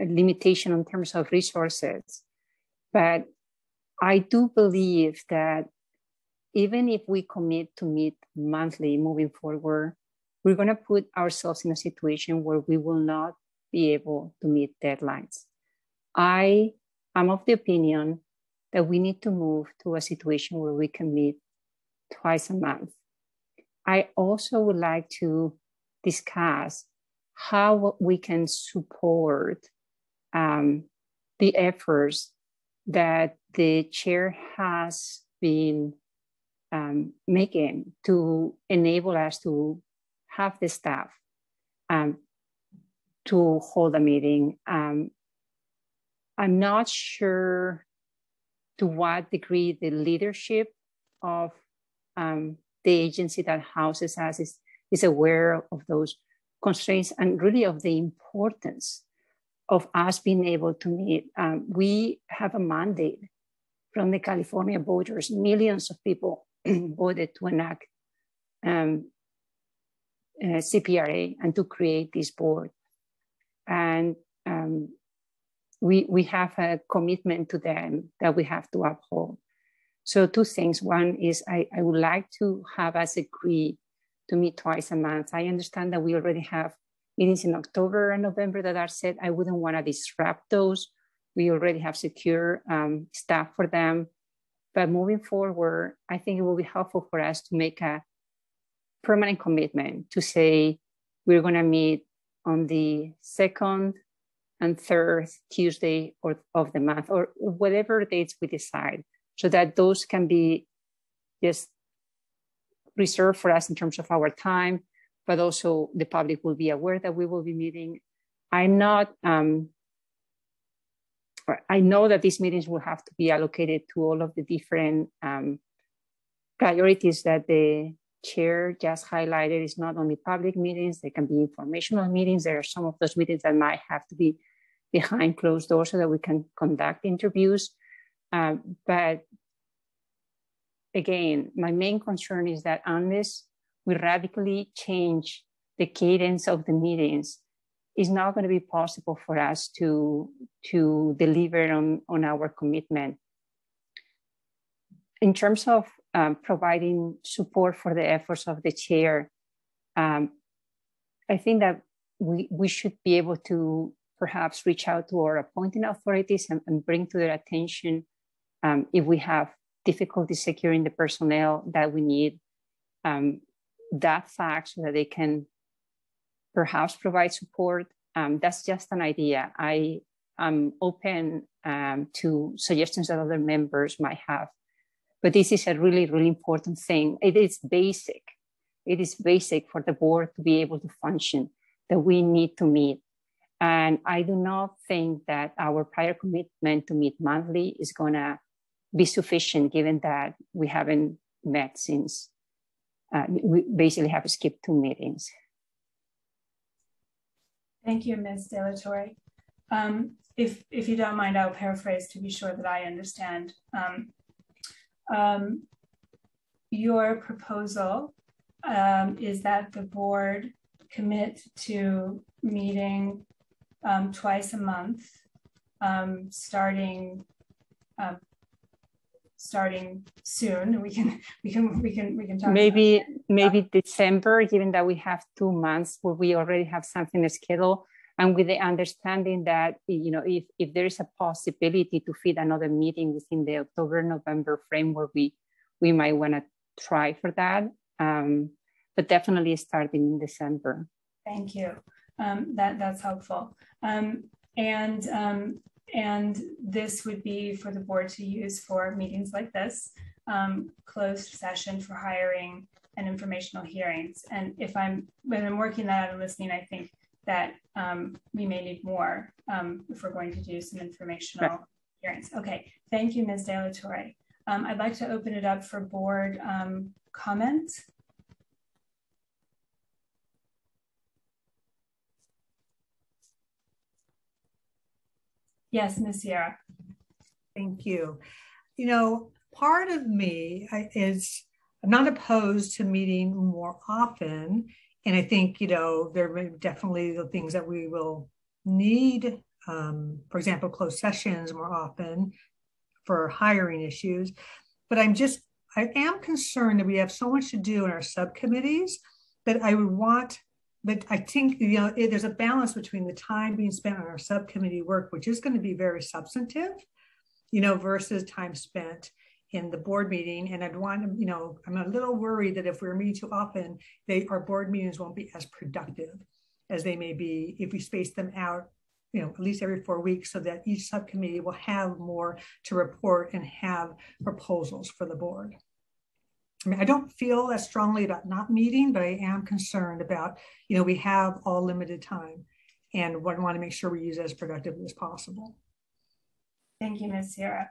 limitation in terms of resources, but I do believe that even if we commit to meet monthly moving forward, we're going to put ourselves in a situation where we will not be able to meet deadlines. I am of the opinion that we need to move to a situation where we can meet twice a month. I also would like to discuss how we can support um, the efforts that the chair has been um, making to enable us to have the staff um, to hold a meeting. Um, I'm not sure to what degree the leadership of um, the agency that houses us is, is aware of those constraints and really of the importance of us being able to meet. Um, we have a mandate from the California voters, millions of people voted to enact um, uh, CPRA and to create this board. And um, we, we have a commitment to them that we have to uphold. So two things. One is I, I would like to have us agree to meet twice a month. I understand that we already have meetings in October and November that are set. I wouldn't want to disrupt those. We already have secure um, staff for them. But moving forward, I think it will be helpful for us to make a permanent commitment to say we're going to meet on the second and third Tuesday or, of the month or whatever dates we decide, so that those can be just reserved for us in terms of our time, but also the public will be aware that we will be meeting. I'm not um, I know that these meetings will have to be allocated to all of the different um, priorities that the chair just highlighted. It's not only public meetings, they can be informational meetings. There are some of those meetings that might have to be behind closed doors so that we can conduct interviews. Uh, but again, my main concern is that unless we radically change the cadence of the meetings, it's not going to be possible for us to, to deliver on, on our commitment. In terms of um, providing support for the efforts of the chair, um, I think that we, we should be able to perhaps reach out to our appointing authorities and, and bring to their attention um, if we have difficulty securing the personnel that we need, um, that fact so that they can perhaps provide support. Um, that's just an idea. I am open um, to suggestions that other members might have. But this is a really, really important thing. It is basic. It is basic for the board to be able to function that we need to meet. And I do not think that our prior commitment to meet monthly is going to be sufficient given that we haven't met since uh, we basically have skipped two meetings. Thank you, Ms. De La Torre. Um, if, if you don't mind, I'll paraphrase to be sure that I understand. Um, um, your proposal um, is that the board commit to meeting um, twice a month, um, starting uh, starting soon. We can we can we can we can talk. Maybe maybe December, given that we have two months where we already have something scheduled, and with the understanding that you know if if there is a possibility to fit another meeting within the October November framework, we we might want to try for that. Um, but definitely starting in December. Thank you. Um, that that's helpful. Um, and um, and this would be for the board to use for meetings like this, um, closed session for hiring and informational hearings. And if I'm when I'm working that out and listening, I think that um, we may need more um, if we're going to do some informational right. hearings. Okay, thank you, Ms. De La Torre. I'd like to open it up for board comments. Yes, Ms. Sierra. Thank you. You know, part of me is I'm not opposed to meeting more often. And I think, you know, there are definitely the things that we will need, um, for example, closed sessions more often for hiring issues. But I'm just, I am concerned that we have so much to do in our subcommittees that I would want but I think you know there's a balance between the time being spent on our subcommittee work, which is going to be very substantive, you know, versus time spent in the board meeting. And I'd want to, you know, I'm a little worried that if we're meeting too often, they our board meetings won't be as productive as they may be if we space them out, you know, at least every four weeks, so that each subcommittee will have more to report and have proposals for the board. I mean, I don't feel as strongly about not meeting, but I am concerned about, you know, we have all limited time and what we want to make sure we use it as productively as possible. Thank you, Ms. Sierra.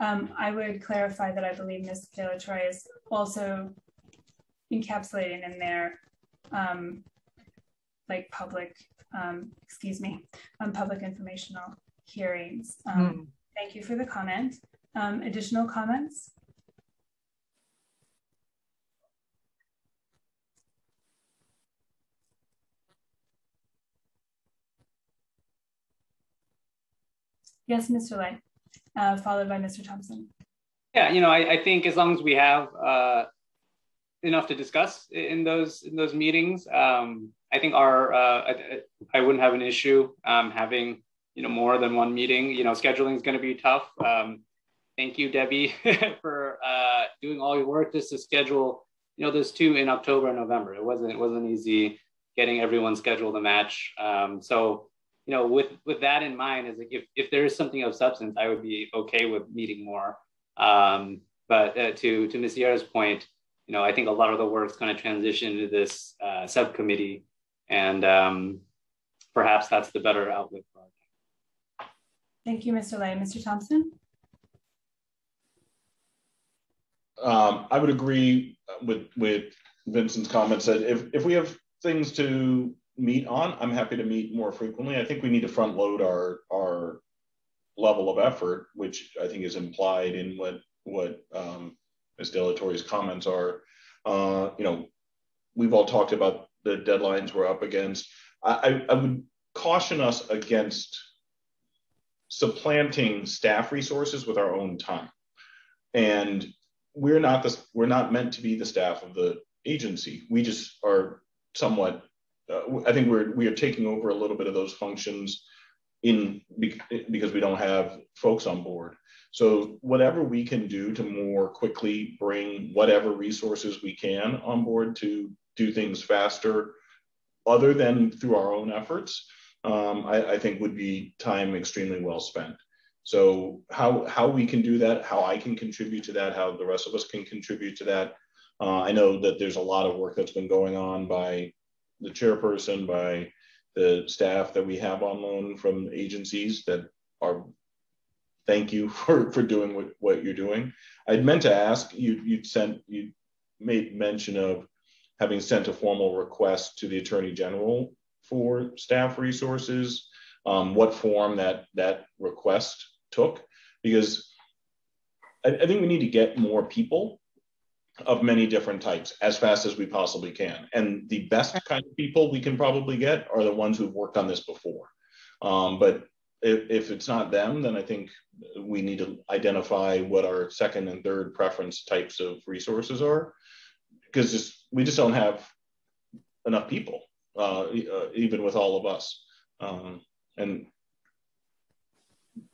Um, I would clarify that I believe Ms. De La Torre is also encapsulating in there um, like public, um, excuse me, um, public informational hearings. Mm. Thank you for the comment. Um, additional comments? Yes, Mr. Le, uh, followed by Mr. Thompson. Yeah, you know, I, I think as long as we have uh, enough to discuss in those in those meetings, um, I think our uh, I, I, wouldn't have an issue um, having you know more than one meeting. You know, scheduling is going to be tough. Um, thank you, Debbie, for uh, doing all your work just to schedule you know those two in October and November. It wasn't it wasn't easy getting everyone scheduled to match. Um, so you know, with with that in mind, is like if if there is something of substance, I would be okay with meeting more. Um, but uh, to to Ms. Sierra's point, you know, I think a lot of the work's is going to transition to this uh, subcommittee, and um, perhaps that's the better outlet for our time. Thank you, Mr. Le. Mr. Thompson? Um, I would agree with with Vinhcent's comments that if, if we have things to meet on, I'm happy to meet more frequently. I think we need to front load our our level of effort, which I think is implied in what what um, Ms. De La Torre's comments are. Uh, you know, we've all talked about the deadlines we're up against. I, I would caution us against supplanting staff resources with our own time. And we're not this, we're not meant to be the staff of the agency. We just are somewhat. Uh, I think we're we are taking over a little bit of those functions in because we don't have folks on board. So whatever we can do to more quickly bring whatever resources we can on board to do things faster, other than through our own efforts, um, I, I, think would be time extremely well spent. So how how we can do that, how I can contribute to that, how the rest of us can contribute to that. Uh, I know that there's a lot of work that's been going on by the chairperson, by the staff that we have on loan from agencies that are thank you for for doing what, what you're doing. I'd meant to ask you you'd sent you made mention of having sent a formal request to the attorney general for staff resources, um, what form that that request took, because I, I think we need to get more people of many different types as fast as we possibly can. And the best kind of people we can probably get are the ones who've worked on this before. Um, but if, if it's not them, then I think we need to identify what our second and third preference types of resources are, because just, we just don't have enough people, uh, uh, even with all of us. Um, and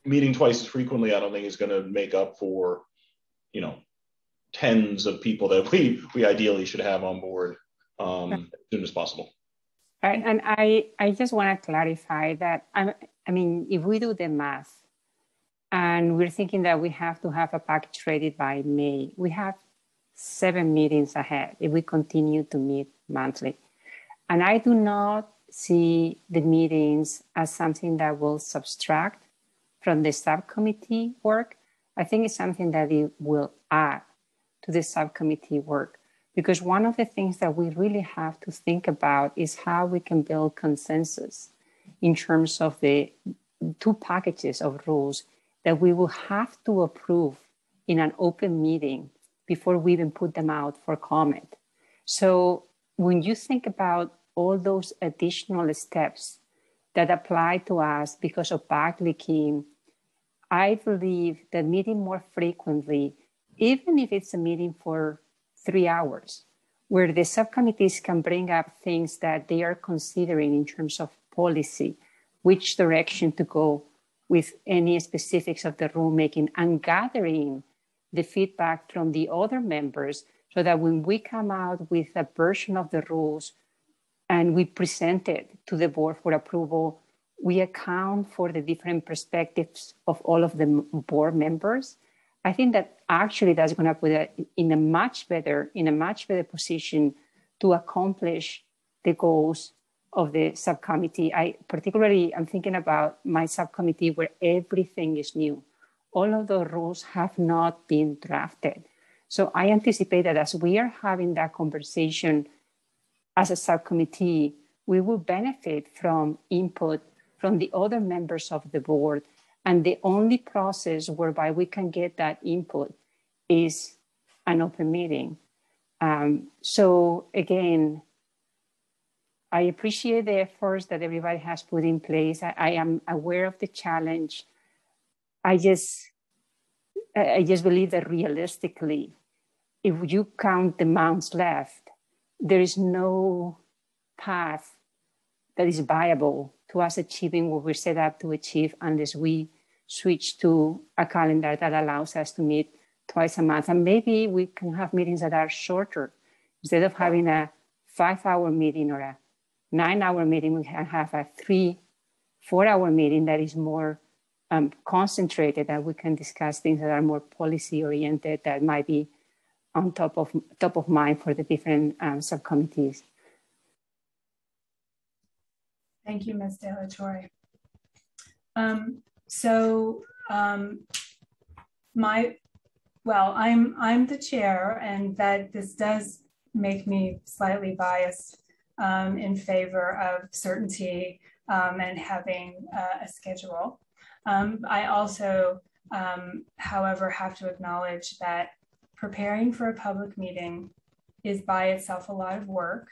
meeting twice as frequently, I don't think is going to make up for, you know, tens of people that we we ideally should have on board um, as soon as possible. And, and I I just want to clarify that I I mean if we do the math and we're thinking that we have to have a package ready by May, we have seven meetings ahead if we continue to meet monthly. And I do not see the meetings as something that will subtract from the subcommittee work. I think it's something that it will add to the subcommittee work. Because one of the things that we really have to think about is how we can build consensus in terms of the two packages of rules that we will have to approve in an open meeting before we even put them out for comment. So when you think about all those additional steps that apply to us because of Bagley-Keene, I believe that meeting more frequently even if it's a meeting for three hours, where the subcommittees can bring up things that they are considering in terms of policy, which direction to go with any specifics of the rulemaking, and gathering the feedback from the other members so that when we come out with a version of the rules and we present it to the board for approval, we account for the different perspectives of all of the board members I think that actually that's going to put it in a much better in a much better position to accomplish the goals of the subcommittee. I particularly I'm thinking about my subcommittee where everything is new. All of the rules have not been drafted. So I anticipate that as we are having that conversation as a subcommittee, we will benefit from input from the other members of the board and the only process whereby we can get that input is an open meeting. Um, so again, I appreciate the efforts that everybody has put in place. I, I, am aware of the challenge. I just, I just believe that realistically, if you count the months left, there is no path that is viable to us achieving what we're set up to achieve unless we switch to a calendar that allows us to meet twice a month. And maybe we can have meetings that are shorter. Instead of having a five hour meeting or a nine hour meeting, we can have a three, four hour meeting that is more um, concentrated, that we can discuss things that are more policy oriented, that might be on top of top of mind for the different um, subcommittees. Thank you, Ms. De La Torre. Um, so um, my, well, I'm I'm the chair, and that this does make me slightly biased. um, in favor of certainty um, and having uh, a schedule. Um, I also, um, however, have to acknowledge that preparing for a public meeting is by itself a lot of work.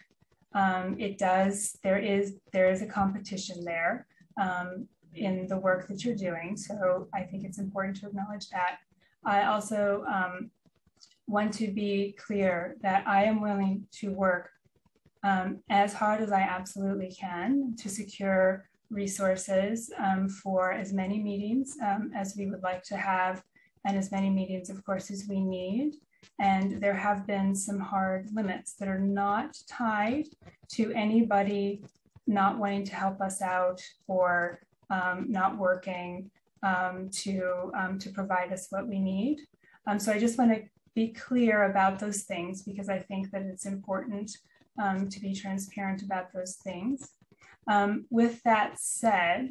Um, it does, there is, there is a competition there um, in the work that you're doing. So I think it's important to acknowledge that. I also um, want to be clear that I am willing to work um, as hard as I absolutely can to secure resources um, for as many meetings um, as we would like to have and as many meetings, of course, as we need. And there have been some hard limits that are not tied to anybody not wanting to help us out or um, not working um, to, um, to provide us what we need. Um, so I just want to be clear about those things because I think that it's important um, to be transparent about those things. Um, with that said,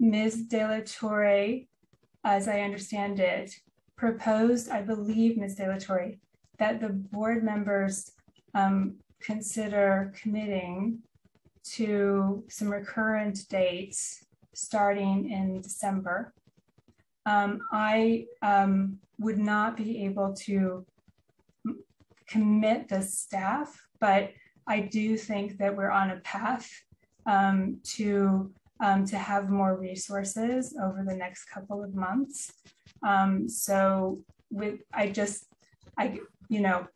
Ms. De La Torre, as I understand it, proposed, I believe, Ms. De La Torre, that the board members um, consider committing to some recurrent dates starting in December. Um, I um, would not be able to commit the staff, but I do think that we're on a path um, to um, to have more resources over the next couple of months. Um, so with I just I you know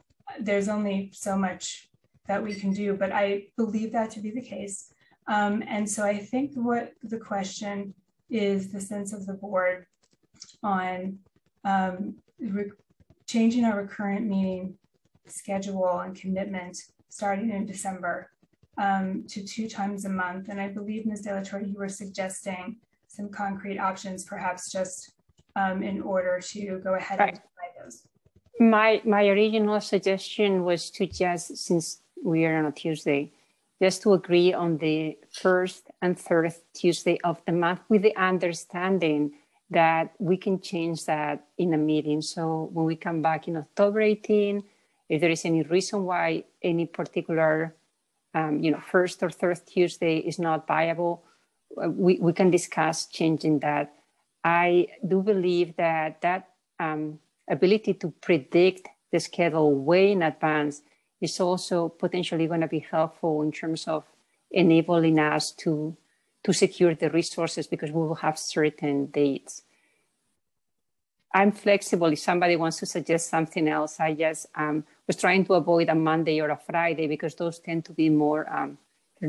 there's only so much that we can do, but I believe that to be the case. Um, and so I think what the question is the sense of the board on um, changing our recurrent meeting schedule and commitment starting in December um, to two times a month. And I believe, Ms. De La Torre, you were suggesting some concrete options, perhaps just um, in order to go ahead right. and provide those. My, my original suggestion was to just, since we are on a Tuesday, just to agree on the first and third Tuesday of the month with the understanding that we can change that in a meeting. So when we come back in October 18, if there is any reason why any particular, um, you know, first or third Tuesday is not viable, uh, we, we can discuss changing that. I do believe that that um, ability to predict the schedule way in advance is also potentially going to be helpful in terms of enabling us to to secure the resources because we will have certain dates. I'm flexible. If somebody wants to suggest something else, I just um, was trying to avoid a Monday or a Friday because those tend to be more, um,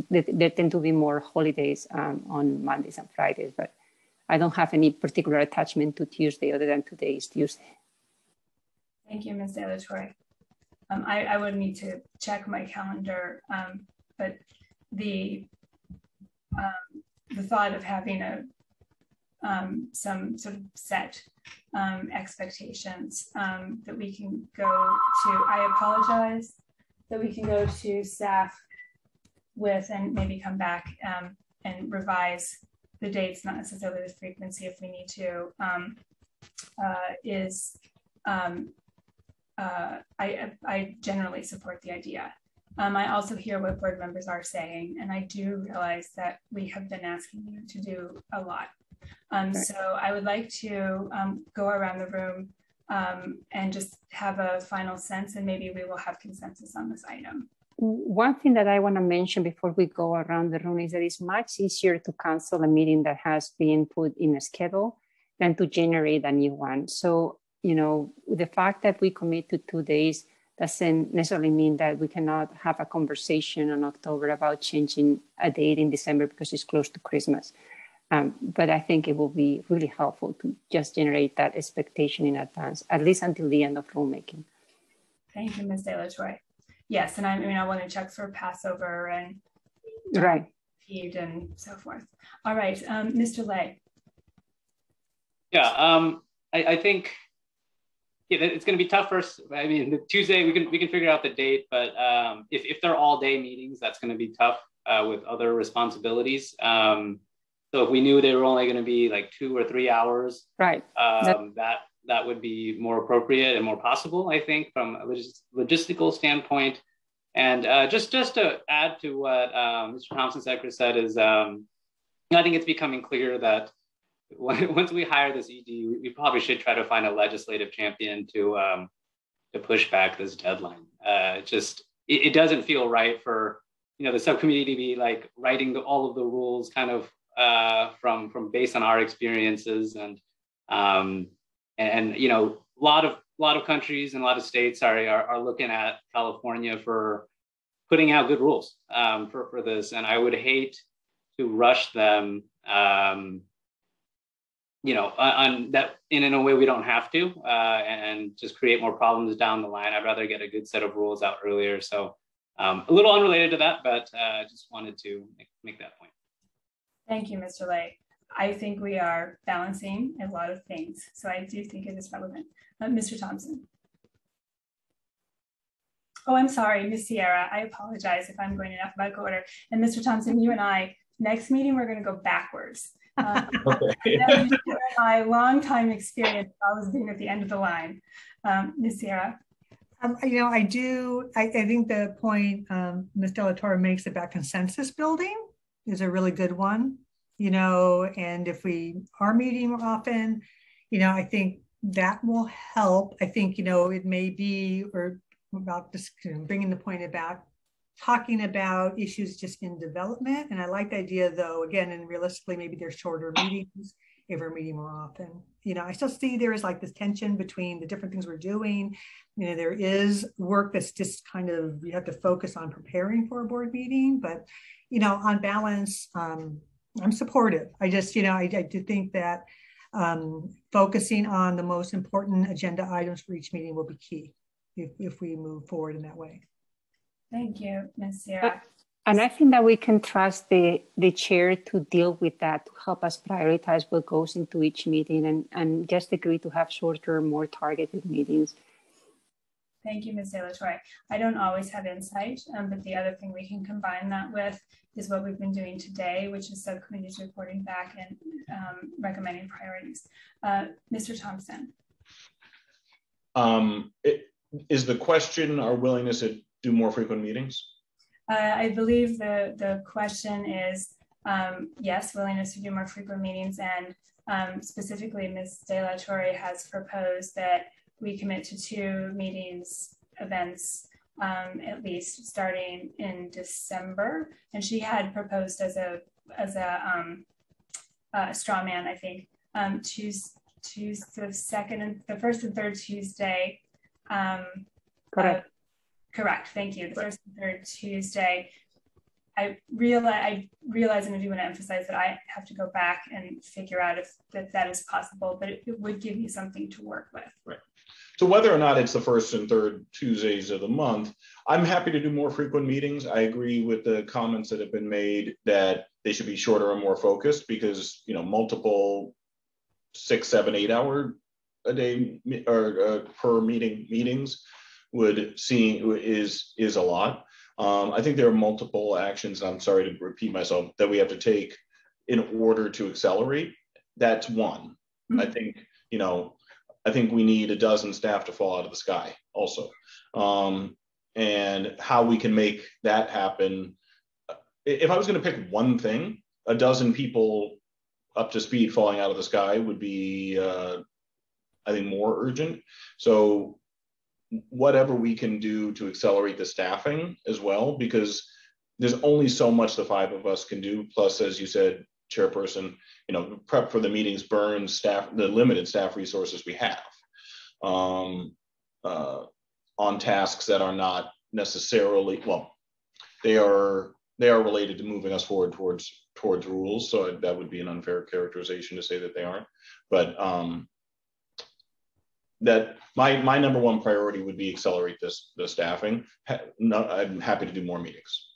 they, tend to be more holidays um, on Mondays and Fridays. But I don't have any particular attachment to Tuesday other than today is Tuesday. Thank you, Ms. De. Um, I, I, would need to check my calendar, um, but the um, the thought of having a um, some sort of set um, expectations um, that we can go to. I apologize that we can go to staff with and maybe come back um, and revise the dates, not necessarily the frequency if we need to, um, uh, is um, uh, I, I generally support the idea. Um, I also hear what board members are saying, and I do realize that we have been asking you to do a lot. Um, okay. So I would like to um, go around the room um, and just have a final sense, and maybe we will have consensus on this item. One thing that I want to mention before we go around the room is that it's much easier to cancel a meeting that has been put in a schedule than to generate a new one. So, you know, the fact that we commit to two days doesn't necessarily mean that we cannot have a conversation in October about changing a date in December because it's close to Christmas. Um, but I think it will be really helpful to just generate that expectation in advance, at least until the end of rulemaking. Thank you, Ms. De La Torre. Yes, and I, I mean, I want to check for Passover and right. Eid and so forth. All right, um, Mr. Le. Yeah, um, I, I think yeah, it's going to be tough for us. I mean, the Tuesday we can we can figure out the date, but um, if if they're all day meetings, that's going to be tough uh, with other responsibilities. Um, So if we knew they were only going to be like two or three hours, right, um, that that would be more appropriate and more possible, I think, from a logistical standpoint. And uh, just just to add to what um, Mr. Thompson Secker said is, um, I think it's becoming clear that once we hire this ED, we probably should try to find a legislative champion to um, to push back this deadline. Uh, just it, it, doesn't feel right for you know the subcommittee to be like writing the, all of the rules kind of uh, from from based on our experiences and um, and you know a lot of a lot of countries and a lot of states are are, are looking at California for putting out good rules um, for for this, and I would hate to rush them. Um, you know, on that in, in a way we don't have to, uh, and just create more problems down the line. I'd rather get a good set of rules out earlier. So, um, a little unrelated to that, but uh, just wanted to make, make that point. Thank you, Mr. Le. I think we are balancing a lot of things. So I do think it is relevant. Uh, Mr. Thompson. Oh, I'm sorry, Ms. Sierra. I apologize if I'm going in alphabetical order. And Mr. Thompson, you and I, next meeting, we're going to go backwards. Um, okay. my long time experience, I was being at the end of the line. Um, Ms. Sierra. Um, you know, I do, I, I think the point um, Ms. De La Torre makes about consensus building is a really good one, you know, and if we are meeting often, you know, I think that will help. I think, you know, it may be, or about just bringing the point about talking about issues just in development. And I like the idea, though, again, and realistically, maybe there's shorter meetings if we're meeting more often. You know, I still see there is like this tension between the different things we're doing. You know, there is work that's just kind of, you have to focus on preparing for a board meeting, but you know, on balance, um, I'm supportive. I just, you know, I, I do think that um, focusing on the most important agenda items for each meeting will be key if, if we move forward in that way. Thank you, Ms. Sierra. And I think that we can trust the, the chair to deal with that, to help us prioritize what goes into each meeting and, and just agree to have shorter, more targeted meetings. Thank you, Ms. De La Torre. I don't always have insight, um, but the other thing we can combine that with is what we've been doing today, which is subcommittees reporting back and um, recommending priorities. Uh, Mr. Thompson. Um, it, is the question our willingness to do more frequent meetings? Uh, I believe the, the question is um, yes, willingness to do more frequent meetings. And um, specifically, Ms. De La Torre has proposed that we commit to two meetings, events, um, at least starting in December. And she had proposed as a as a, um, a straw man, I think, um, Tuesday, Tuesday, the second and the first and third Tuesday. Um, correct. Uh, correct. Thank you. The first and third Tuesday. I realize I realize and I do want to emphasize that I have to go back and figure out if that, that is possible, but it, it would give me something to work with. Right. So whether or not it's the first and third Tuesdays of the month, I'm happy to do more frequent meetings. I agree with the comments that have been made that they should be shorter and more focused because you know multiple six, seven, eight hour a day or uh, per meeting meetings would see is is a lot. Um, I think there are multiple actions. and I'm sorry to repeat myself that we have to take in order to accelerate. That's one. Mm-hmm. I think you know I think we need a dozen staff to fall out of the sky also. Um, and how we can make that happen. If I was going to pick one thing, a dozen people up to speed falling out of the sky would be, uh, I think, more urgent. So, whatever we can do to accelerate the staffing as well, because there's only so much the five of us can do. Plus, as you said, chairperson, you know, prep for the meetings burns staff, the limited staff resources we have um, uh, on tasks that are not necessarily, well, they are they are related to moving us forward towards towards rules. So that would be an unfair characterization to say that they aren't. But um, that my my number one priority would be accelerate this the staffing. Ha, no, I'm happy to do more meetings.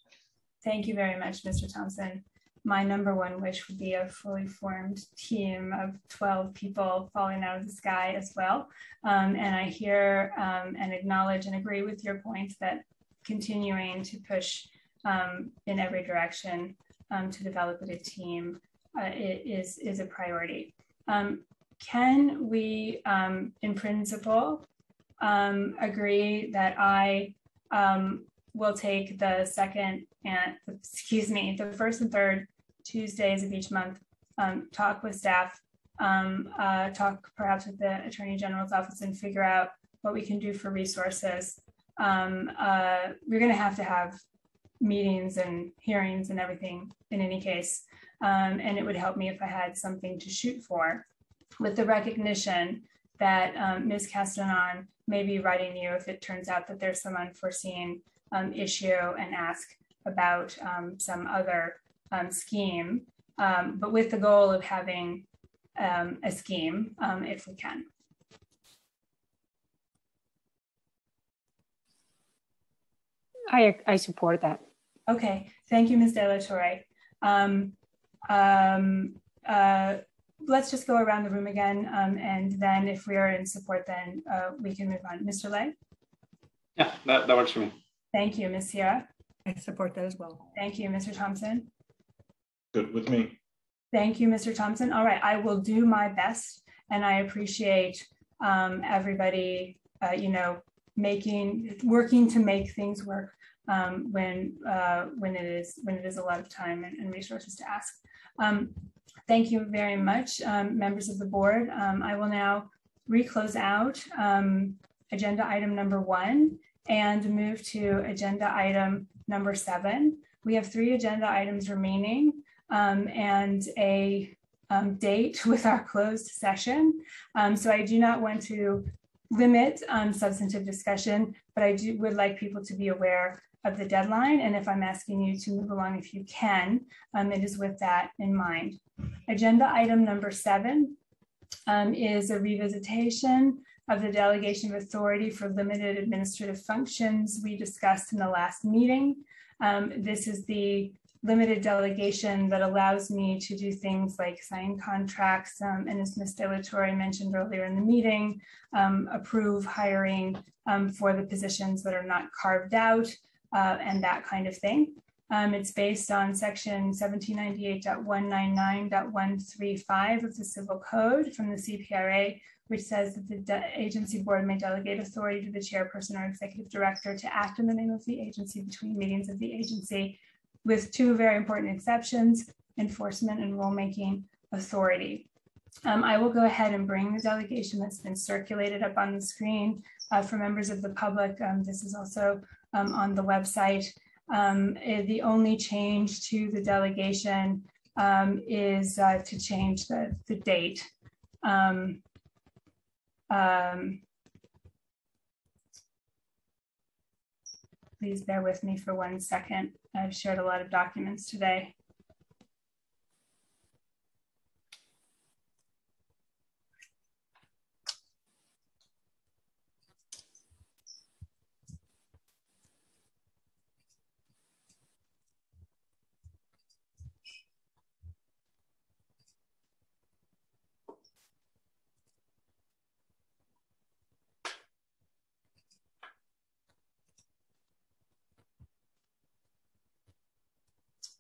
Thank you very much, Mr. Thompson my number one wish would be a fully formed team of 12 people falling out of the sky as well. Um, and I hear um, and acknowledge and agree with your points that continuing to push um, in every direction um, to develop a team uh, is, is a priority. Um, can we, um, in principle, agree that I will take the second and, excuse me, the first and third Tuesdays of each month, um, talk with staff, um, uh, talk perhaps with the Attorney General's office and figure out what we can do for resources. Um, uh, we're going to have to have meetings and hearings and everything in any case. Um, and it would help me if I had something to shoot for with the recognition that um, Ms. Castanon may be writing you if it turns out that there's some unforeseen um, issue and ask about um, some other um, scheme, um, but with the goal of having a scheme if we can. I, I support that. Okay, thank you, Ms. De La Torre. Um, um, uh, let's just go around the room again, um, and then if we are in support, then uh, we can move on. Mr. Le? Yeah, that, that works for me. Thank you, Ms. Sierra. I support that as well. Thank you, Mr. Thompson. Good with me. Thank you, Mr. Thompson. All right, I will do my best, and I appreciate um, everybody, uh, you know, making, working to make things work um, when uh, when it is when it is a lot of time and, and resources to ask. Um, thank you very much, um, members of the board. Um, I will now reclose out um, agenda item number one and move to agenda item number seven. We have three agenda items remaining um, and a date with our closed session. so I do not want to limit um, substantive discussion, but I do would like people to be aware of the deadline. And if I'm asking you to move along, if you can, um, it is with that in mind. Agenda item number seven um, is a revisitation of the delegation of authority for limited administrative functions we discussed in the last meeting. Um, this is the limited delegation that allows me to do things like sign contracts, um, and as Ms. De La Torre mentioned earlier in the meeting, um, approve hiring um, for the positions that are not carved out, uh, and that kind of thing. Um, it's based on section 1798.199.135 of the Civil Code from the CPRA, which says that the agency board may delegate authority to the chairperson or executive director to act in the name of the agency between meetings of the agency, with two very important exceptions, enforcement and rulemaking authority. Um, I will go ahead and bring the delegation that's been circulated up on the screen uh, for members of the public. Um, this is also um, on the website. Um, eh, the only change to the delegation um, is uh, to change the, the date. Um, please bear with me for one second. I've shared a lot of documents today.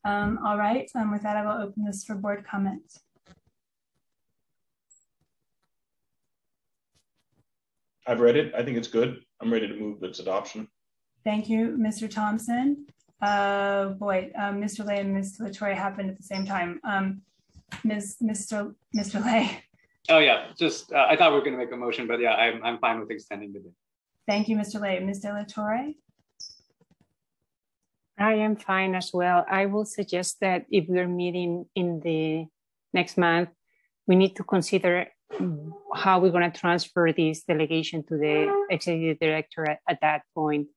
Um, all right, um, with that, I will open this for board comments. I've read it. I think it's good. I'm ready to move its adoption. Thank you, Mr. Thompson. Uh, boy, um, Mr. Le and Ms. Latoya happened at the same time. Um, Ms. Mr. Mr. Le. Oh yeah, just uh, I thought we were going to make a motion, but yeah, I'm I'm fine with extending the day. Thank you, Mr. Le. Ms. De La Torre. I am fine as well. I will suggest that if we're meeting in the next month, we need to consider how we're going to transfer this delegation to the executive director at, at that point.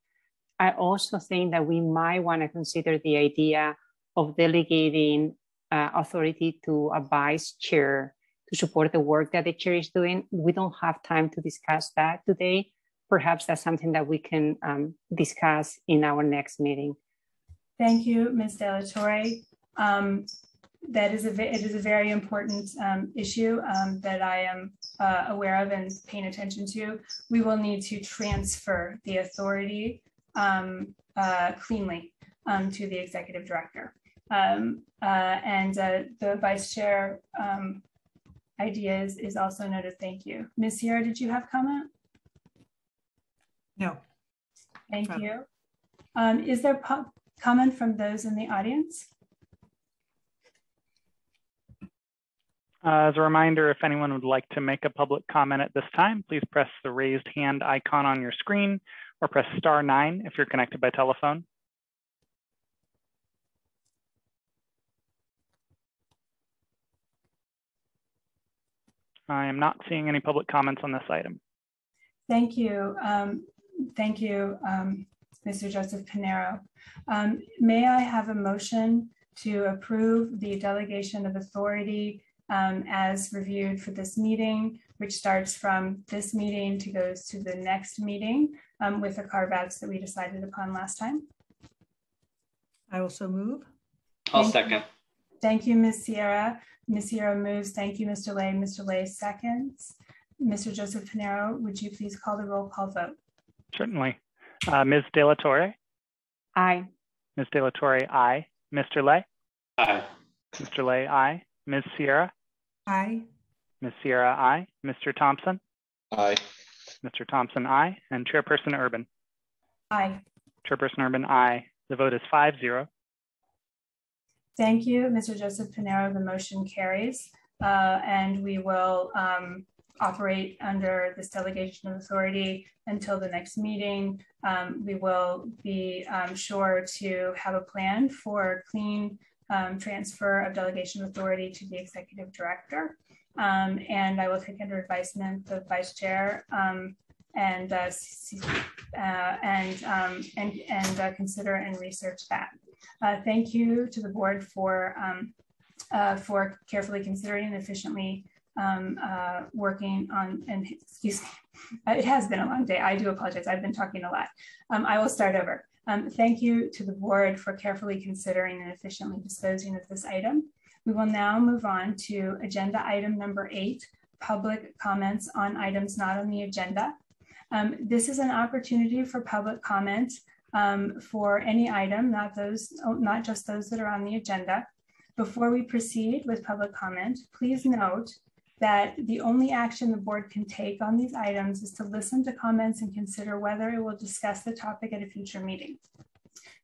I also think that we might want to consider the idea of delegating uh, authority to a vice chair to support the work that the chair is doing. We don't have time to discuss that today. Perhaps that's something that we can um, discuss in our next meeting. Thank you, Ms. De La Torre. Um, that is a it is a very important um, issue um, that I am uh, aware of and paying attention to. We will need to transfer the authority um, uh, cleanly um, to the executive director. Um, uh, and uh, the vice chair um, ideas is also noted. Thank you. Ms. Sierra, did you have comment? No. Thank you. Um, is there comment from those in the audience? Uh, as a reminder, if anyone would like to make a public comment at this time, please press the raised hand icon on your screen or press star nine if you're connected by telephone. I am not seeing any public comments on this item. Thank you. Um, thank you, um, Mr. Joseph Pinero. Um, may I have a motion to approve the delegation of authority um, as reviewed for this meeting, which starts from this meeting to goes to the next meeting um, with the carve outs that we decided upon last time? I also move. I'll Thank second. You. Thank you, Ms. Sierra. Ms. Sierra moves. Thank you, Mr. Le. Mr. Le seconds. Mr. Joseph Pinero, would you please call the roll call vote? Certainly. Uh, Ms. De La Torre? Aye. Ms. De La Torre, aye. Mr. Le? Aye. Mr. Le, aye. Ms. Sierra? Aye. Ms. Sierra, aye. Mr. Thompson? Aye. Mr. Thompson, aye. And Chairperson Urban? Aye. Chairperson Urban, aye. The vote is 5-0. Thank you, Mr. Joseph Pinero. The motion carries. Uh, and we will um, operate under this delegation of authority until the next meeting. Um, we will be um, sure to have a plan for clean um, transfer of delegation of authority to the executive director. Um, and I will take under advisement the vice chair um, and uh, uh, and um, and and uh, consider and research that. Uh, thank you to the board for uh, for carefully considering and efficiently um, uh, working on, and excuse me, it has been a long day. I do apologize. I've been talking a lot. Um, I will start over. Um, thank you to the board for carefully considering and efficiently disposing of this item. We will now move on to agenda item number eight, public comments on items not on the agenda. Um, this is an opportunity for public comment um, for any item, not those, not just those that are on the agenda. Before we proceed with public comment, please note that the only action the board can take on these items is to listen to comments and consider whether it will discuss the topic at a future meeting.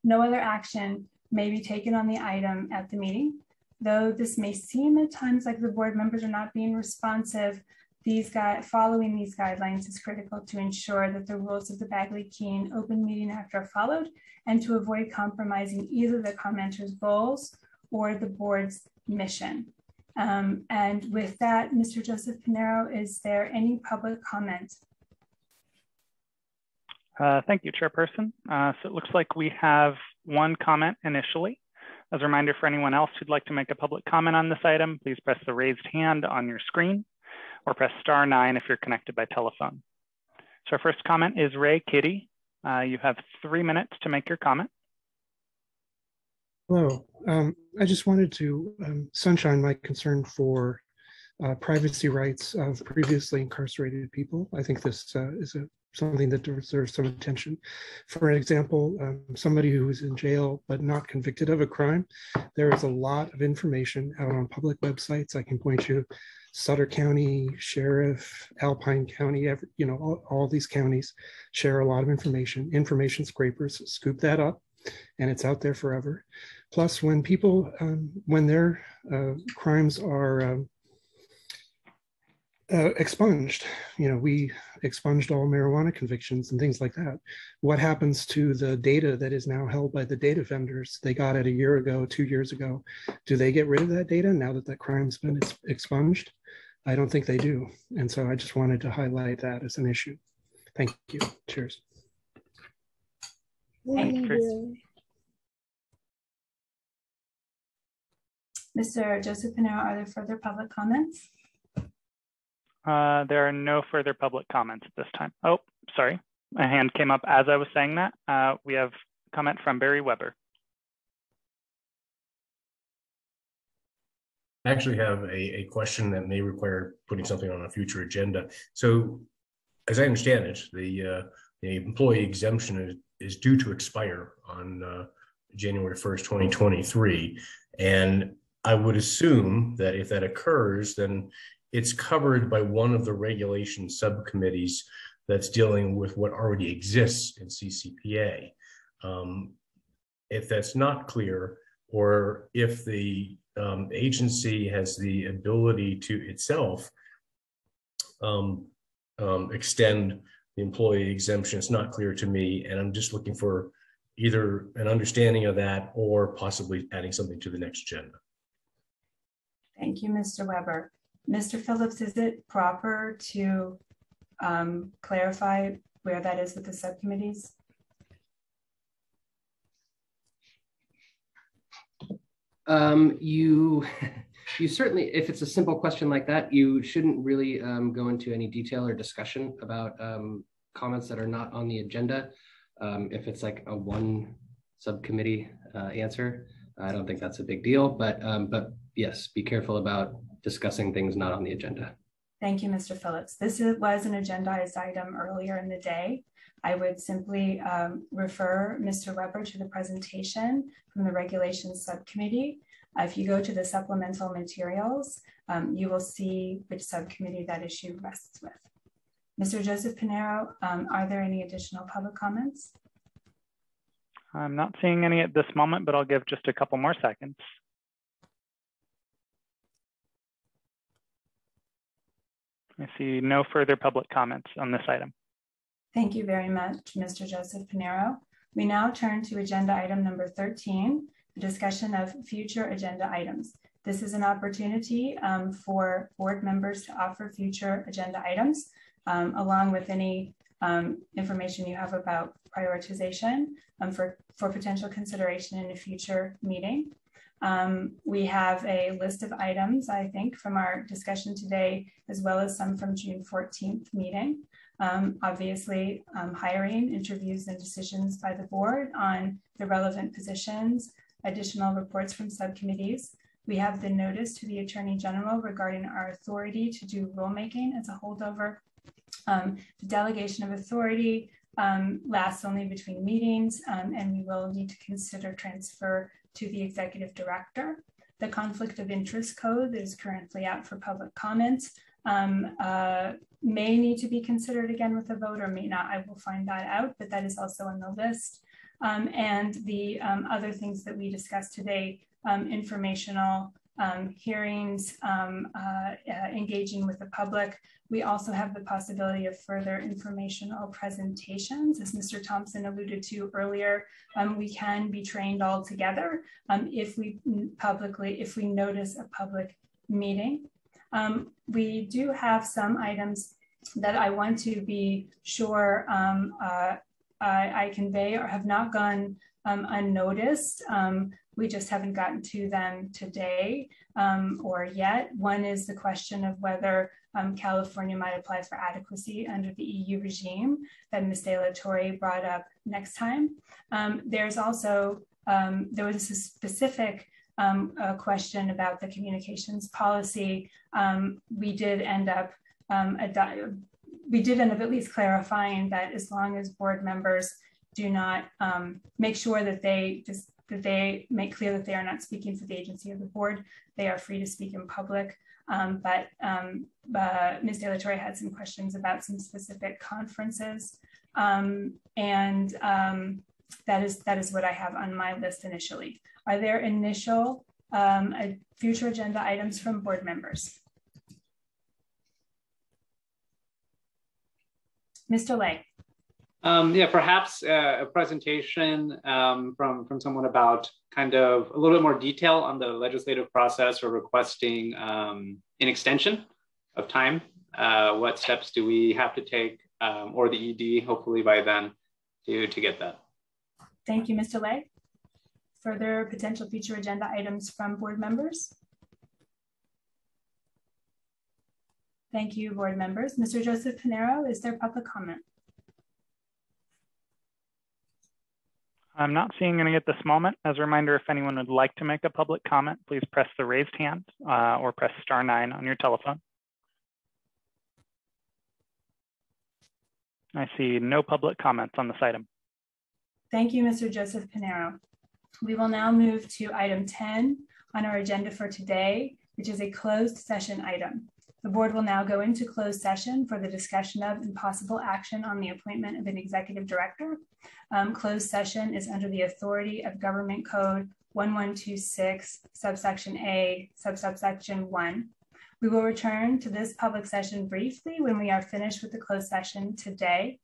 No other action may be taken on the item at the meeting. Though this may seem at times like the board members are not being responsive, these following these guidelines is critical to ensure that the rules of the Bagley-Keene Open Meeting Act are followed and to avoid compromising either the commenter's goals or the board's mission. Um, and with that, Mr. Joseph Pinero, is there any public comment? Uh, thank you, Chairperson. Uh, so it looks like we have one comment initially. As a reminder for anyone else who'd like to make a public comment on this item, please press the raised hand on your screen or press star nine if you're connected by telephone. So our first comment is Ray Kitty. Uh, you have three minutes to make your comment. Hello. Um, I just wanted to um, sunshine my concern for uh, privacy rights of previously incarcerated people. I think this uh, is a, something that deserves some attention. For example, um, somebody who is in jail but not convicted of a crime, there is a lot of information out on public websites. I can point you Sutter County Sheriff, Alpine County, every, you know, all, all these counties share a lot of information. Information scrapers scoop that up and it's out there forever. Plus, when people, um, when their uh, crimes are um, uh, expunged, you know, we expunged all marijuana convictions and things like that. What happens to the data that is now held by the data vendors? They got it a year ago, two years ago. Do they get rid of that data now that that crime's been expunged? I don't think they do. And so I just wanted to highlight that as an issue. Thank you. Cheers. Thank you. Mr. Joseph Pinero, are there further public comments? Uh, there are no further public comments at this time. Oh, sorry. A hand came up as I was saying that. Uh, we have a comment from Barry Weber. I actually have a, a question that may require putting something on a future agenda. So as I understand it, the, uh, the employee exemption is, is due to expire on uh, January 1st, 2023. And I would assume that if that occurs, then it's covered by one of the regulation subcommittees that's dealing with what already exists in CCPA. Um, if that's not clear, or if the um, agency has the ability to itself um, um, extend the employee exemption, it's not clear to me. And I'm just looking for either an understanding of that or possibly adding something to the next agenda. Thank you, Mr. Weber. Mr. Phillips, is it proper to um, clarify where that is with the subcommittees? Um, you, you certainly, if it's a simple question like that, you shouldn't really um, go into any detail or discussion about um, comments that are not on the agenda. Um, if it's like a one subcommittee uh, answer, I don't think that's a big deal. But um, but yes, be careful about discussing things not on the agenda. Thank you, Mr. Phillips. This was an agendized item earlier in the day. I would simply um, refer Mr. Weber to the presentation from the Regulations Subcommittee. Uh, if you go to the supplemental materials, um, you will see which subcommittee that issue rests with. Mr. Joseph Pinero, um, are there any additional public comments? I'm not seeing any at this moment, but I'll give just a couple more seconds. I see no further public comments on this item. Thank you very much, Mr. Joseph Pinero. We now turn to agenda item number 13, the discussion of future agenda items. This is an opportunity um, for board members to offer future agenda items, um, along with any um, information you have about prioritization um, for, for potential consideration in a future meeting. Um, we have a list of items, I think, from our discussion today, as well as some from June 14th meeting. Um, obviously, um, hiring, interviews, and decisions by the board on the relevant positions, additional reports from subcommittees. We have the notice to the Attorney General regarding our authority to do rulemaking as a holdover. Um, the delegation of authority um, lasts only between meetings, um, and we will need to consider transfer to the executive director. The conflict of interest code that is currently out for public comments um, uh, may need to be considered again with a vote or may not. I will find that out, but that is also on the list. Um, and the um, other things that we discussed today, um, informational um, hearings, um, uh, uh, engaging with the public. We also have the possibility of further informational presentations. As Mr. Thompson alluded to earlier, um, we can be trained all together um, if we publicly, if we notice a public meeting. Um, we do have some items that I want to be sure um, uh, I, I, convey or have not gone unnoticed. Um, we just haven't gotten to them today um, or yet. One is the question of whether um, California might apply for adequacy under the EU regime that Ms. De La Torre brought up next time. Um, there's also, um, there was a specific um, a question about the communications policy. Um, we did end up we did end up at least clarifying that as long as board members do not um, make sure that they just that they make clear that they are not speaking for the agency or the board. They are free to speak in public. Um, but um, uh, Ms. De La Torre had some questions about some specific conferences. Um, and um, that is that is what I have on my list initially. Are there initial uh, future agenda items from board members? Mr. Le. Um, yeah, perhaps uh, a presentation um, from, from someone about kind of a little bit more detail on the legislative process or requesting um, an extension of time. Uh, what steps do we have to take um, or the ED, hopefully by then, to, to get that? Thank you, Mr. Le. Further potential future agenda items from board members? Thank you, board members. Mr. Joseph Pinero, is there public comment? I'm not seeing any at this moment. As a reminder, if anyone would like to make a public comment, please press the raised hand uh, or press star nine on your telephone. I see no public comments on this item. Thank you, Mr. Joseph Pinero. we will now move to item 10 on our agenda for today, which is a closed session item. The board will now go into closed session for the discussion of and possible action on the appointment of an executive director. Um, closed session is under the authority of Government Code 1126, subsection A, subsection 1. We will return to this public session briefly when we are finished with the closed session today.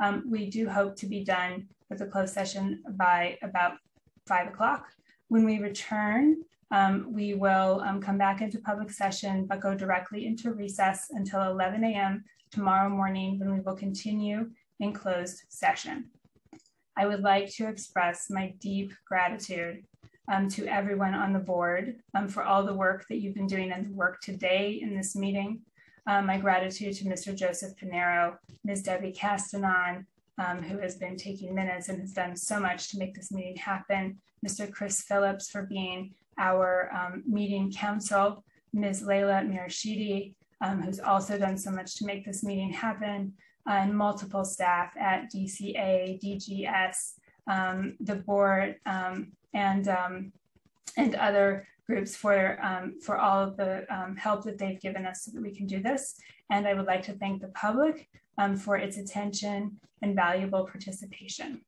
Um, we do hope to be done with the closed session by about five o'clock. When we return, um, we will um, come back into public session, but go directly into recess until 11 a.m. tomorrow morning when we will continue in closed session. I would like to express my deep gratitude um, to everyone on the board um, for all the work that you've been doing and the work today in this meeting. Um, my gratitude to Mr. Joseph Pinero, Ms. Debbie Castanon, um, who has been taking minutes and has done so much to make this meeting happen, Mr. Chris Phillips for being our um, meeting counsel, Ms. Leila Mirashidi, um, who's also done so much to make this meeting happen, and multiple staff at DCA, DGS, um, the board, um, and, um, and other groups for, um, for all of the help that they've given us so that we can do this. And I would like to thank the public for its attention and valuable participation.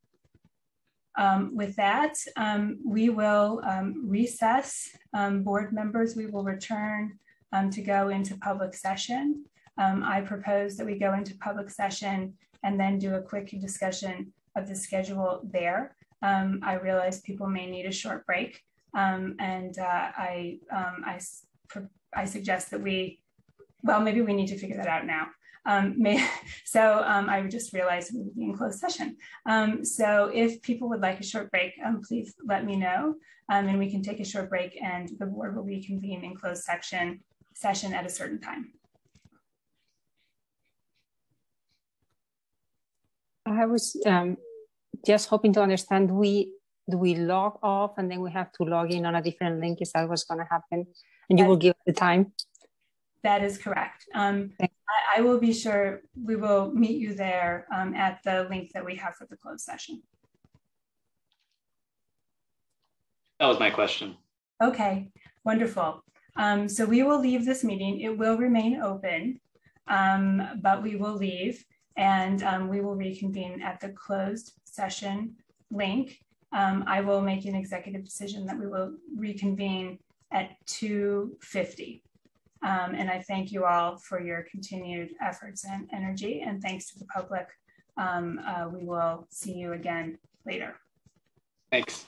Um, with that, um, we will um, recess. Um, board members, we will return um, to go into public session. I propose that we go into public session and then do a quick discussion of the schedule there. I realize people may need a short break, and uh, I, I, I suggest that we, well, maybe we need to figure that out now. Um, may, so um, I just realized we would be in closed session. Um, so if people would like a short break, um, please let me know um, and we can take a short break and the board will reconvene in closed section session at a certain time. I was um, just hoping to understand, we do we log off and then we have to log in on a different link? Is that what's gonna happen? And you will give the time? That is correct. Um, I, will be sure we will meet you there um, at the link that we have for the closed session. That was my question. Okay, wonderful. Um, so we will leave this meeting. It will remain open, um, but we will leave and um, we will reconvene at the closed session link. Um, I will make an executive decision that we will reconvene at 250. Um, and I thank you all for your continued efforts and energy. And thanks to the public. Um, uh, we will see you again later. Thanks.